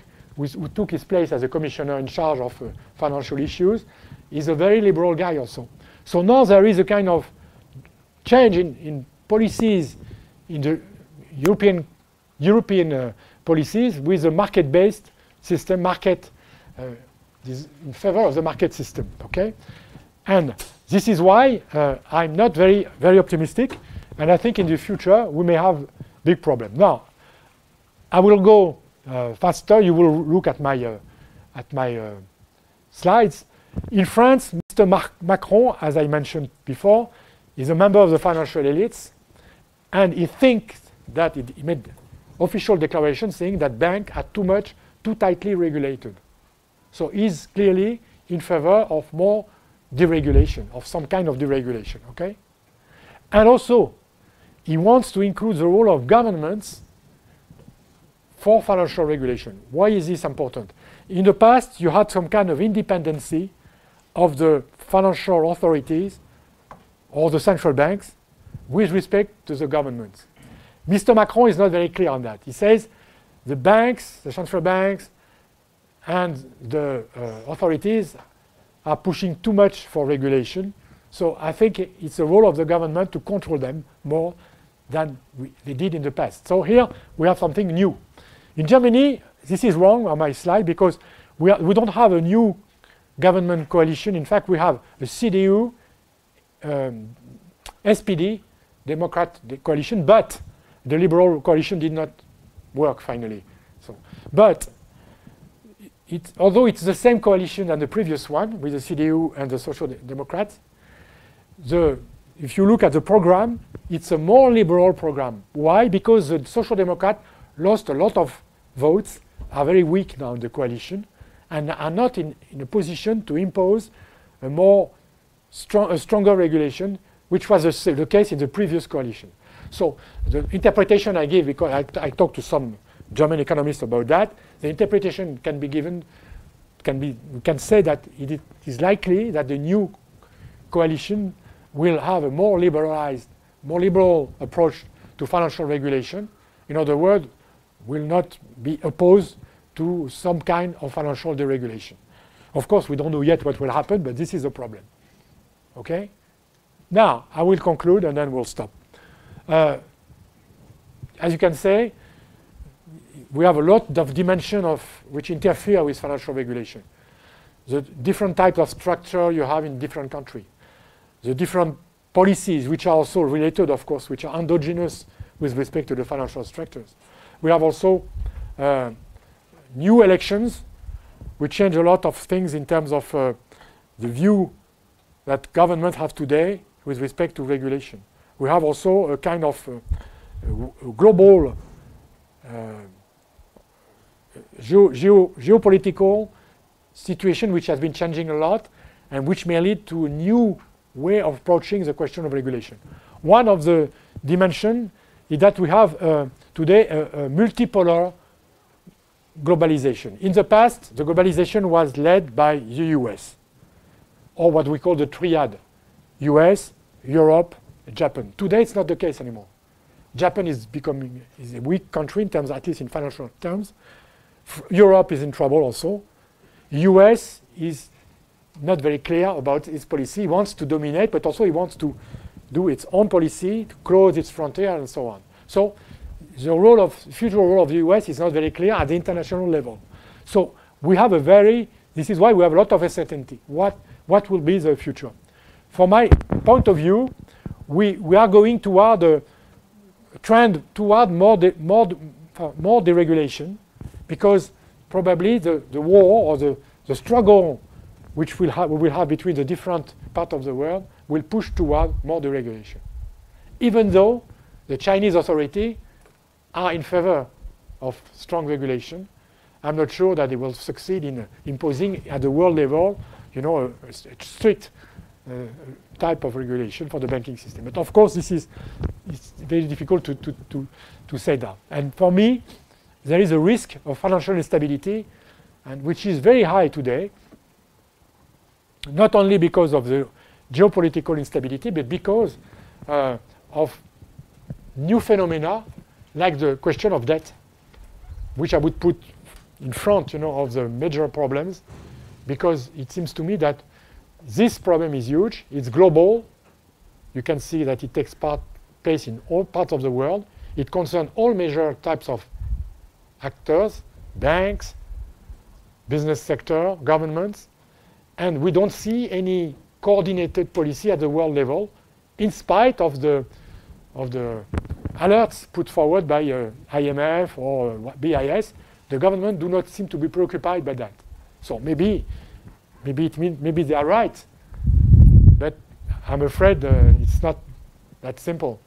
S1: who, took his place as a commissioner in charge of uh, financial issues, is a very liberal guy also. So now there is a kind of change in, in policies in the European, European uh, policies with a market-based system, market uh, in favor of the market system. Okay, and this is why uh, I'm not very very optimistic, and I think in the future we may have big problem. Now, I will go uh, faster. You will look at my uh, at my uh, slides. In France, Mr. Macron, as I mentioned before, is a member of the financial elites, and he thinks that it, he made official declaration saying that banks are too much, too tightly regulated. So he's clearly in favor of more deregulation, of some kind of deregulation, okay? And also, he wants to include the role of governments for financial regulation. Why is this important? in the past, you had some kind of independency of the financial authorities or the central banks with respect to the governments. Mr. Macron is not very clear on that. He says the banks, the central banks, and the uh, authorities are pushing too much for regulation. So I think it's the role of the government to control them more than we, they did in the past. So here we have something new. In Germany, this is wrong on my slide because we, are, we don't have a new government coalition. In fact, we have a CDU, um, SPD, Democrat coalition, but the Liberal coalition did not work finally. So, but it, although it's the same coalition than the previous one with the CDU and the Social De Democrats, the, if you look at the program, it's a more liberal program. Why? Because the Social Democrats lost a lot of votes, are very weak now in the coalition, and are not in, in a position to impose a more strong, a stronger regulation, which was the, the case in the previous coalition. So the interpretation I give, because I, I talked to some German economists about that, the interpretation can be given, can be, we can say that it is likely that the new coalition will have a more liberalized, more liberal approach to financial regulation. In other words, will not be opposed to some kind of financial deregulation. Of course, we don't know yet what will happen, but this is a problem. Okay? Now, I will conclude and then we'll stop. Uh, as you can say, we have a lot of dimension of which interfere with financial regulation. The different types of structure you have in different countries. The different policies which are also related, of course, which are endogenous with respect to the financial structures. We have also uh, new elections which change a lot of things in terms of uh, the view that government have today with respect to regulation. We have also a kind of uh, a global uh, geo geo geopolitical situation which has been changing a lot and which may lead to a new way of approaching the question of regulation. One of the dimensions is that we have uh, today a, a, multipolar globalization. In the past, the globalization was led by the US, or what we call the triad, US, Europe, Japan. Today, it's not the case anymore. Japan is becoming is a weak country in terms, at least in financial terms. F Europe is in trouble also. US is not very clear about its policy. He wants to dominate, but also he wants to do its own policy, to close its frontier, and so on. So the role of future role of the US is not very clear at the international level. So we have a very this is why we have a lot of uncertainty. What what will be the future? From my point of view, we we are going toward a trend toward more de, more more deregulation, because probably the, the war or the, the struggle which we'll we will have between the different parts of the world will push toward more deregulation. Even though the Chinese authority are in favor of strong regulation, I'm not sure that they will succeed in imposing at the world level, you know, a, a strict uh, type of regulation for the banking system. But of course, this is it's very difficult to, to, to, to say that. And for me, there is a risk of financial instability, and which is very high today, not only because of the geopolitical instability, but because uh, of new phenomena like the question of debt, which I would put in front, you know, of the major problems, because it seems to me that this problem is huge. It's global. You can see that it takes part, place in all parts of the world. It concerns all major types of actors, banks, business sector, governments, and we don't see any coordinated policy at the world level, in spite of the of the alerts put forward by uh, IMF or uh, BIS. The government do not seem to be preoccupied by that. So maybe, maybe it mean, maybe they are right, but I'm afraid uh, it's not that simple.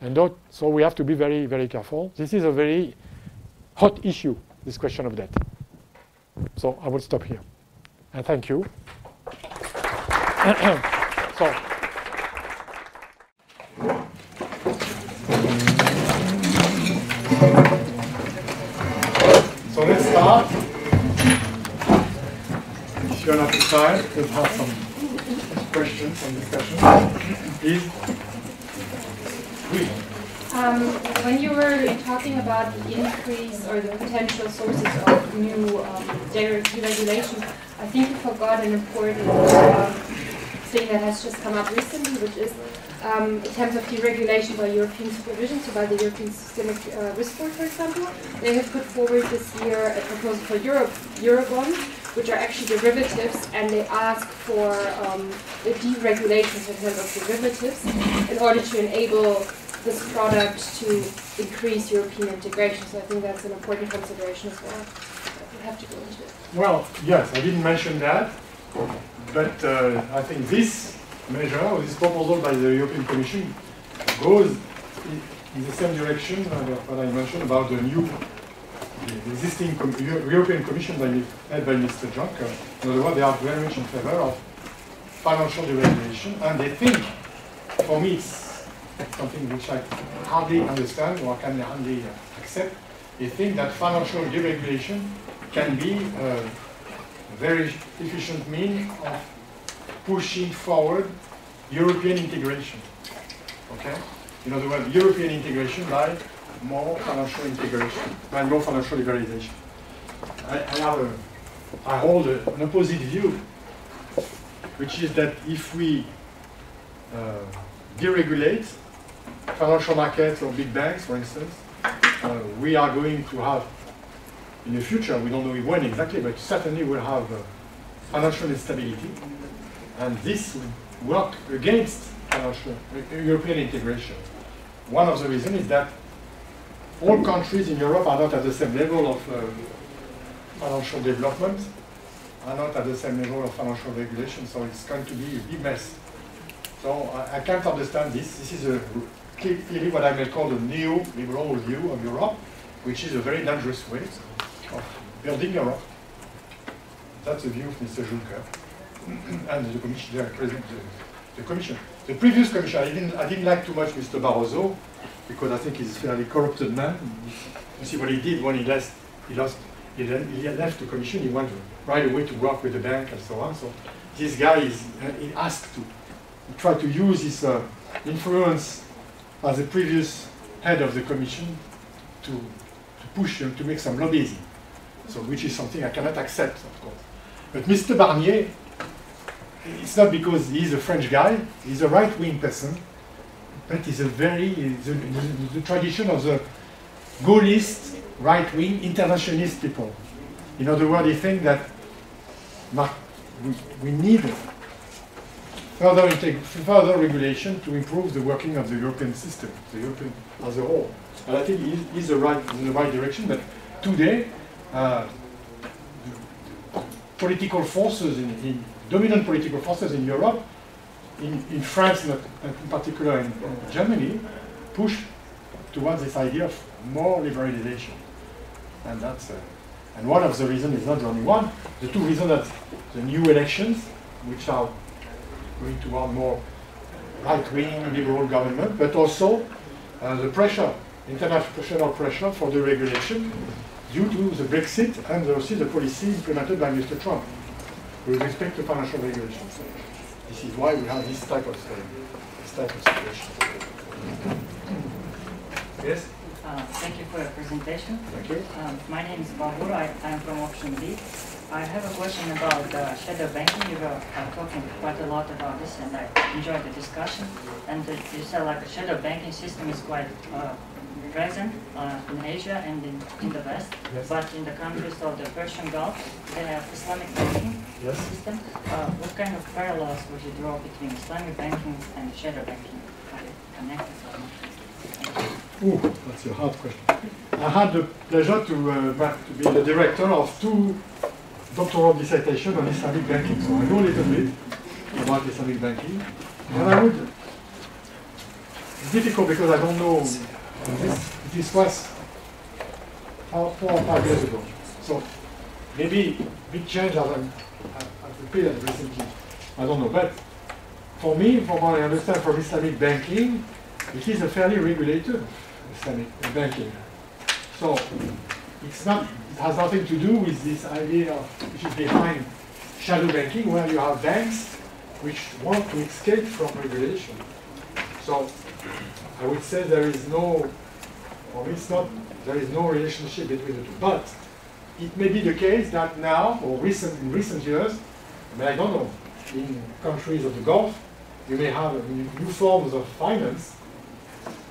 S1: And so we have to be very, very careful. This is a very hot issue, this question of debt. So I will stop here. And thank you. so. Have some questions, some discussion. Please.
S2: Um, when you were talking about the increase or the potential sources of new um, de- deregulation, I think you forgot an important um, thing that has just come up recently, which is um, in terms of deregulation by European supervision, so by the European Systemic uh, Risk Board, for example, they have put forward this year a proposal for Europe, Eurobonds, which are actually derivatives, and they ask for um, a deregulation in terms of derivatives in order to enable this product to increase European integration. So I think that's an important consideration as well. We have to go into it.
S1: Well, yes, I didn't mention that, but uh, I think this measure, or this proposal by the European Commission goes in, the same direction uh, what I mentioned about the new, the existing com European Commission by, led by Mr. Juncker. In other words, they are very much in favor of financial deregulation, and they think, for me, it's something which I hardly understand or can hardly uh, accept. They think that financial deregulation can be uh, a very efficient means of pushing forward European integration. Okay? In other words, European integration by more financial integration, by more financial liberalization. I, I have a, I hold a, an opposite view, which is that if we uh, deregulate financial markets or big banks, for instance, uh, we are going to have in the future, we don't know when exactly, but certainly we'll have uh, financial instability, and this work against uh, European integration. One of the reasons is that all countries in Europe are not at the same level of uh, financial development, are not at the same level of financial regulation, so it's going to be a big mess. So I, I can't understand this. This is a, clearly what I may call a neo-liberal view of Europe, which is a very dangerous way of building Europe. That's the view of Mr. Juncker and the Commission, the, the, the Commission. The previous Commission, I didn't, I didn't like too much Mr. Barroso because I think he's a fairly corrupted man. You see what he did when he left, he lost, he, le- he left the Commission. He went right away to work with the bank and so on. So this guy is uh, he asked to try to use his uh, influence as the previous head of the Commission to, to push him to make some lobbyism. So which is something I cannot accept, of course. But Mr. Barnier, it's not because he's a French guy, he's a right-wing person, but he's a very, the, the, tradition of the Gaullist, right-wing, internationalist people. In other words, he thinks that we, we need further, further regulation to improve the working of the European system, the European as a whole. And I think he he's the right, in the right direction, but today, uh, political forces in, in dominant political forces in Europe, in, in France not, and in particular in, in Germany, push towards this idea of more liberalization. And that's uh, and one of the reasons is not the only one. The two reasons that the new elections, which are going toward more right-wing liberal government, but also uh, the pressure, international pressure for the regulation due to the Brexit and also the policy implemented by Mr. Trump with respect to financial regulation. This is why we have this type of this type of situation. Yes,
S11: Uh, Thank you for your presentation.
S1: thank you.
S11: Um, My name is Babur, I am from Option B. I have a question about uh, shadow banking. You were uh, talking quite a lot about this and I enjoyed the discussion. And uh, you said like a shadow banking system is quite uh, present uh, in Asia and in, in the West.
S1: Yes.
S11: But in the countries of the Persian Gulf, they have Islamic banking
S1: Yes.
S11: system. Uh, What kind of parallels would you draw between Islamic banking and shadow banking? Are they connected or not?
S1: Ooh, that's a hard question. I had the pleasure to, uh, to be the director of two doctoral dissertations on Islamic banking. So I know a little bit about Islamic banking. And I would, it's difficult because I don't know, this, this was four, or five years ago. So maybe big change has appeared recently. I don't know. But for me, from what I understand from Islamic banking, it is a fairly regulated Islamic banking. So it's not, it has nothing to do with this idea of, which is behind shadow banking where you have banks which want to escape from regulation. So I would say there is no, or it's not, there is no relationship between the two. But it may be the case that now, or recent, in recent years, I mean, I don't know, in countries of the Gulf, you may have new forms of finance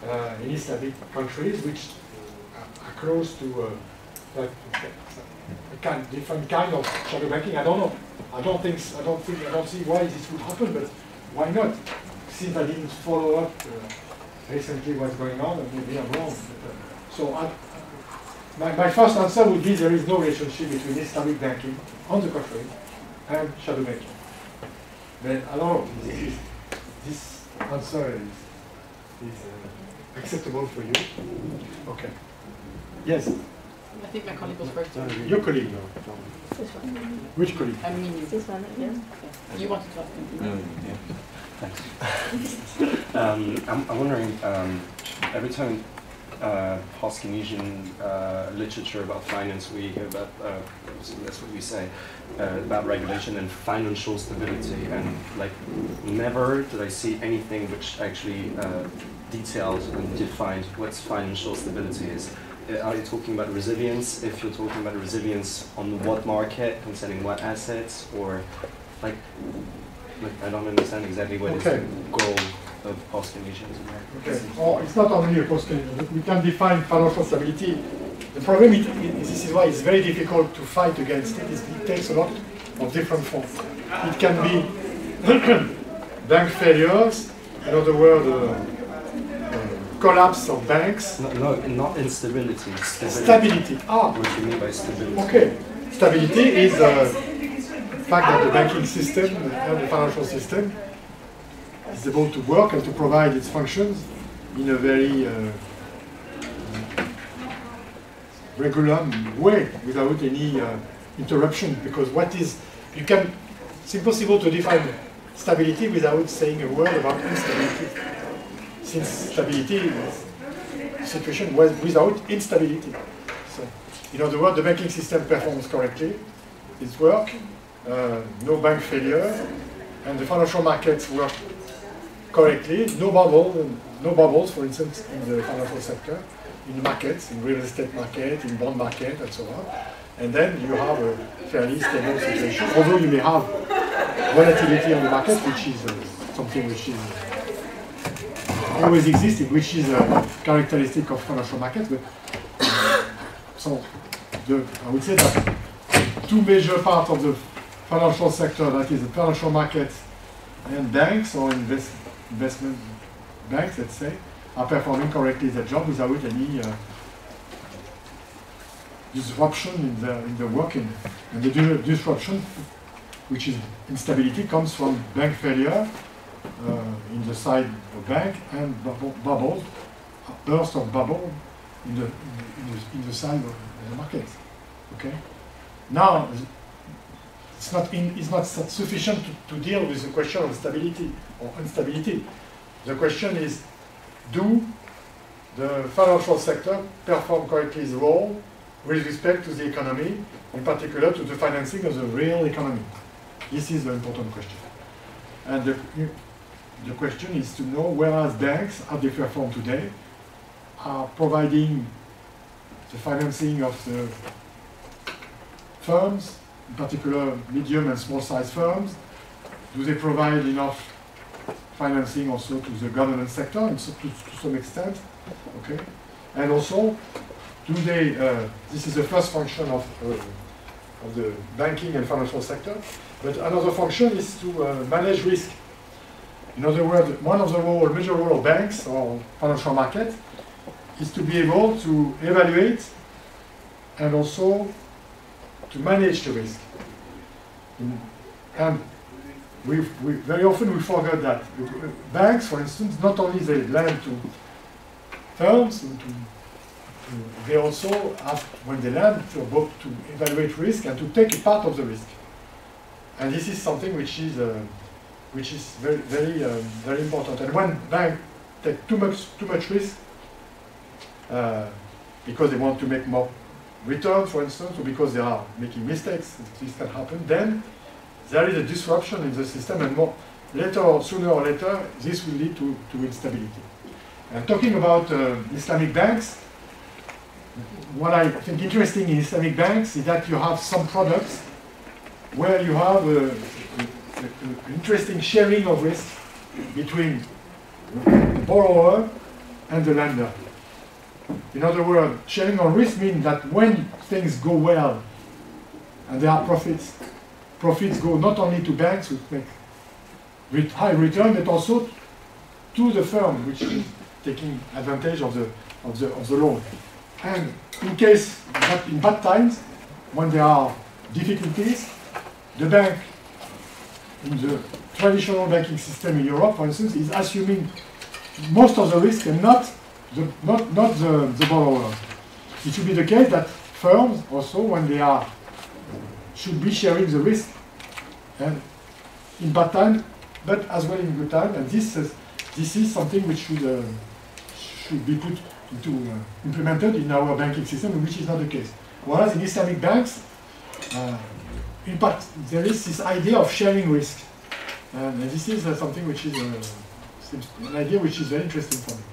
S1: uh, in Islamic countries which are close to uh, that, a kind, different kind of shadow banking. I don't know. I don't think. I don't think. I don't see why this would happen, but why not? Since I didn't follow up uh, recently what's going on, and maybe I'm wrong. But, uh, so I, my, my first answer would be there is no relationship between Islamic banking, on the contrary, and shadow banking. But I don't know. This, is, this answer is, is uh, acceptable for you. Okay. Yes.
S4: I think my colleague was first.
S1: Your colleague.
S4: This one.
S1: Which colleague?
S4: I mean you.
S6: This one, yes.
S4: Okay. You wanted to ask me.
S12: Thanks. um, I'm, I'm wondering, um, every time uh, post-Keynesian uh, literature about finance, we hear about, uh, that's what we say, uh, about regulation and financial stability, and like never did I see anything which actually uh, detailed and defined what financial stability is. Uh, Are you talking about resilience? If you're talking about resilience on what market, concerning what assets, or like I don't understand exactly what is
S1: Okay.
S12: the goal of post-Keynesian.
S1: Okay. Or it's not only a post We can define financial stability. The problem is, is this is why it's very difficult to fight against it. is It takes a lot of different forms. It can be bank failures, in other words, uh, uh, collapse of banks.
S12: No, no, not instability. Stability.
S1: Stability. Ah.
S12: What do you mean by stability?
S1: Okay. Stability is uh, fact that the banking system and the financial system is able to work and to provide its functions in a very uh, regular way without any uh, interruption. Because what is, you can, it's impossible to define stability without saying a word about instability. Since stability is a situation without instability. So, in other words, the banking system performs correctly, its work, uh, no bank failure, and the financial markets work correctly, no bubble, no bubbles, for instance, in the financial sector, in markets, in real estate market, in bond market, and so on. And then you have a fairly stable situation, although you may have volatility on the market, which is uh, something which is always existing, which is a characteristic of financial markets. But so the, I would say that two major parts of the financial sector, that is the financial market and banks or invest, investment banks, let's say, are performing correctly their job without any uh, disruption in the, in the working. And the disruption, which is instability, comes from bank failure uh, in the side of bank and bubble, bubble burst of bubble in the, in the, in the side of the market. Okay? Now, it's not, in, it's not sufficient to, to deal with the question of stability or instability. The question is, do the financial sector perform correctly its role with respect to the economy, in particular to the financing of the real economy? This is the important question. And the, the question is to know whereas banks, how they perform today, are providing the financing of the firms, in particular medium and small sized firms? Do they provide enough financing also to the government sector to, to some extent? Okay. And also, do they, uh, this is the first function of, uh, of the banking and financial sector, but another function is to uh, manage risk. In other words, one of the role, major role of banks or financial market is to be able to evaluate and also to manage the risk. And we, we, very often we forget that banks, for instance, not only they lend to firms, to, to- they also have, when they lend, to, to evaluate risk and to take a part of the risk. And this is something which is, uh, which is very, very, um, very important. And when banks take too much, too much risk, uh, because they want to make more return, for instance, or because they are making mistakes, this can happen, then there is a disruption in the system, and more later sooner or later, this will lead to, to instability. And talking about uh, Islamic banks, what I think interesting in Islamic banks is that you have some products where you have an interesting sharing of risk between the borrower and the lender. In other words, sharing on risk means that when things go well and there are profits, profits go not only to banks which make high return, but also to the firm which is taking advantage of the, of the, of the loan. And in case in bad times, when there are difficulties, the bank in the traditional banking system in Europe, for instance, is assuming most of the risk and not the, not, not the, the borrower. It should be the case that firms also, when they are, should be sharing the risk and in bad time, but as well in good time. And this is, this is something which should, uh, should be put into, uh, implemented in our banking system, which is not the case. Whereas in Islamic banks, uh, in fact, there is this idea of sharing risk. And this is uh, something which is uh, an idea which is very interesting for me.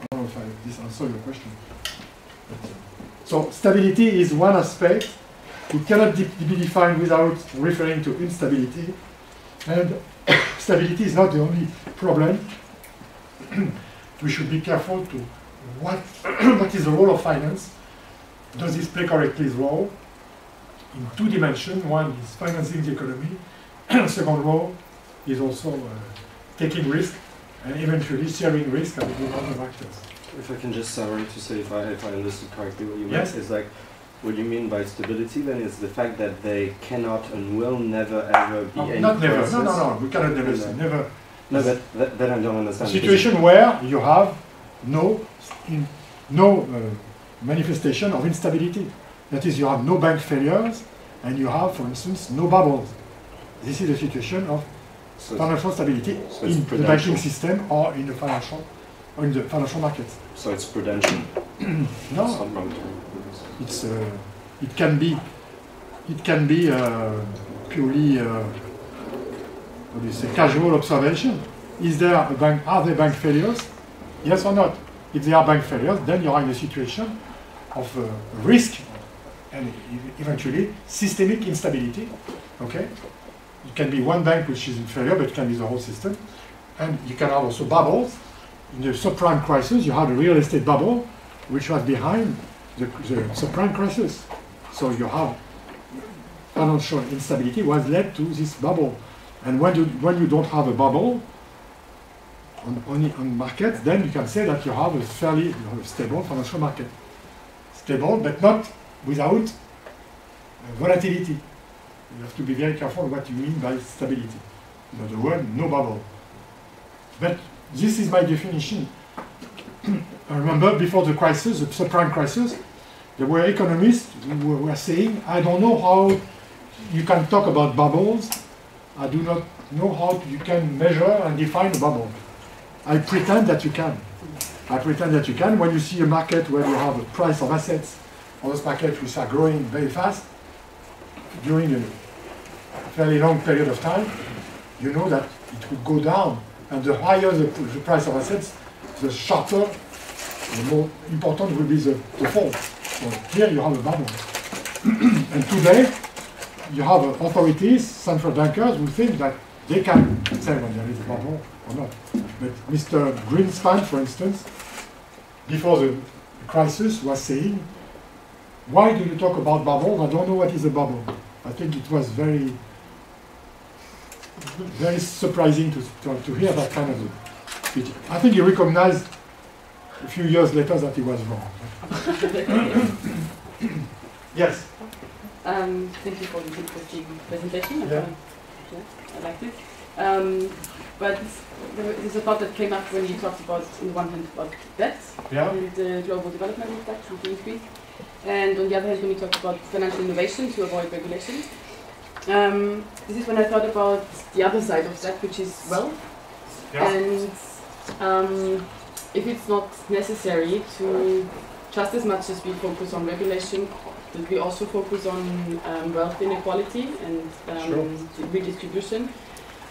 S1: I don't know if I, this answers your question. So stability is one aspect. It cannot be defined without referring to instability. And stability is not the only problem. we should be careful to what, what is the role of finance. Does this play correctly its role? In two dimensions. One is financing the economy. Second role is also uh, taking risk and eventually sharing risk with other actors.
S12: If I can just summarize to say if I, if I understood correctly what you
S1: yes.
S12: meant is like what you mean by stability then is the fact that they cannot and will never ever be
S1: no,
S12: any
S1: not never. No, no, no. We cannot never say never.
S12: No, but that, that I don't understand.
S1: A situation where you have no in, no uh, manifestation of instability. That is, you have no bank failures, and you have, for instance, no bubbles. This is a situation of
S12: So
S1: financial stability
S12: so
S1: in the banking system or in the financial or in the financial markets.
S12: So it's prudential.
S1: No,
S12: It's
S1: it's uh, it can be it can be uh, purely uh, what do you say casual observation. Is there a bank? Are there bank failures? Yes or not? If there are bank failures, then you are in a situation of uh, risk and eventually systemic instability. Okay, it can be one bank which is in failure, but it can be the whole system, and you can have also bubbles. In the subprime crisis, you had a real estate bubble, which was behind the, the subprime crisis. So you have financial instability was led to this bubble. And when you, when you don't have a bubble on, on, on markets, then you can say that you have a fairly you a stable financial market. Stable, but not without volatility. You have to be very careful what you mean by stability. In other words, no bubble. But this is my definition. I remember before the crisis, the subprime crisis, there were economists who were- saying, I don't know how you can talk about bubbles. I do not know how you can measure and define a bubble. I pretend that you can. I pretend that you can. When you see a market where you have a price of assets on those markets which are growing very fast during a fairly long period of time, you know that it will go down. And the higher the, the price of assets, the sharper, the more important will be the, the fall. So here you have a bubble. and today, you have authorities, central bankers, who think that they can say when there is a bubble or not. But Mr. Greenspan, for instance, before the crisis, was saying, why do you talk about bubble? I don't know what is a bubble. I think it was very, very surprising to, to, to hear that kind of speech. I think he recognized a few years later that he was wrong. yes.
S4: Um, thank you for this interesting presentation. I
S1: Yeah.
S4: yeah, I liked it. Um, but there wa- there's a thought that came up when you talked about, on the one hand, about debt
S1: Yeah.
S4: and the global development impact and increase, and on the other hand, when you talked about financial innovation to avoid regulation. Um, this is when I thought about the other side of that, which is wealth.
S1: Yeah.
S4: And um, if it's not necessary to just as much as we focus on regulation, that we also focus on um, wealth inequality and um,
S1: Sure.
S4: redistribution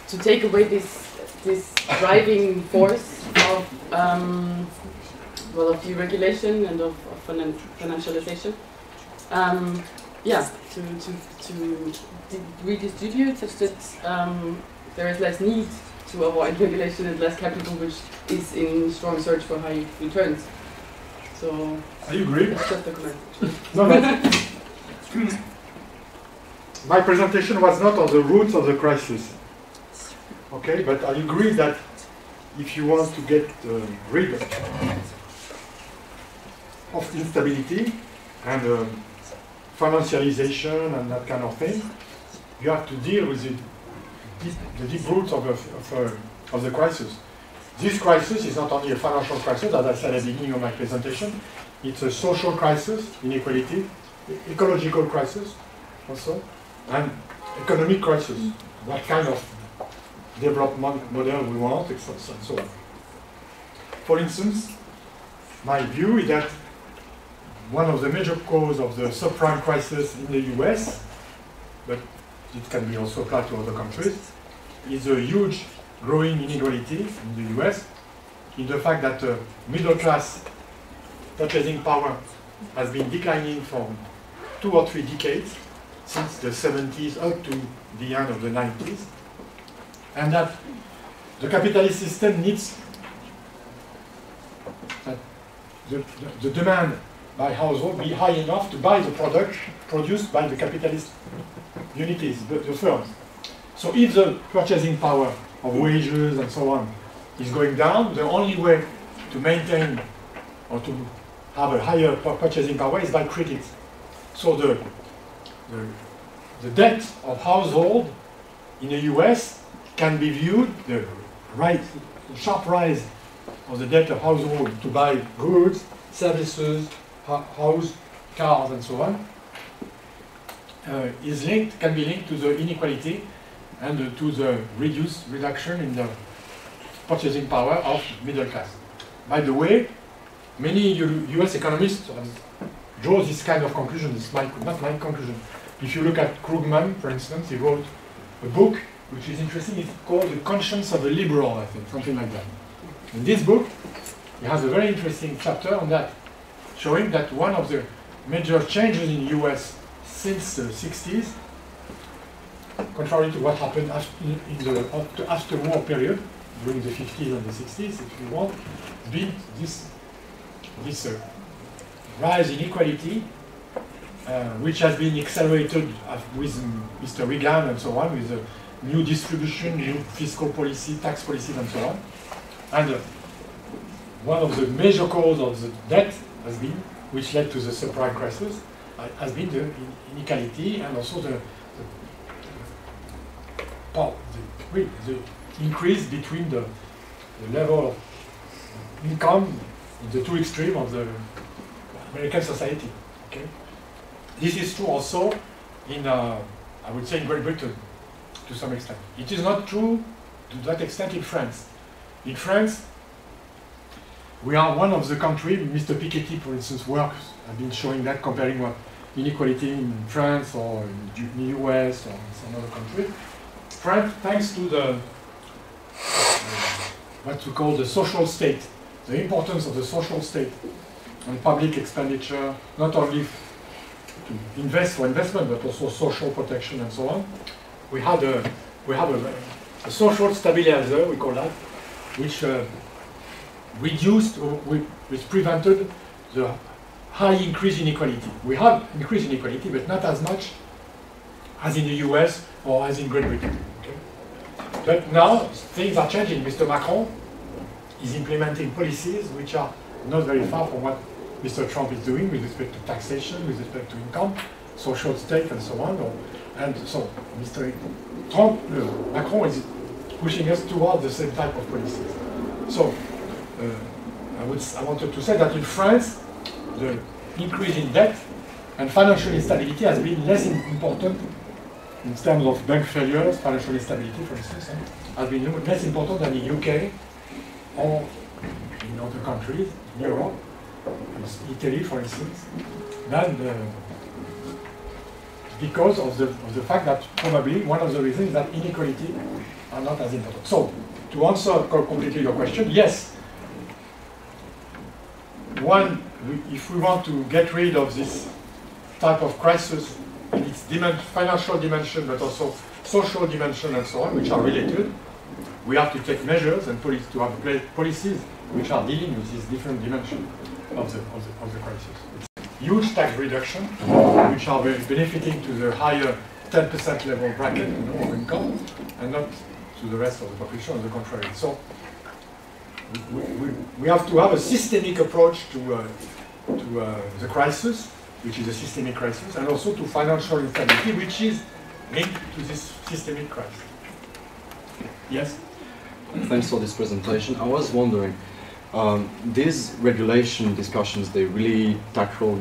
S4: to take away this this driving force of um, well of deregulation and of, of finan- financialization. Um, yeah, to to to redistribute such that um, there is less need to avoid regulation and less capital, which is in strong search for high returns. So
S1: I agree.
S4: that's just a comment.
S1: No, no. My presentation was not on the roots of the crisis. Okay, but I agree that if you want to get uh, rid of instability and um, financialization and that kind of thing, you have to deal with the deep, the deep roots of, the- of, uh, of the crisis. This crisis is not only a financial crisis, as I said at the beginning of my presentation, it's a social crisis, inequality, ecological crisis also, and economic crisis. What kind of development model we want, and so on. For instance, my view is that one of the major causes of the subprime crisis in the US, but it can be also applied to other countries, is a huge growing inequality in the US, in the fact that uh, middle class purchasing power has been declining for two or three decades, since the 70s up to the end of the 90s, and that the capitalist system needs that the, the, the demand by household be high enough to buy the product produced by the capitalist unities, the, firms. So if the purchasing power of wages and so on is going down, the only way to maintain or to have a higher purchasing power is by credit. So the, the, the debt of household in the US can be viewed, the right, the sharp rise of the debt of household to buy goods, services, hou- house, cars, and so on, is linked, can be linked to the inequality and uh, to the reduced reduction in the purchasing power of middle class. By the way, many U- US economists draw this kind of conclusion. It's my, not my conclusion. If you look at Krugman, for instance, he wrote a book which is interesting. It's called The Conscience of a Liberal, I think, something like that. In this book, he has a very interesting chapter on that, showing that one of the major changes in US since the 60s, contrary to what happened in the after, after war period, during the 50s and the 60s, if you want, been this, this uh, rise in inequality, uh, which has been accelerated with Mr. Reagan and so on, with the new distribution, new fiscal policy, tax policies, and so on. And uh, one of the major causes of the debt has been, which led to the subprime crisis, has been the inequality and also the, the, the, the, the increase between the, the level of income in the two extremes of the American society. Okay, this is true also in, uh, I would say, in Great Britain to some extent. It is not true to that extent in France. In France, we are one of the countries, Mr. Piketty, for instance, works, I've been showing that, comparing what inequality in France or in the US or in some other country. France, thanks to the, uh, what we call the social state, the importance of the social state and public expenditure, not only to invest for investment, but also social protection and so on. We had a, we have a, a social stabilizer, we call that, which uh, reduced, or we- which prevented the high increase in inequality. We have increased inequality, but not as much as in the US or as in Great Britain. okay? But now things are changing. Mr. Macron is implementing policies which are not very far from what Mr. Trump is doing with respect to taxation, with respect to income, social state, and so on. Or- And so, Mr. Trump, uh, Macron is pushing us towards the same type of policies. So, uh, I, would, I wanted to say that in France, the increase in debt and financial instability has been less important in terms of bank failures, financial instability, for instance, eh, has been less important than in UK or in other countries, in Europe, Italy, for instance, than the because of the, of the fact that probably one of the reasons is that inequality are not as important. So, to answer completely your question, yes, one, we- if we want to get rid of this type of crisis its financial dimension, but also social dimension and so on, which are related, we have to take measures and to have policies which are dealing with this different dimension of the, of the, of the crisis. Huge tax reduction, which are benefiting to the higher 10% level bracket of income, and not to the rest of the population, on the contrary. So we, we, we have to have a systemic approach to, uh, to uh, the crisis, which is a systemic crisis, and also to financial instability, which is linked to this systemic crisis. Yes?
S5: Thanks for this presentation. I was wondering, um, these regulation discussions, they really tackle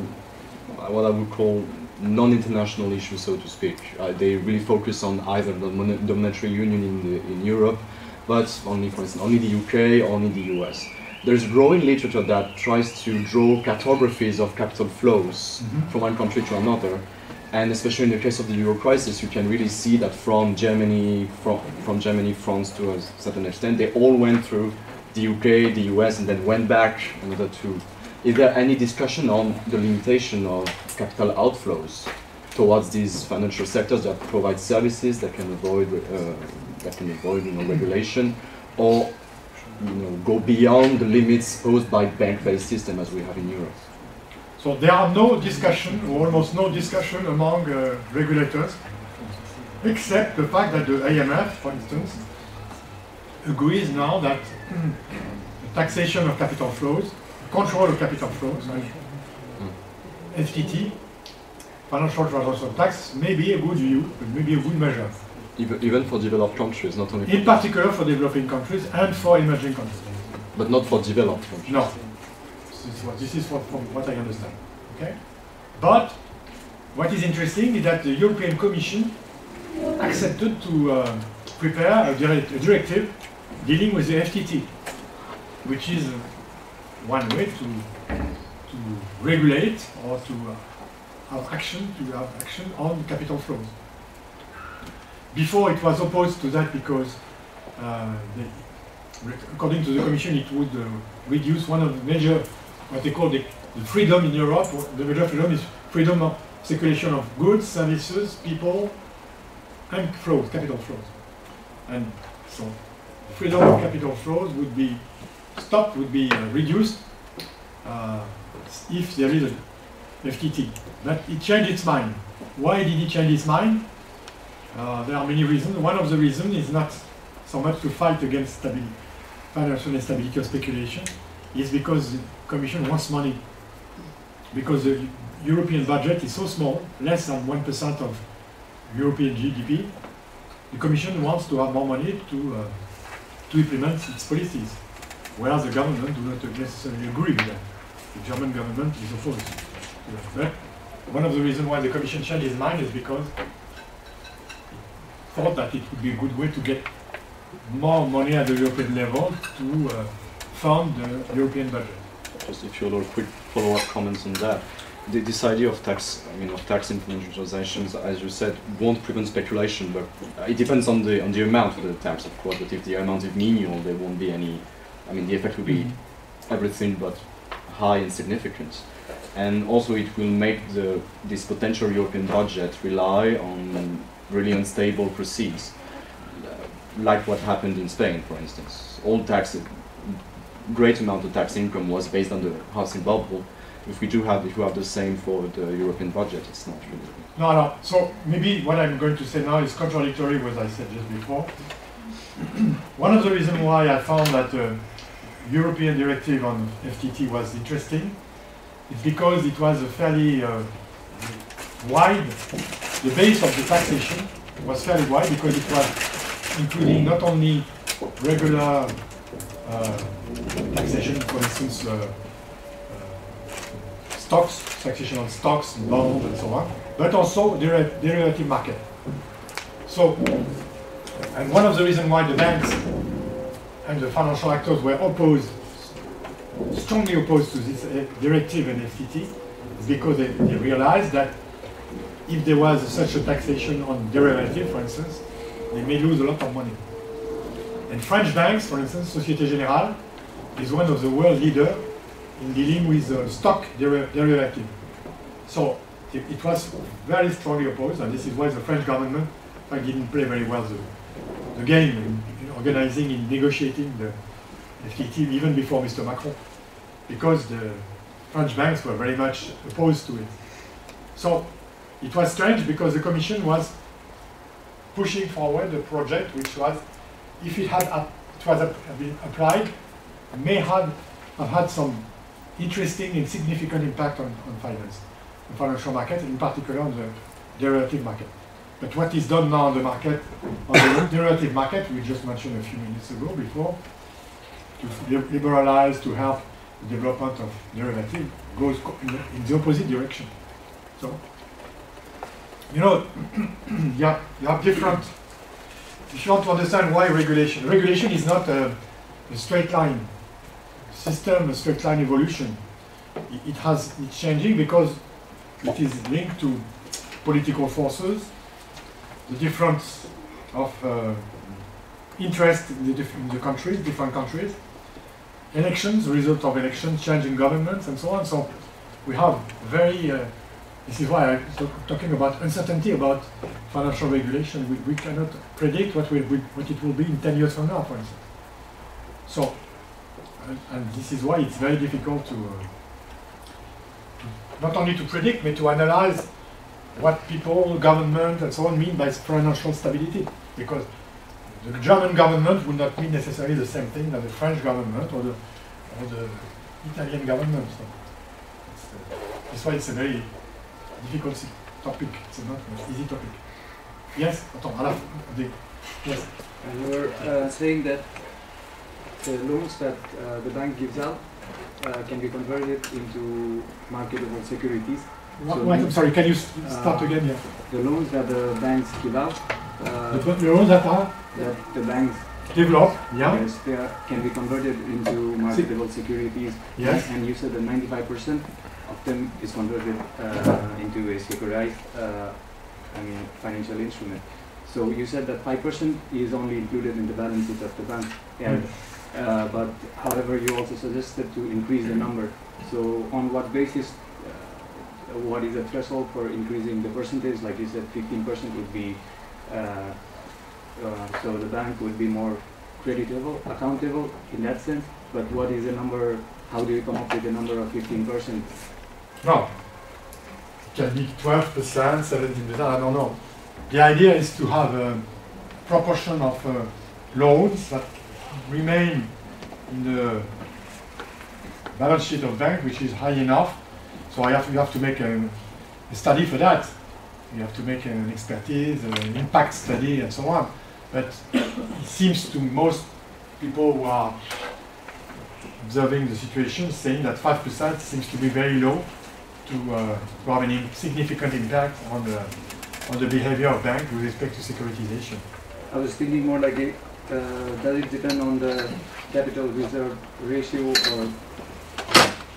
S5: uh, what I would call non-international issues, so to speak. Uh, they really focus on either the mon- the monetary union in, the, in Europe, but only, for instance, only the UK, only the US. There's growing literature that tries to draw cartographies of capital flows
S1: Mhm.
S5: from one country to another. And especially in the case of the euro crisis, you can really see that from Germany, from, from Germany, France to a certain extent, they all went through the UK, the US, and then went back in order to. Is there any discussion on the limitation of capital outflows towards these financial sectors that provide services that can avoid uh, that can avoid you know, regulation, or you know go beyond the limits posed by bank-based system as we have in Europe?
S1: So there are no discussion, or almost no discussion among uh, regulators, except the fact that the IMF, for instance, agrees now that taxation of capital flows, control of capital flows, and FTT, financial transaction tax, may be a good view, may be a good measure,
S5: Even, even for developed countries, not only
S1: in particular for developing countries and for emerging countries.
S5: but not for developed countries.
S1: No. This is what, this is what, from what I understand. Okay? But what is interesting is that the European Commission accepted to uh, prepare a, direct, a directive dealing with the FTT, which is uh, one way to, to regulate or to uh, have action to have action on capital flows. Before it was opposed to that because uh, they, according to the Commission, it would uh, reduce one of the major, what they call the, the freedom in Europe. The major freedom is freedom of circulation of goods, services, people, and flows, capital flows. And so, freedom of capital flows would be stopped, would be uh, reduced uh, if there is a FTT. But it changed its mind. Why did it change its mind? Uh, there are many reasons. One of the reasons is not so much to fight against stability financial instability or speculation is because the Commission wants money. Because the European budget is so small, less than 1% of European GDP, the Commission wants to have more money to, uh, to implement its policies. Whereas the government do not necessarily agree with that. The German government is opposed to. But one of the reasons why the Commission changed its mind is because thought that it would be a good way to get more money at the European level to uh, fund the European budget.
S5: Just a few little quick follow-up comments on that. The, this idea of tax, I mean, of tax in transactions, as you said, won't prevent speculation, but it depends on the on the amount of the tax, of course. But if the amount is minimal, there won't be any. I mean, the effect will be everything but high and significant. And also, it will make the this potential European budget rely on really unstable proceeds, like what happened in Spain, for instance. All tax, great amount of tax income was based on the housing bubble. If we do have, if we have the same for the European budget, it's not really.
S1: No, no. So maybe what I'm going to say now is contradictory what I said just before. One of the reasons why I found that uh, European directive on FTT was interesting is because it was a fairly uh, wide, the base of the taxation was fairly wide because it was including not only regular uh, taxation, for instance, uh, uh, stocks, taxation on stocks, bonds, and so on, but also deri- derivative market. So, and one of the reasons why the banks and the financial actors were opposed, strongly opposed to this uh, directive and FTT, is because they, they realized that if there was such a taxation on derivative, for instance, they may lose a lot of money. And French banks, for instance, Societe Generale, is one of the world leader in dealing with uh, stock deri- derivative. So it, it was very strongly opposed, and this is why the French government uh, didn't play very well the, the game in, in organizing, in negotiating the FTT even before Mr. Macron, because the French banks were very much opposed to it. So it was strange because the Commission was pushing forward a project which was, if it had it was been applied, may have, have had some interesting and significant impact on, on finance, on financial market, in particular on the derivative market. But what is done now on the market, on the derivative market, we just mentioned a few minutes ago before, to li- liberalize, to help the development of derivative, goes in the, in the opposite direction. So, you know, have, you have different, if you want to understand why regulation, regulation is not a, a straight line system, a straight line evolution. It, it has, it's changing because it is linked to political forces, the difference of uh, interest in the, in the countries, different countries, elections, result of elections, changing governments, and so on. So we have very, uh, this is why I'm talk- talking about uncertainty about financial regulation. We, we cannot predict what, will, what it will be in 10 years from now, for instance. So, and, and this is why it's very difficult to, uh, not only to predict, but to analyze what people, government, and so on mean by financial stability. Because the German government would not mean necessarily the same thing as the French government or the, or the Italian government. So uh, that's why it's a very difficult topic. It's not an easy topic. Yes, attends, à la fin, des- yes.
S13: And you were uh, saying that the loans that uh, the bank gives out uh, can be converted into marketable securities.
S1: What,
S13: So
S1: what, I'm sorry, can you start
S13: uh,
S1: again? Yeah.
S13: The loans that the banks give out, uh,
S1: The, the loans that are
S13: that the banks
S1: developed, yeah.
S13: yes, they are, can be converted into marketable securities.
S1: Yes.
S13: And you said that 95% of them is converted uh, into a securitized, uh, I mean, financial instrument. So you said that 5% is only included in the balance sheet of the bank. And, uh, but however, you also suggested to increase the number. So on what basis, uh, what is the threshold for increasing the percentage? Like you said, 15% would be, uh, uh, so the bank would be more creditable, accountable in that sense. But what is the number, how do you come up with the number of 15%?
S1: No. It can be 12%, 17%, I don't know. The idea is to have a proportion of uh, loans that remain in the balance sheet of bank, which is high enough. So I have, you have to make a, a study for that. You have to make an expertise, an impact study, and so on. But it seems to most people who are observing the situation, saying that 5% seems to be very low to, uh, to have any significant impact on the, on the behavior of banks with respect to securitization.
S13: I was thinking more like, it, uh, does it depend on the capital reserve ratio or,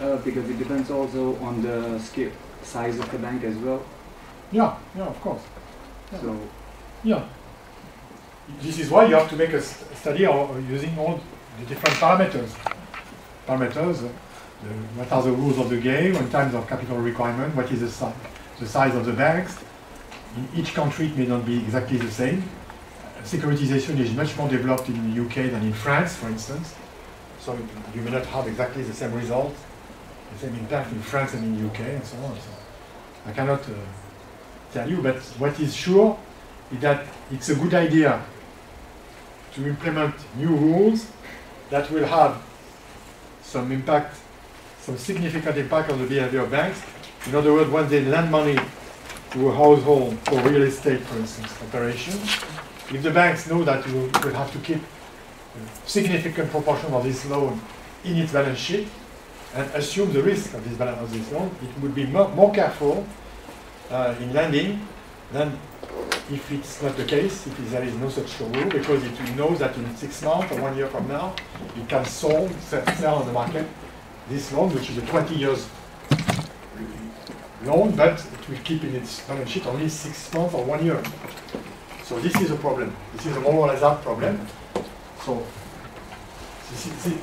S13: uh, because it depends also on the scale, size of the bank as well.
S1: Yeah, yeah, of course. Yeah.
S13: So,
S1: Yeah. This is why you have to make a st- study using all the different parameters. Parameters, the, what are the rules of the game in terms of capital requirement, what is the, si- the size of the banks. In each country it may not be exactly the same. Securitization is much more developed in the UK than in France, for instance. So you may not have exactly the same result, the same impact in France and in the UK and so on. So I cannot uh, tell you, but what is sure is that it's a good idea to implement new rules that will have some impact, some significant impact on the behavior of banks. In other words, when they lend money to a household for real estate, for instance, operation, if the banks know that you will have to keep a significant proportion of this loan in its balance sheet and assume the risk of this, balance, of this loan, it would be more, more careful uh, in lending than if it's not the case, if there is no such rule, because it knows that in six months or one year from now, it can sell, sell on the market this loan, which is a 20 years loan, but it will keep in its balance sheet only six months or one year. So this is a problem. This is a moral hazard problem. So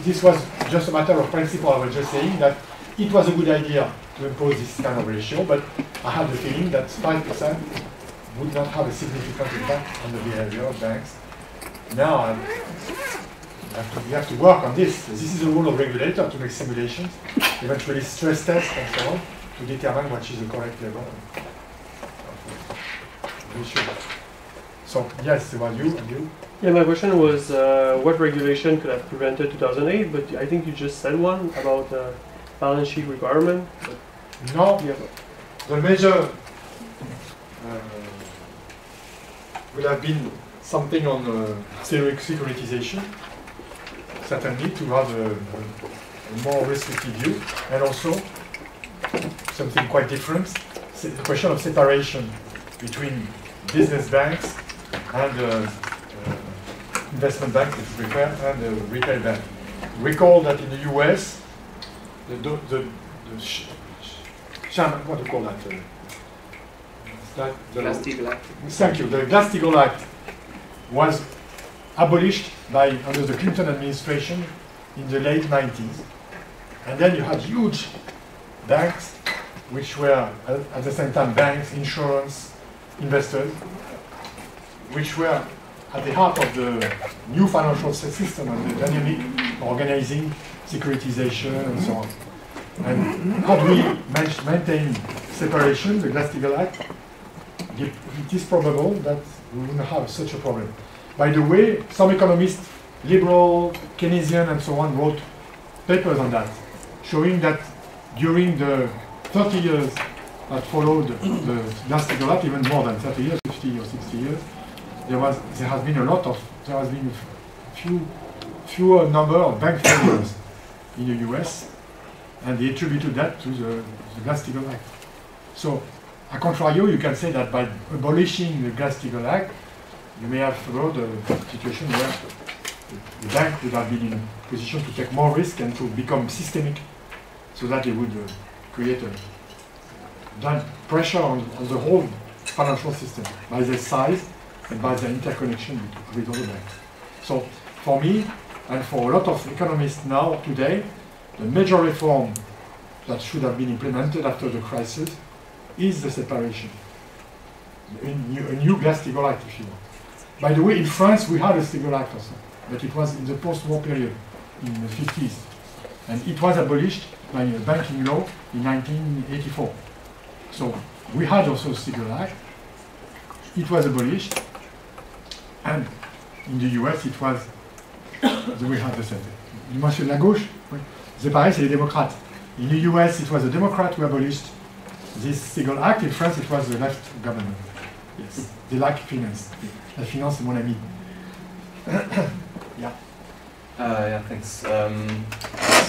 S1: this, was just a matter of principle. I was just saying that it was a good idea to impose this kind of ratio, but I have the feeling that 5% would not have a significant impact on the behavior of banks. Now, we have, to, we have to work on this. This is the role of regulator to make simulations, eventually stress tests and so on, to determine what is the correct level. So, yes, it was you and you.
S14: Yeah, my question was uh, what regulation could have prevented 2008, but I think you just said one about uh, balance sheet requirement. But
S1: No,
S14: yeah,
S1: the measure uh, would have been something on uh, securitization, certainly to have a, a- more restrictive view, and also something quite different, the question of separation between business banks and uh, uh, investment banks, if you prefer, and the retail bank. Recall that in the US, the, the, the sh- what do you call that? uh, that the-
S13: Glass-Steagall Act.
S1: Thank you. The Glass-Steagall Act was abolished by under the Clinton administration in the late 90s, and then you had huge banks, which were at, at the same time banks, insurance, investors, which were at the heart of the new financial system and the dynamic organizing, securitization, and so on. And how do we maintain separation, the Glass-Steagall Act? It is probable that we not have such a problem. By the way, some economists, liberal, Keynesian, and so on, wrote papers on that, showing that during the 30 years that followed the Glass-Steagall Act, even more than 30 years, 50 or 60 years, there was there has been a lot of there has been a few fewer number of bank failures in the U.S. and they attributed that to the, the Glass-Steagall Act. So, a contrario, you can say that by abolishing the Glass-Steagall Act, you may have followed a situation where the bank would have been in position to take more risk and to become systemic, so that they would uh, create a done pressure on, on the whole financial system by their size and by their interconnection with, with other banks. So for me, and for a lot of economists now today, the major reform that should have been implemented after the crisis is the separation. A new, a new Glass-Steagall Act, if you want. By the way, in France, we had a Steagall Act also, but it was in the post-war period, in the 50s. And it was abolished by a banking law in 1984. So we had also a Steagall Act. It was abolished, and in the US, it was the we had the same. Monsieur de la gauche, oui. c'est pareil, c'est les démocrates. In the US, it was the Democrat who abolished this Steagall Act. In France, it was the left government. Yes, they like finance. La finance, c'est mon ami. yeah.
S15: Uh, yeah, thanks. Um,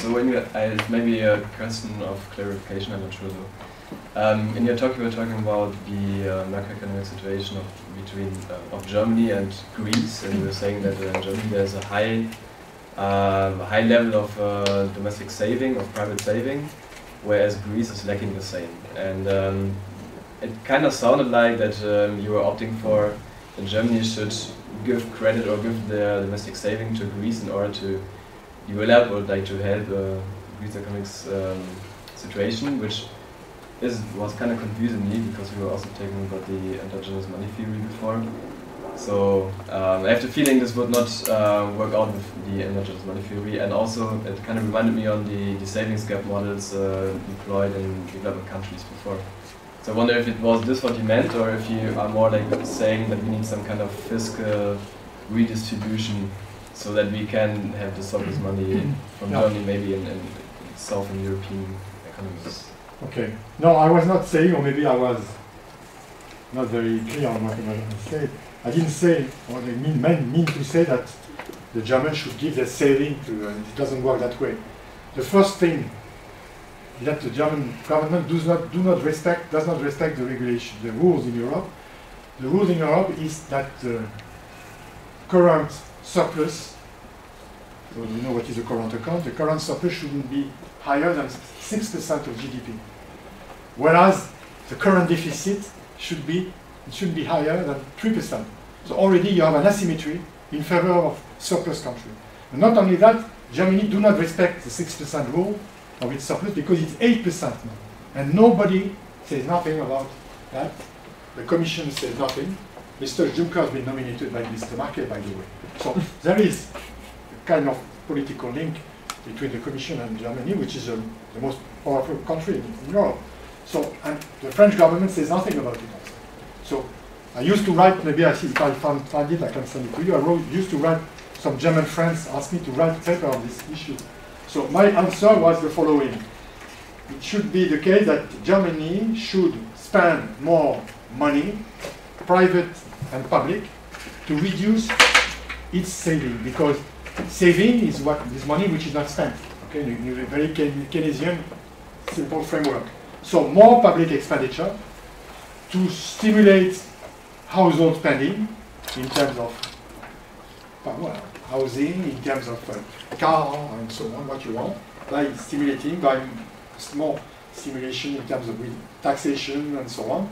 S15: so when you, I, maybe a question of clarification, I'm not sure though. Um, in your talk, you were talking about the uh, macroeconomic situation of between uh, of Germany and Greece, and you were saying that uh, in Germany there's a high uh, high level of uh, domestic saving, of private saving, whereas Greece is lacking the same. And um, it kind of sounded like that um, you were opting for Germany should give credit or give their domestic saving to Greece in order to develop or like to help uh, Greece economics um, situation, which is was kind of confusing me because we were also talking about the endogenous money theory before. So um, I have the feeling this would not uh, work out with the endogenous money theory, and also it kind of reminded me on the, the savings gap models uh, deployed in developing countries before. So I wonder if it was this what you meant, or if you are more like saying that we need some kind of fiscal redistribution so that we can have the surplus money from. Germany maybe in, in Southern European economies.
S1: Okay. No, I was not saying, or maybe I was not very clear on what I said. I didn't say, or I mean, mean, mean to say that the Germans should give their saving to, and it doesn't work that way. The first thing that the German government does not, do not respect, does not respect the regulation, the rules in Europe. The rules in Europe is that the current surplus, so you know what is a current account, the current surplus shouldn't be higher than 6% of GDP. Whereas the current deficit should be should be higher than three percent. So already you have an asymmetry in favor of surplus country. And not only that, Germany do not respect the six percent rule of its surplus because it's eight percent now, and nobody says nothing about that. The Commission says nothing. Mr. Juncker has been nominated by Mr. Merkel, by the way. So there is a kind of political link between the Commission and Germany, which is um, the most powerful country in, in Europe. So, and the French government says nothing about it also. So, I used to write, maybe I see if I find it, I can send it to you. I wrote, used to write, some German friends asked me to write a paper on this issue. So my answer was the following. It should be the case that Germany should spend more money, private and public, to reduce its saving, because saving is what is money which is not spent. Okay, in a very Keynesian simple framework. So more public expenditure to stimulate household spending in terms of well, housing, in terms of uh, car and so on, what you want, by stimulating, by more stimulation in terms of taxation and so on.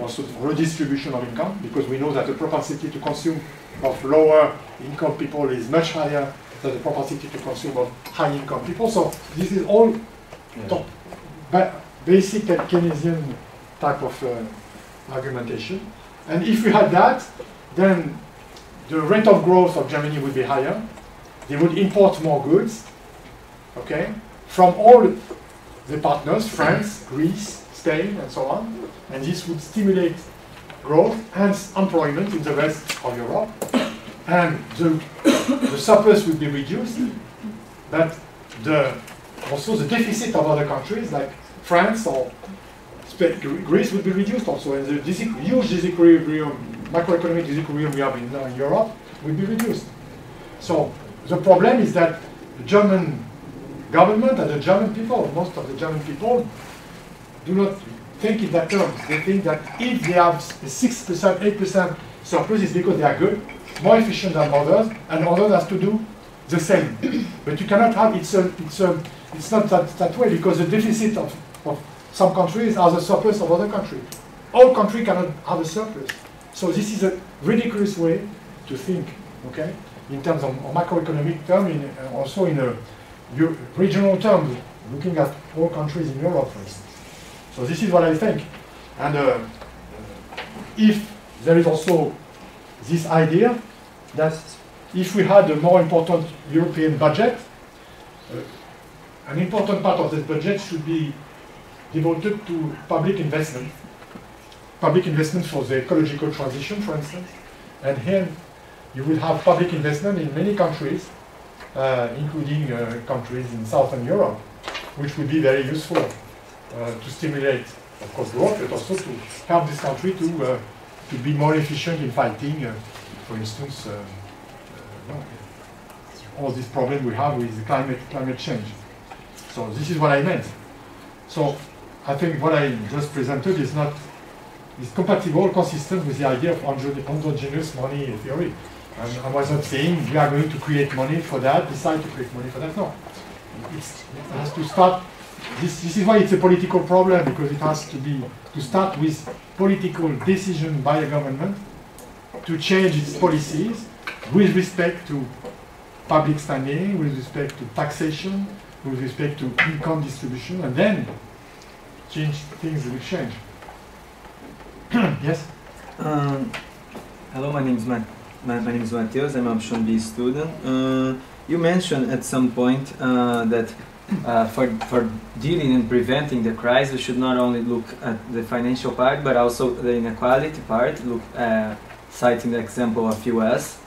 S1: Also redistribution of income, because we know that the propensity to consume of lower income people is much higher than the propensity to consume of high income people. So this is all top, ba basic Keynesian type of uh, argumentation. And if we had that, then the rate of growth of Germany would be higher. They would import more goods, okay, from all the partners, France, Greece, Spain, and so on. And this would stimulate growth and employment in the rest of Europe. And the, the surplus would be reduced, but the, also the deficit of other countries like France or Greece would be reduced also, and the huge disequilibrium, macroeconomic disequilibrium we have in, uh, Europe will be reduced. So the problem is that the German government and the German people, most of the German people, do not think in that terms. They think that if they have a 6%, 8% surplus, it's because they are good, more efficient than others, and others have to do the same. but you cannot have, it's, a, it's, a, it's not that, that way because the deficit of, of some countries are the surplus of other countries. All countries cannot have a surplus. So this is a ridiculous way to think, okay, in terms of, of macroeconomic term, in, uh, also in a regional terms, looking at all countries in Europe, for instance. So this is what I think. And uh, if there is also this idea that if we had a more important European budget, uh, an important part of this budget should be devoted to public investment. Public investment for the ecological transition, for instance. And here you will have public investment in many countries, uh, including uh, countries in Southern Europe, which would be very useful uh, to stimulate, of course, growth, but also to help this country to, uh, to be more efficient in fighting, uh, for instance, all these problems we have with climate, climate change. So this is what I meant. So I think what I just presented is not is compatible, consistent with the idea of endogenous money theory. And I was not saying we are going to create money for that, decide to create money for that. No. It's, it has to start this, this is why it's a political problem because it has to be to start with political decision by a government to change its policies with respect to public spending, with respect to taxation, with respect to income distribution, and then change things will change. yes.
S16: Um, hello, my name is Matt. My, my name is Matheus. I'm an option B student. Uh, you mentioned at some point uh, that uh, for, for dealing and preventing the crisis, we should not only look at the financial part, but also the inequality part, look, uh, citing the example of US.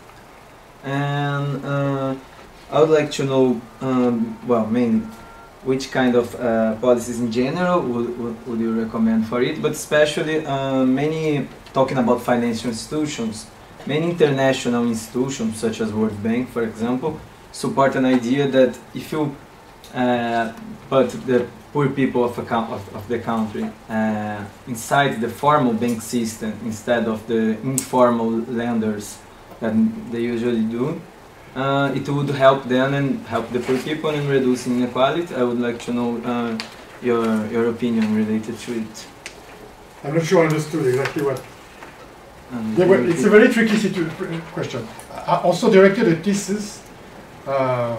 S16: And uh, I would like to know, um, well, main, which kind of uh, policies in general would, would, would, you recommend for it, but especially uh, many, talking about financial institutions, many international institutions, such as World Bank, for example, support an idea that if you uh, but the poor people of, of, of the country uh, inside the formal bank system instead of the informal lenders that they usually do. Uh, it would help them and help the poor people in reducing inequality. I would like to know uh, your, your opinion related to it.
S1: I'm not sure I understood exactly what.
S16: Um,
S1: Yeah, well, it's a very tricky question. I also directed a thesis uh,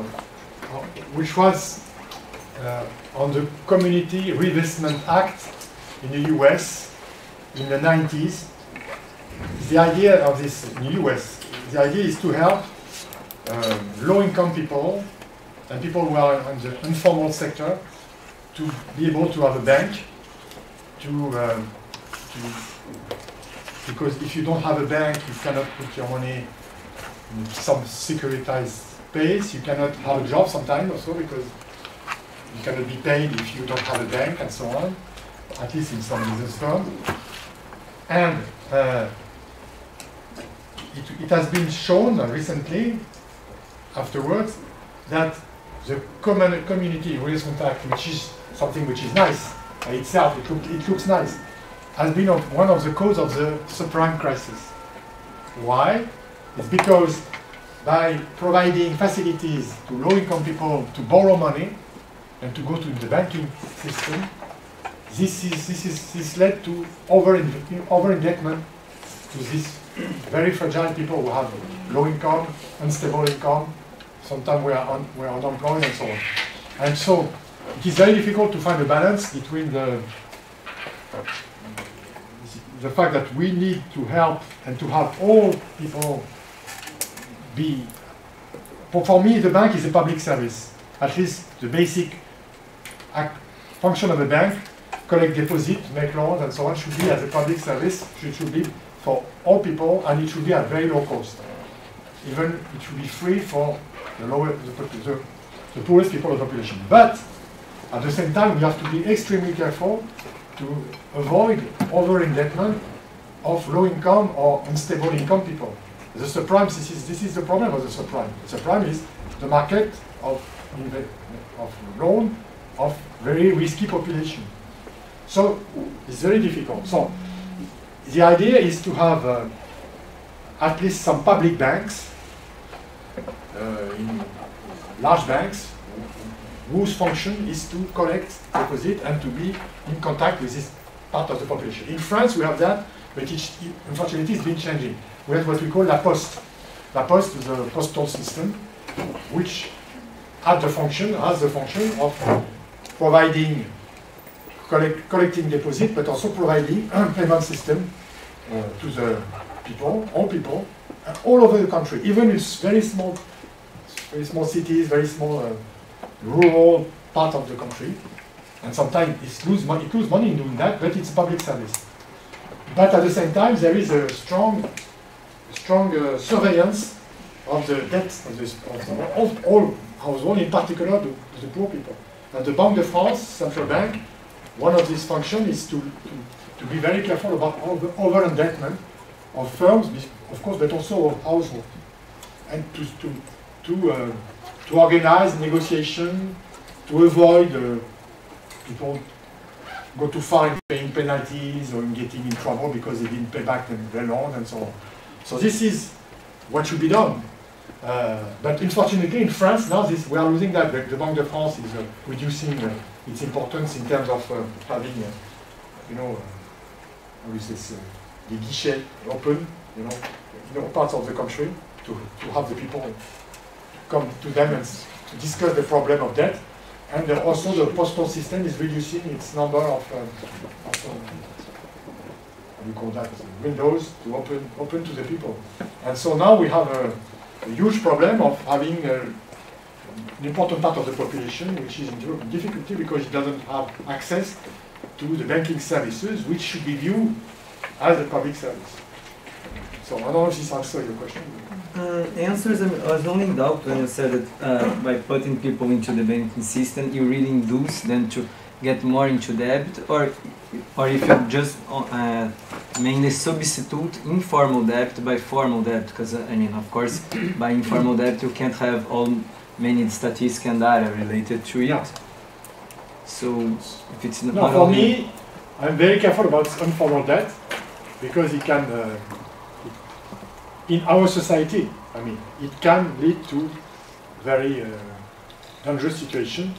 S1: which was uh, on the Community Reinvestment Act in the US in the 90s. The idea of this in the US, the idea is to help um, low-income people and people who are in the informal sector to be able to have a bank to, um, to because if you don't have a bank, you cannot put your money in some securitized space. You cannot have a job sometimes also because you cannot be paid if you don't have a bank and so on, at least in some business firms. And uh, it, it has been shown recently, afterwards, that the common community reinvestment act, which is something which is nice by itself, it, look, it looks nice, has been one of the causes of the subprime crisis. Why? It's because by providing facilities to low-income people to borrow money and to go to the banking system, this is this is this led to over over indebtment to these very fragile people who have low income, unstable income, sometimes we are un, we are unemployed and so on. And so it is very difficult to find a balance between the the fact that we need to help and to have all people be. For, me, the bank is a public service. At least the basic function of a bank, collect deposit, make loans, and so on, should be as a public service. It should be for all people, and it should be at very low cost. Even it should be free for the lower, the, the, the poorest people of the population. But at the same time, we have to be extremely careful to avoid over-indebtment of low-income or unstable income people. The subprime, this is, this is the problem of the subprime. The subprime is the market of, of loan of very risky population. So it's very difficult. So the idea is to have uh, at least some public banks, in large banks, whose function is to collect deposit and to be in contact with this part of the population. In France, we have that, but it, unfortunately it's been changing. We have what we call La Poste. La Poste is a postal system, which has the function, has the function of providing, collect, collecting deposit, but also providing a payment system uh, to the people, all people, uh, all over the country, even in very small, very small cities, very small uh, rural part of the country. And sometimes it loses money, lose money in doing that, but it's public service. But at the same time, there is a strong, strong uh, surveillance of the debts of, this, of the, all, all households, in particular the, the poor people. And the Banque de France, central bank, one of these functions is to, to, to be very careful about the over-indebtment of firms, of course, but also of households. And to, to, to, uh, to organize negotiation, to avoid uh, people go too far in paying penalties or in getting in trouble because they didn't pay back their loans and so on. So this is what should be done. Uh, but unfortunately, in France, now this, we are losing that. The, the Banque de France is uh, reducing uh, its importance in terms of uh, having, uh, you know, uh, how is this, the guichet open, you know, in all parts of the country to, to have the people come to them and discuss the problem of debt. And also the postal system is reducing its number of, um, of um, what do you call that, windows to open, open to the people. And so now we have a, a huge problem of having an important part of the population which is in difficulty because it doesn't have access to the banking services, which should be viewed as a public service. So I don't know if this answers your question.
S16: Uh, answers, I was only in doubt when you said that uh, by putting people into the banking system, you really induce them to get more into debt, or or if you just uh, mainly substitute informal debt by formal debt, because I mean, of course, by informal debt you can't have all many statistics and data related to it. So if it's
S1: no,
S16: not
S1: for me, I'm very careful about informal debt because it can, uh, in our society, I mean, it can lead to very uh, dangerous situation.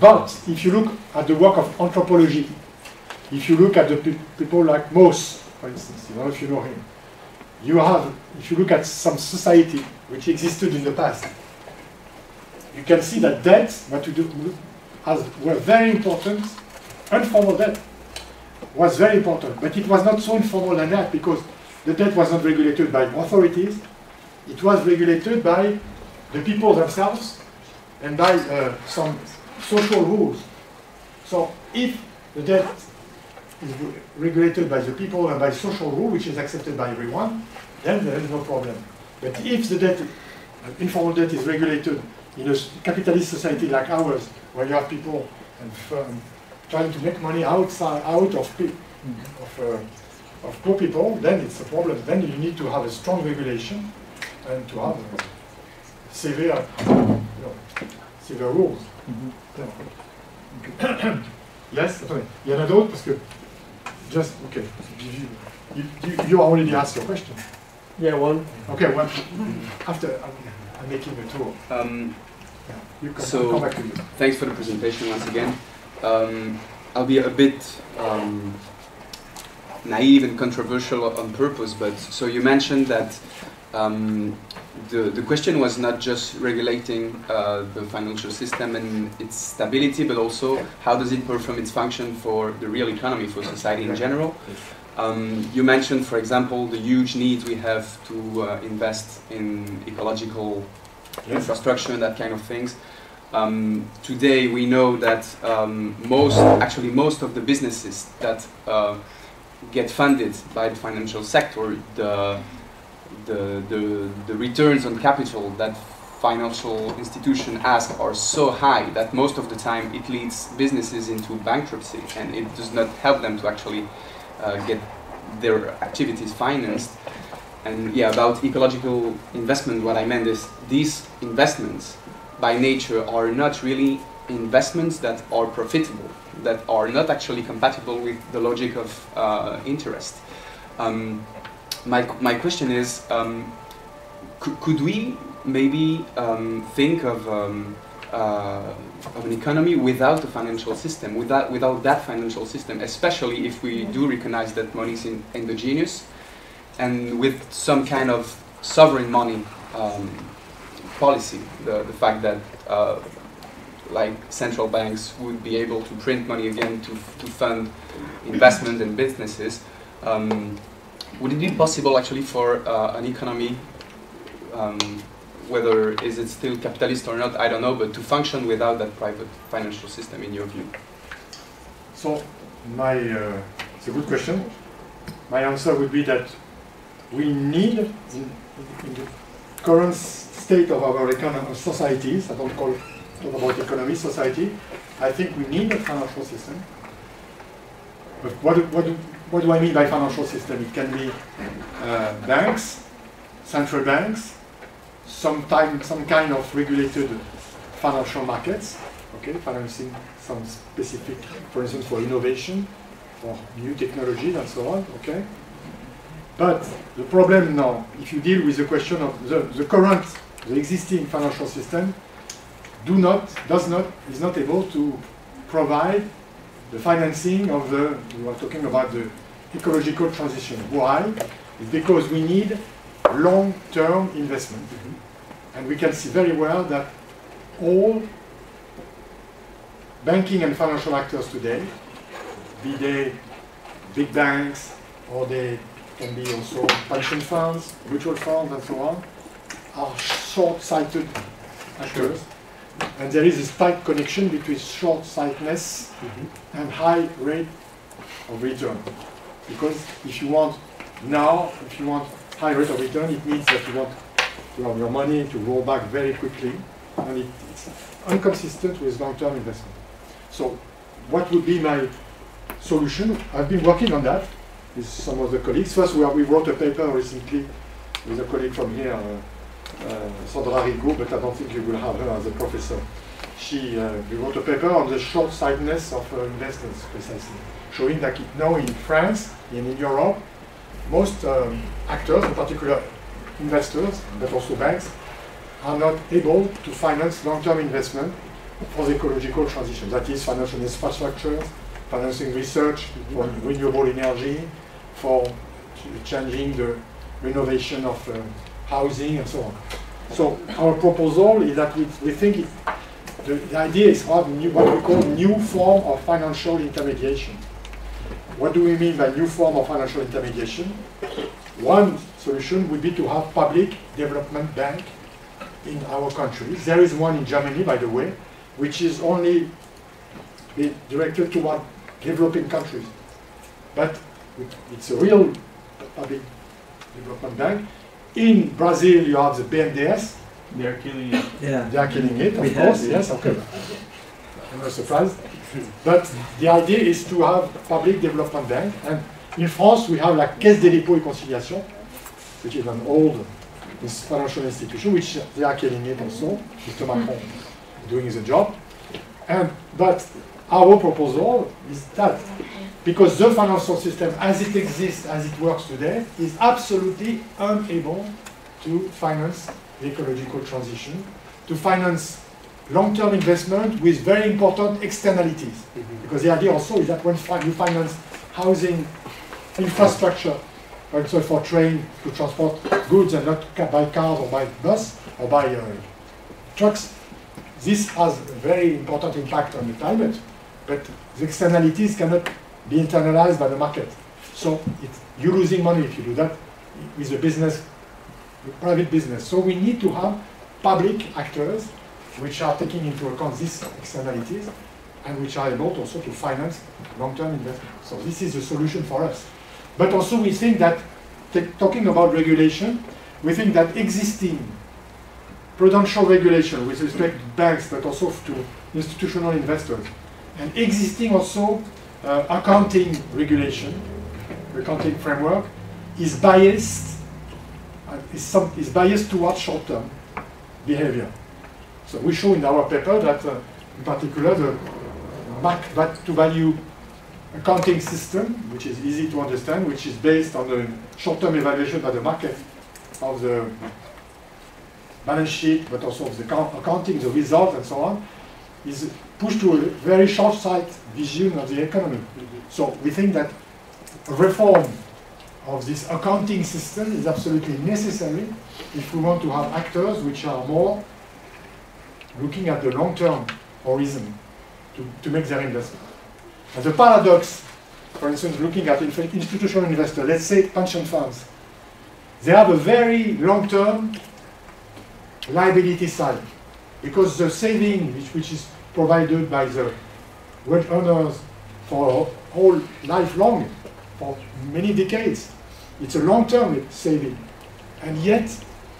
S1: But if you look at the work of anthropology, if you look at the pe people like Mauss, for instance, I don't know if you know him, you have, if you look at some society which existed in the past, you can see that debt, what we do, has, were very important, informal debt was very important, but it was not so informal than that because the debt was not regulated by authorities, it was regulated by the people themselves and by uh, some social rules. So if the debt is regulated by the people and by social rule, which is accepted by everyone, then there is no problem. But if the debt, uh, informal debt is regulated in a capitalist society like ours, where you have people and firm trying to make money outside, out of, of, uh, of poor people, then it's a problem. Then you need to have a strong regulation and to have uh, severe, you know, severe rules. yes, attendez. Il y en a d'autres parce que just okay. You, you, you already asked your question.
S14: Yeah, one.
S1: Okay, one after I'm, I'm making a tour.
S17: Um,
S1: yeah, you can,
S17: so,
S1: come back to you.
S17: thanks for the presentation once again. Um, I'll be a bit um, naive and controversial on purpose, but so you mentioned that um, the, the question was not just regulating uh, the financial system and its stability, but also how does it perform its function for the real economy, for society in general. Um, you mentioned, for example, the huge needs we have to uh, invest in ecological infrastructure and that kind of things. Um, today we know that um, most, actually most of the businesses that uh, get funded by the financial sector, the, the, the, the returns on capital that financial institutions ask are so high that most of the time it leads businesses into bankruptcy and it does not help them to actually uh, get their activities financed. And yeah, about ecological investment, what I meant is these investments by nature are not really investments that are profitable, that are not actually compatible with the logic of uh, interest. Um, my, my question is, um, could, we maybe um, think of, um, uh, of an economy without a financial system, without, without that financial system, especially if we do recognize that money is endogenous, and with some kind of sovereign money um, policy, the, the fact that uh, like central banks would be able to print money again to, to fund investment and businesses, um, would it be possible actually for uh, an economy, um, whether is it still capitalist or not, I don't know, but to function without that private financial system in your view?
S1: So my, uh, it's a good question. My answer would be that we need, in, in the current state of our economic societies, I don't call talk about economy, society, I think we need a financial system. But what, what, what do I mean by financial system? It can be uh, banks, central banks, some, time, some kind of regulated financial markets, okay, financing some specific, for instance, for innovation, for new technologies and so on, okay? But the problem now, if you deal with the question of the, the current, the existing financial system, do not, does not, is not able to provide the financing of the, we were talking about the ecological transition. Why? It's because we need long-term investment. Mm-hmm. And we can see very well that all banking and financial actors today, be they big banks or they can be also pension funds, mutual funds and so on, are short-sighted actors. And there is this tight connection between short-sightedness and high rate of return. Because if you want now, if you want high rate of return, it means that you want to have your money to roll back very quickly, and it, it's inconsistent with long-term investment. So what would be my solution? I've been working on that with some of the colleagues. First, we, are, we wrote a paper recently with a colleague from here, uh, Sandra Rigot, but I don't think you will have her as a professor. She uh, wrote a paper on the short-sightedness of uh, investors, precisely, showing that now in France and in Europe, most um, actors, in particular investors, but also banks, are not able to finance long-term investment for the ecological transition. That is financial infrastructure, financing research for renewable energy, for changing the renovation of uh, housing and so on. So our proposal is that we, we think it, the, the idea is have new, what we call new form of financial intermediation. What do we mean by new form of financial intermediation? One solution would be to have public development bank in our country. There is one in Germany, by the way, which is only directed toward developing countries. But it's a real public development bank. In Brazil, you have the BNDES.
S10: They're killing it.
S16: Yeah.
S1: They are killing it, of
S16: We
S1: course,
S16: have-
S1: yes, okay. I'm not surprised. But the idea is to have public development bank. And in France, we have like Caisse des dépôts et consignations, which is an old ins- financial institution, which they are killing it also. Mr. Macron doing the job. And, but our proposal is that because the financial system as it exists, as it works today, is absolutely unable to finance the ecological transition, to finance long-term investment with very important externalities. Because the idea also is that when fi- you finance housing infrastructure, for example, for train to transport goods and not ca- by cars or by bus or by uh, trucks, this has a very important impact on the climate, but the externalities cannot be internalized by the market. So you're losing money if you do that with the business, the private business. So we need to have public actors which are taking into account these externalities and which are able also to finance long-term investment. So this is the solution for us. But also we think that, talking about regulation, we think that existing prudential regulation with respect to banks, but also to institutional investors, and existing also uh, accounting regulation, the accounting framework, is biased, uh, is, some, is biased towards short-term behavior. So we show in our paper that, uh, in particular, the mark that to value accounting system, which is easy to understand, which is based on the short-term evaluation by the market of the balance sheet, but also of the account- accounting, the result, and so on, is pushed to a very short-sighted vision of the economy. So we think that reform of this accounting system is absolutely necessary if we want to have actors which are more looking at the long-term horizon to, to make their investment. And the paradox, for instance, looking at institutional investors, let's say pension funds, they have a very long-term liability side because the saving which, which is provided by the wage earners for all lifelong, for many decades, it's a long-term saving. And yet,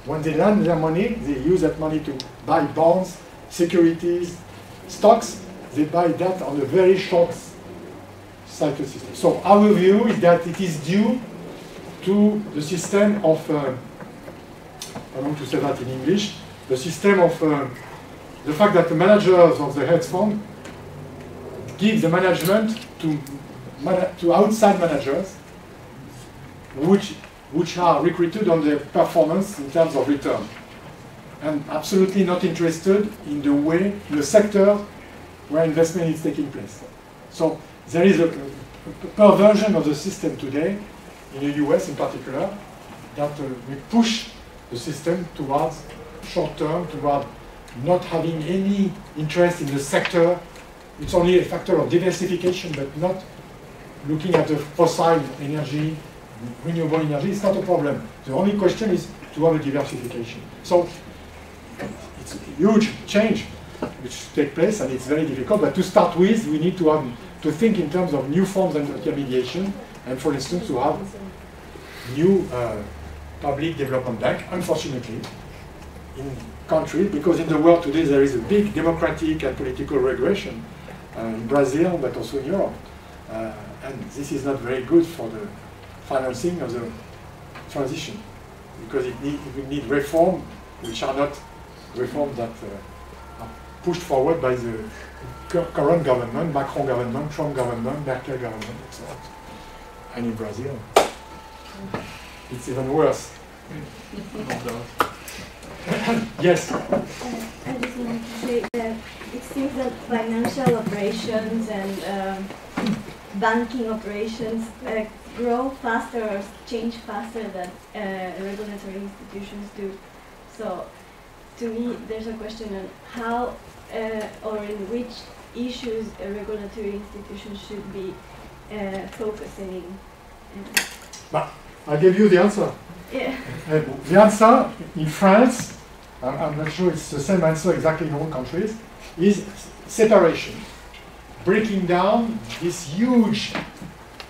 S1: when they lend their money, they use that money to buy bonds, securities, stocks. They buy that on a very short cycle system. So our view is that it is due to the system of, uh, I want to say that in English, the system of uh, the fact that the managers of the hedge fund give the management to, to outside managers, which, which are recruited on their performance in terms of return, and absolutely not interested in the way, in the sector where investment is taking place. So there is a, a perversion of the system today, in the US in particular, that uh, we push the system towards short term, toward not having any interest in the sector. It's only a factor of diversification, but not looking at the fossil energy, renewable energy. It's not a problem. The only question is to have a diversification. So it's a huge change which take place, and it's very difficult. But to start with, we need to have to think in terms of new forms of intermediation, and for instance, to have new uh, public development bank. Unfortunately, in countries, because in the world today there is a big democratic and political regression uh, in Brazil, but also in Europe, uh, and this is not very good for the financing of the transition, because it need, we need reform which are not reforms that uh, are pushed forward by the current government, Macron government, Trump government, Merkel government, on. And in Brazil, it's even worse. yes.
S18: I just wanted to say that it seems that financial operations and um, banking operations uh, grow faster or change faster than uh, regulatory institutions do. So, to me, there's a question on how uh, or in which issues a regulatory institution should be uh, focusing in.
S1: But I gave you the answer.
S18: Yeah.
S1: The answer in France, I'm, I'm not sure it's the same answer exactly in all countries, is separation. Breaking down this huge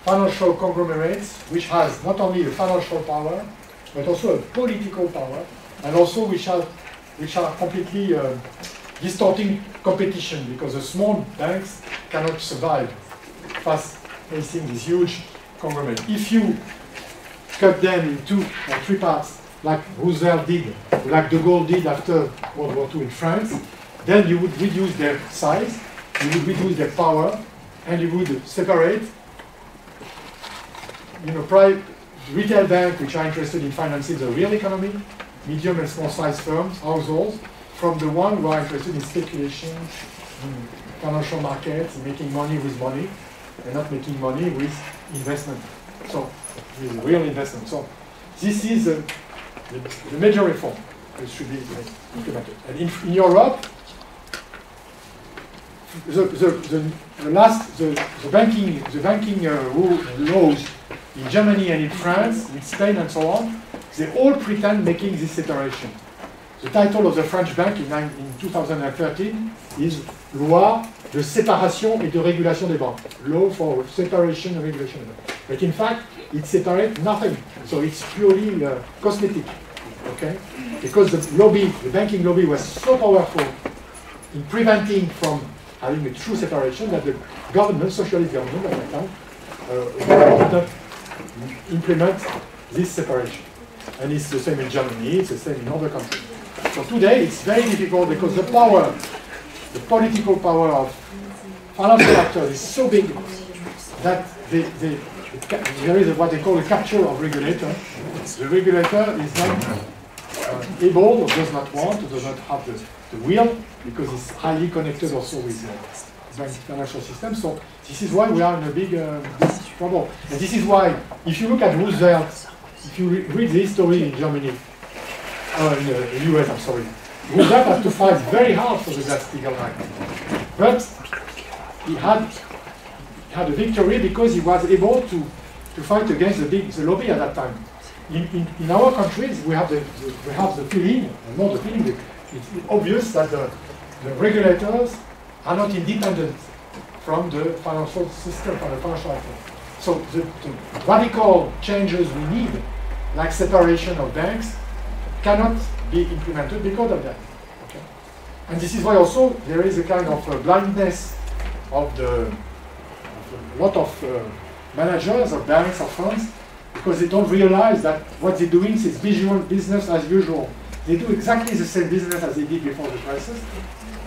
S1: financial conglomerates, which has not only a financial power, but also a political power, and also which are, which are completely uh, distorting competition because the small banks cannot survive fast facing these huge conglomerates. If you cut them in two or three parts, like Roosevelt did, like de Gaulle did after World War II in France, then you would reduce their size, you would reduce their power, and you would separate, you know, private retail banks which are interested in financing the real economy, medium and small size firms, households, from the one who are interested in speculation, in financial markets, making money with money, and not making money with investment. So, with real investment. So, this is uh, the, major reform that should be implemented. And in, in Europe, the, the, the, the last, the, the banking, the banking uh, laws in Germany and in France, in Spain and so on, they all pretend making this separation. The title of the French bank in, in 2013 is Loi de séparation et de régulation des banques. Law for separation and regulation. But in fact, it separates nothing. So it's purely uh, cosmetic. Okay? Because the lobby, the banking lobby was so powerful in preventing from having a true separation that the government, socialist government at that time, uh, not implement this separation. And it's the same in Germany, it's the same in other countries. So today it's very difficult because the power, the political power of financial actors is so big that they, they, there is what they call a capture of regulator. The regulator is not uh, able or does not want or does not have the, the will because it's highly connected also with the bank financial system. So this is why we are in a big, uh, big trouble. And this is why, if you look at Roosevelt, if you re read the history in Germany, uh, in the US, I'm sorry, Roosevelt had to fight very hard for the Glass-Steagall Act. But he had, he had a victory because he was able to, to fight against the big the lobby at that time. In, in, in our countries, we have the, the, we have the feeling, not the feeling, it's obvious that the, the regulators are not independent from the financial system, from the financial actor. So the, the radical changes we need, like separation of banks, cannot be implemented because of that. Okay? And this is why also there is a kind of uh, blindness of the of a lot of uh, managers of banks or funds because they don't realize that what they're doing is visual business as usual. They do exactly the same business as they did before the crisis.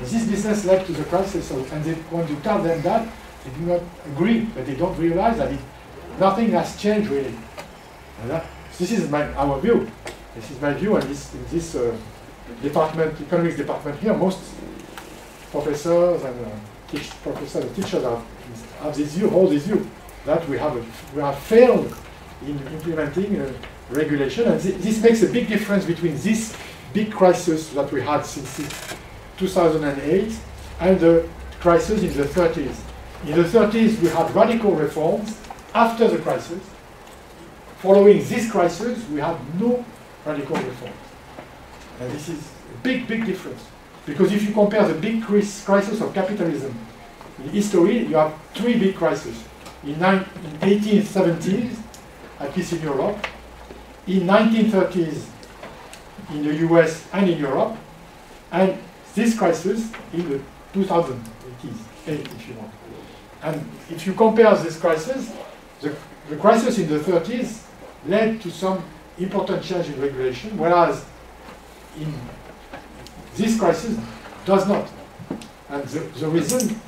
S1: This business led to the crisis, so, and they, when you tell them that, they do not agree, but they don't realize that it, nothing has changed really. That, this is my, our view. This is my view, and this, in this uh, department, economics department here, most professors and uh, teach, professors and teachers have, have this view, hold this view, that we have, a, we have failed in implementing regulation, and th this makes a big difference between this big crisis that we had since 2008 and the crisis in the 30s. In the 30s, we had radical reforms. After the crisis, following this crisis, we had no radical reforms. And this is a big, big difference. Because if you compare the big crisis of capitalism in history, you have three big crises. In, in 1870s, at least in Europe, in 1930s in the US and in Europe, and this crisis in the 2000s, if you want. And if you compare this crisis, the, the crisis in the 30s led to some important change in regulation, whereas in this crisis does not. And the, the reason,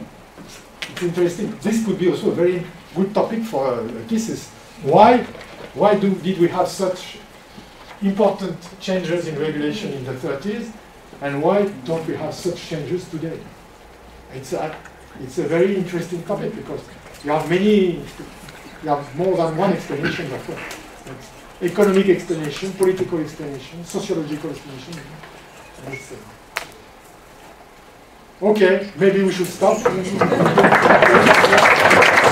S1: it's interesting, this could be also a very good topic for this is thesis. Why, why do, did we have such important changes in regulation in the 30s, and why don't we have such changes today? It's a, it's a very interesting topic because you have many, you have more than one explanation of. Uh, economic explanation, political explanation, sociological explanation. Uh, okay, maybe we should stop.